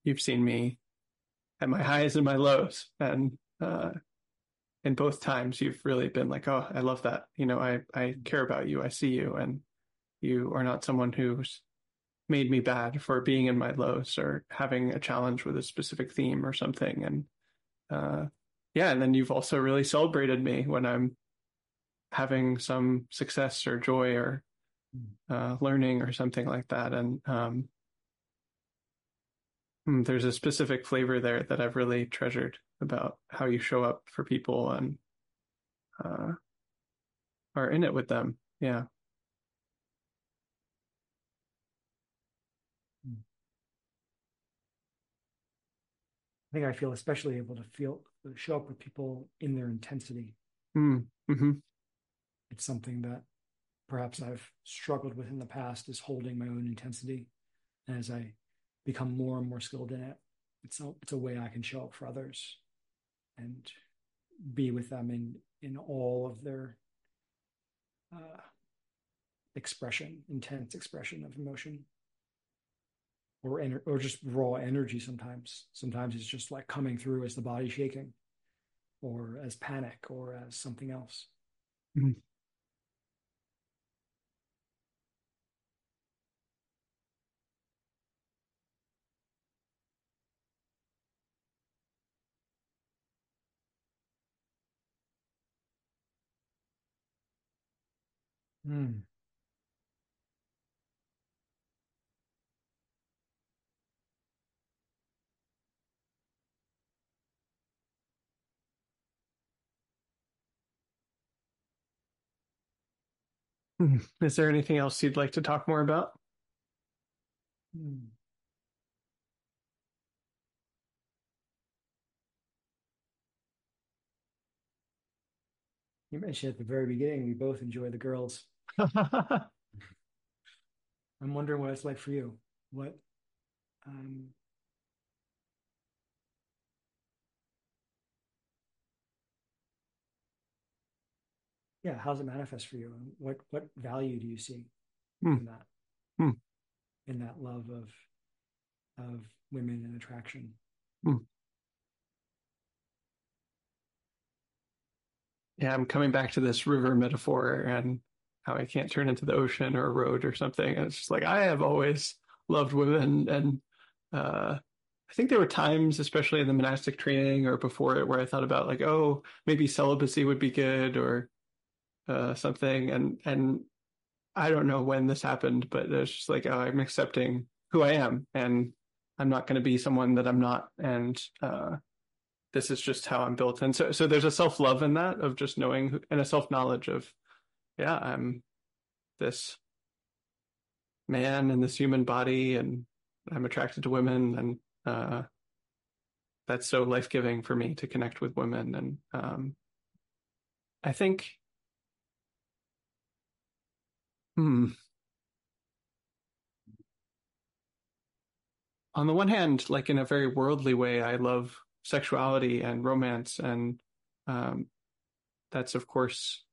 you've seen me at my highs and my lows. And uh in both times you've really been like oh i love that. You know i i care about you. I see you. And you are not someone who's made me bad for being in my lows or having a challenge with a specific theme or something. And uh yeah. And then you've also really celebrated me when i'm having some success or joy or hmm. uh learning or something like that. And um there's a specific flavor there that I've really treasured about how you show up for people and uh, are in it with them. Yeah. I think I feel especially able to feel show up with people in their intensity. Mm. hmm It's something that perhaps I've struggled with in the past is holding my own intensity. And as I become more and more skilled in it, it's a, it's a way I can show up for others and be with them in in all of their uh, expression, intense expression of emotion, or ener- or just raw energy. Sometimes, sometimes it's just like coming through as the body shaking, or as panic, or as something else. Mm-hmm. Mm. Hmm. Is there anything else you'd like to talk more about? Mm. You mentioned at the very beginning we both enjoy the girls. I'm wondering what it's like for you. What um, yeah, how's it manifest for you? And what what value do you see Hmm. in that? Hmm. In that love of of women and attraction. Hmm. Yeah, I'm coming back to this river metaphor and how I can't turn into the ocean or a road or something. And it's just like I have always loved women, and uh, I think there were times, especially in the monastic training or before it, where I thought about like, oh, maybe celibacy would be good or uh, something, and and I don't know when this happened, but it's just like oh, I'm accepting who I am, and I'm not going to be someone that I'm not, and uh, this is just how I'm built. And so, so there's a self love in that of just knowing and a self knowledge of, yeah, I'm this man in this human body, and I'm attracted to women, and uh, that's so life giving for me to connect with women. And um, I think, hmm, on the one hand, like in a very worldly way, I love sexuality and romance, and um, that's of course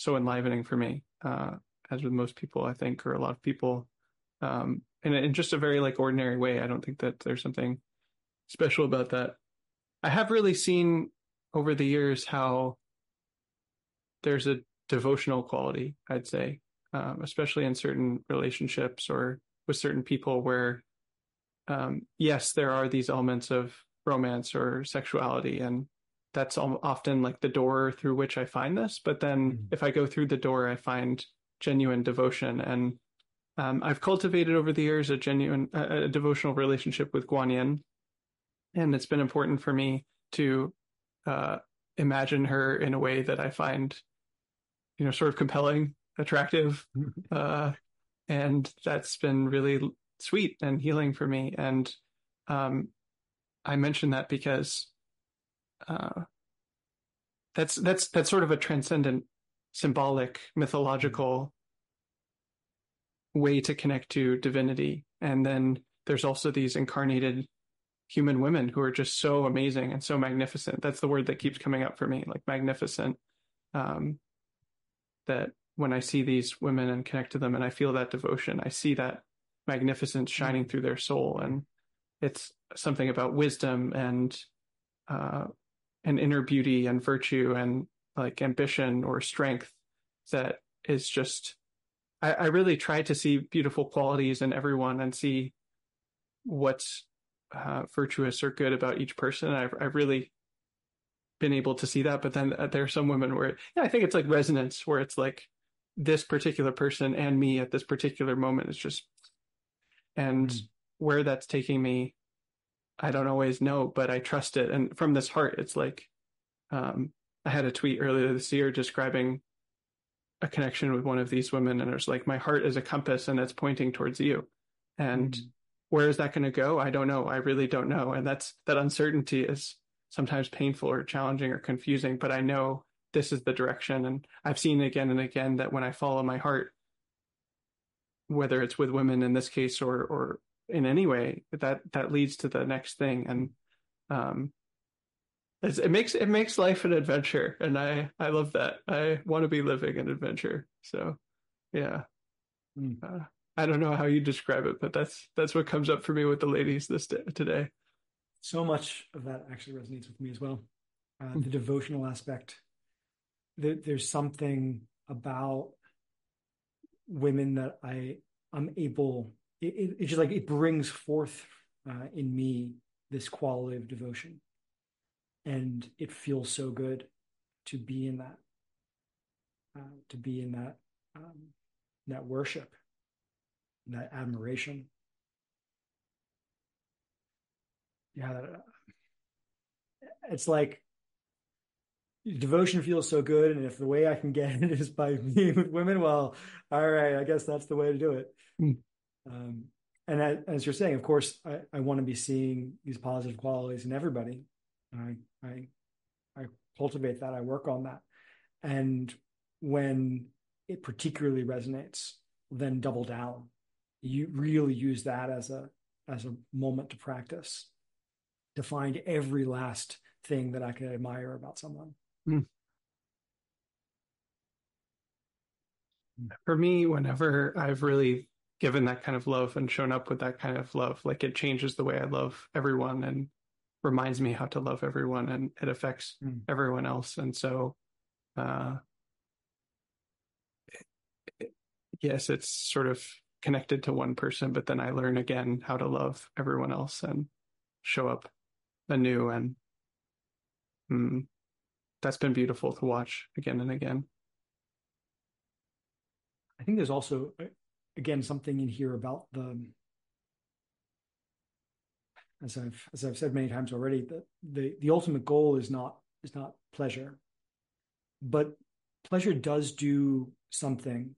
so enlivening for me, uh, as with most people, I think, or a lot of people, um, in, in just a very like ordinary way. I don't think that there's something special about that. I have really seen over the years how there's a devotional quality, I'd say, um, especially in certain relationships or with certain people where um, yes, there are these elements of romance or sexuality, and that's often like the door through which I find this. But then mm-hmm. if I go through the door, I find genuine devotion, and um, I've cultivated over the years a genuine, a, a devotional relationship with Guanyin, and it's been important for me to uh, imagine her in a way that I find, you know, sort of compelling, attractive, uh, and that's been really sweet and healing for me. And um, I mention that because uh, that's that's that's sort of a transcendent, symbolic, mythological way to connect to divinity. And then there's also these incarnated human women who are just so amazing and so magnificent. That's the word that keeps coming up for me, like magnificent. Um, that when I see these women and connect to them and I feel that devotion, I see that magnificence shining through their soul. And it's something about wisdom and uh, and inner beauty and virtue and like ambition or strength that is just I, I really try to see beautiful qualities in everyone and see what's uh, virtuous or good about each person. I've I've really been able to see that, but then uh, there are some women where yeah, I think it's like resonance where it's like this particular person and me at this particular moment is just and mm. where that's taking me i don't always know but i trust it and from this heart it's like um I had a tweet earlier this year describing a connection with one of these women, and it was like, my heart is a compass and it's pointing towards you. And mm-hmm. where is that going to go? I don't know. I really don't know. And that's that uncertainty is sometimes painful or challenging or confusing, but I know this is the direction. And I've seen again and again that when I follow my heart, whether it's with women in this case or or in any way, that that leads to the next thing. And um, it makes it makes life an adventure, and I I love that. I want to be living an adventure. So, yeah. Mm. Uh, I don't know how you describe it, but that's that's what comes up for me with the ladies this day, today. So much of that actually resonates with me as well. Uh, mm. The devotional aspect. There, there's something about women that I I'm able. It, it, it's just like it brings forth uh, in me this quality of devotion. And it feels so good to be in that uh, to be in that um, that worship that admiration. Yeah uh, it's like devotion feels so good and if the way i can get it is by being with women well all right i guess that's the way to do it. Mm. Um, and as you're saying of course i, I want to be seeing these positive qualities in everybody I, I, I cultivate that. I work on that. And when it particularly resonates, then double down. You really use that as a as a moment to practice, to find every last thing that I can admire about someone. Mm. For me, whenever I've really given that kind of love and shown up with that kind of love, like it changes the way I love everyone and reminds me how to love everyone and it affects mm. everyone else. And so, uh, it, yes, it's sort of connected to one person, but then I learn again how to love everyone else and show up anew. And mm, that's been beautiful to watch again and again. I think there's also, again, something in here about the as I've as I've said many times already, that the the ultimate goal is not is not pleasure, but pleasure does do something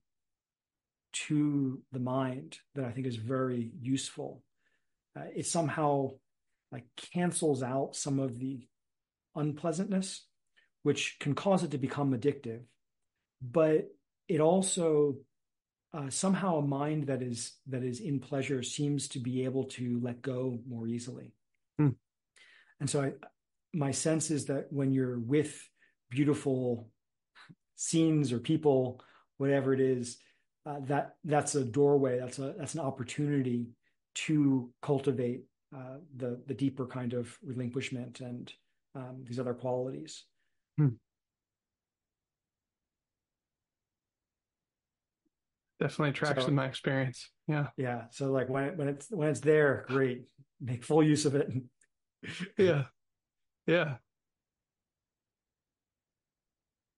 to the mind that I think is very useful. Uh, it somehow like cancels out some of the unpleasantness, which can cause it to become addictive. But it also uh, somehow a mind that is that is in pleasure seems to be able to let go more easily. Hmm. And so I, my sense is that when you're with beautiful scenes or people, whatever it is, uh, that that's a doorway. That's a that's an opportunity to cultivate uh, the the deeper kind of relinquishment and um, these other qualities. Hmm. Definitely tracks so, in my experience. Yeah. Yeah. So like when it, when it's when it's there, great. Make full use of it. yeah. Yeah.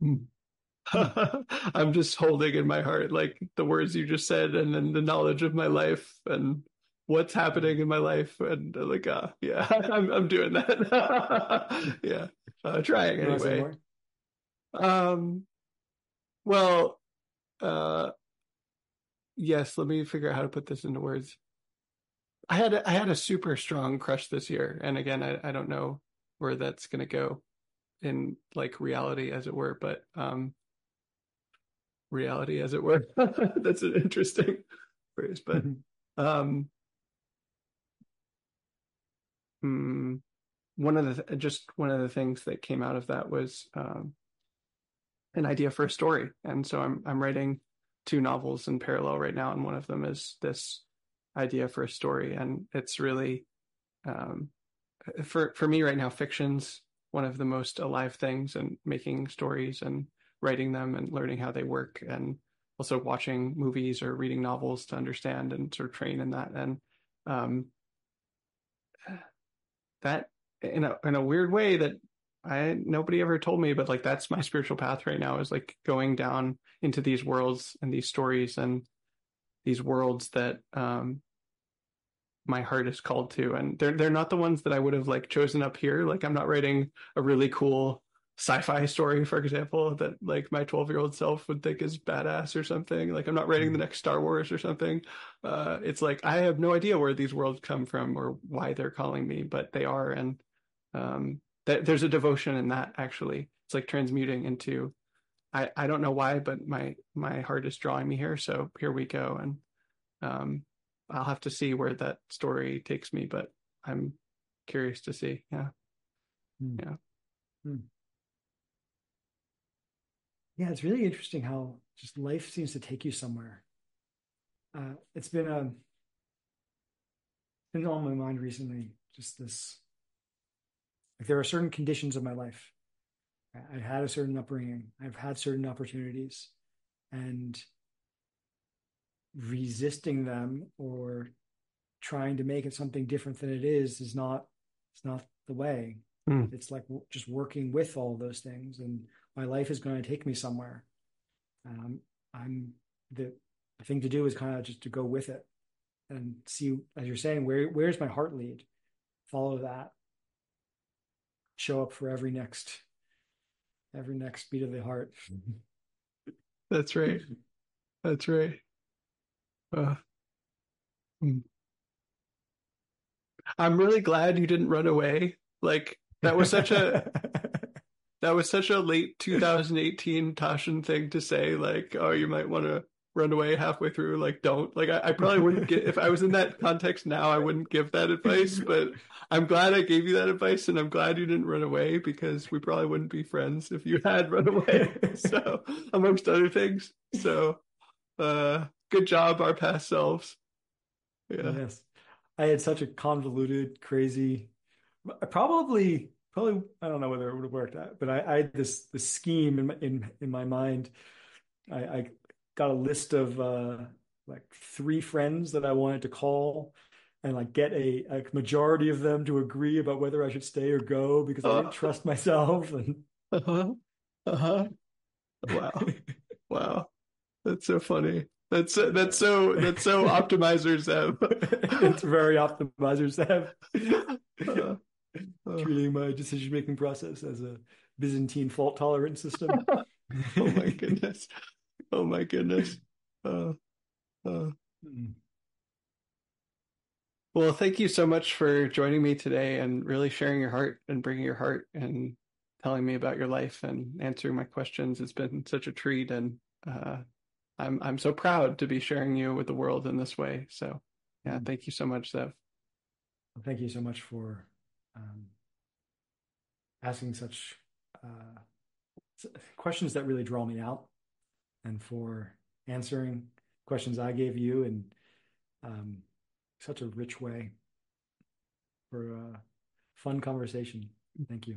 Hmm. I'm just holding in my heart like the words you just said and then the knowledge of my life and what's happening in my life and uh, like uh yeah I'm I'm doing that. yeah. Uh trying anyway. Um well uh yes, let me figure out how to put this into words. I had a, I had a super strong crush this year, and again, I, I don't know where that's going to go in like reality, as it were, but um, reality, as it were. that's an interesting phrase, but mm-hmm. um, hmm, one of the just one of the things that came out of that was um, an idea for a story, and so I'm I'm writing two novels in parallel right now, and one of them is this idea for a story, and it's really um, for for me right now, fiction's one of the most alive things, and making stories and writing them and learning how they work, and also watching movies or reading novels to understand and sort of train in that, and um, that in a in a weird way that I nobody ever told me, but like that's my spiritual path right now is like going down into these worlds and these stories and these worlds that um my heart is called to and they're they're not the ones that I would have like chosen up here like I'm not writing a really cool sci-fi story, for example, that like my 12 year old self would think is badass or something. Like I'm not writing the next Star Wars or something. Uh, it's like I have no idea where these worlds come from or why they're calling me, but they are, and um, th- there's a devotion in that. Actually, it's like transmuting into. I, I don't know why, but my my heart is drawing me here, so here we go, and um, I'll have to see where that story takes me, but I'm curious to see. Yeah, Hmm. yeah. Hmm. Yeah, it's really interesting how just life seems to take you somewhere. Uh, it's been um been on my mind recently. Just this, like there are certain conditions of my life. I, I had a certain upbringing. I've had certain opportunities, and resisting them or trying to make it something different than it is is not it's not the way. Hmm. It's like just working with all those things, and my life is going to take me somewhere. Um, I'm the, the thing to do is kind of just to go with it and see, as you're saying, where where's my heart lead? Follow that. Show up for every next every next beat of the heart. That's right. That's right. Uh, hmm. I'm really glad you didn't run away. Like that was such a that was such a late 2018 Tasshin thing to say. Like, oh, you might want to run away halfway through. Like, don't. Like, I, I probably wouldn't get if I was in that context now. I wouldn't give that advice. But I'm glad I gave you that advice, and I'm glad you didn't run away because we probably wouldn't be friends if you had run away. so, amongst other things. So, uh, good job, our past selves. Yeah. Yes. I had such a convoluted, crazy, I probably, probably, I don't know whether it would have worked out, but I, I had this, this scheme in my, in, in my mind. I, I got a list of, uh, like three friends that I wanted to call and like get a, a majority of them to agree about whether I should stay or go because I Uh. didn't trust myself. And Uh-huh. Uh-huh. Wow. Wow. That's so funny. That's that's so that's so optimizer Zev. it's very optimizer Zev. Uh, uh, Treating my decision making process as a Byzantine fault tolerance system. oh my goodness. Oh my goodness. Uh, uh. Mm. Well, thank you so much for joining me today and really sharing your heart and bringing your heart and telling me about your life and answering my questions. It's been such a treat, and uh, I'm I'm so proud to be sharing you with the world in this way. So, yeah, Mm. thank you so much, Zev. Well, Thank you so much for um, asking such uh, questions that really draw me out and for answering questions I gave you in um, such a rich way for a fun conversation. Thank you.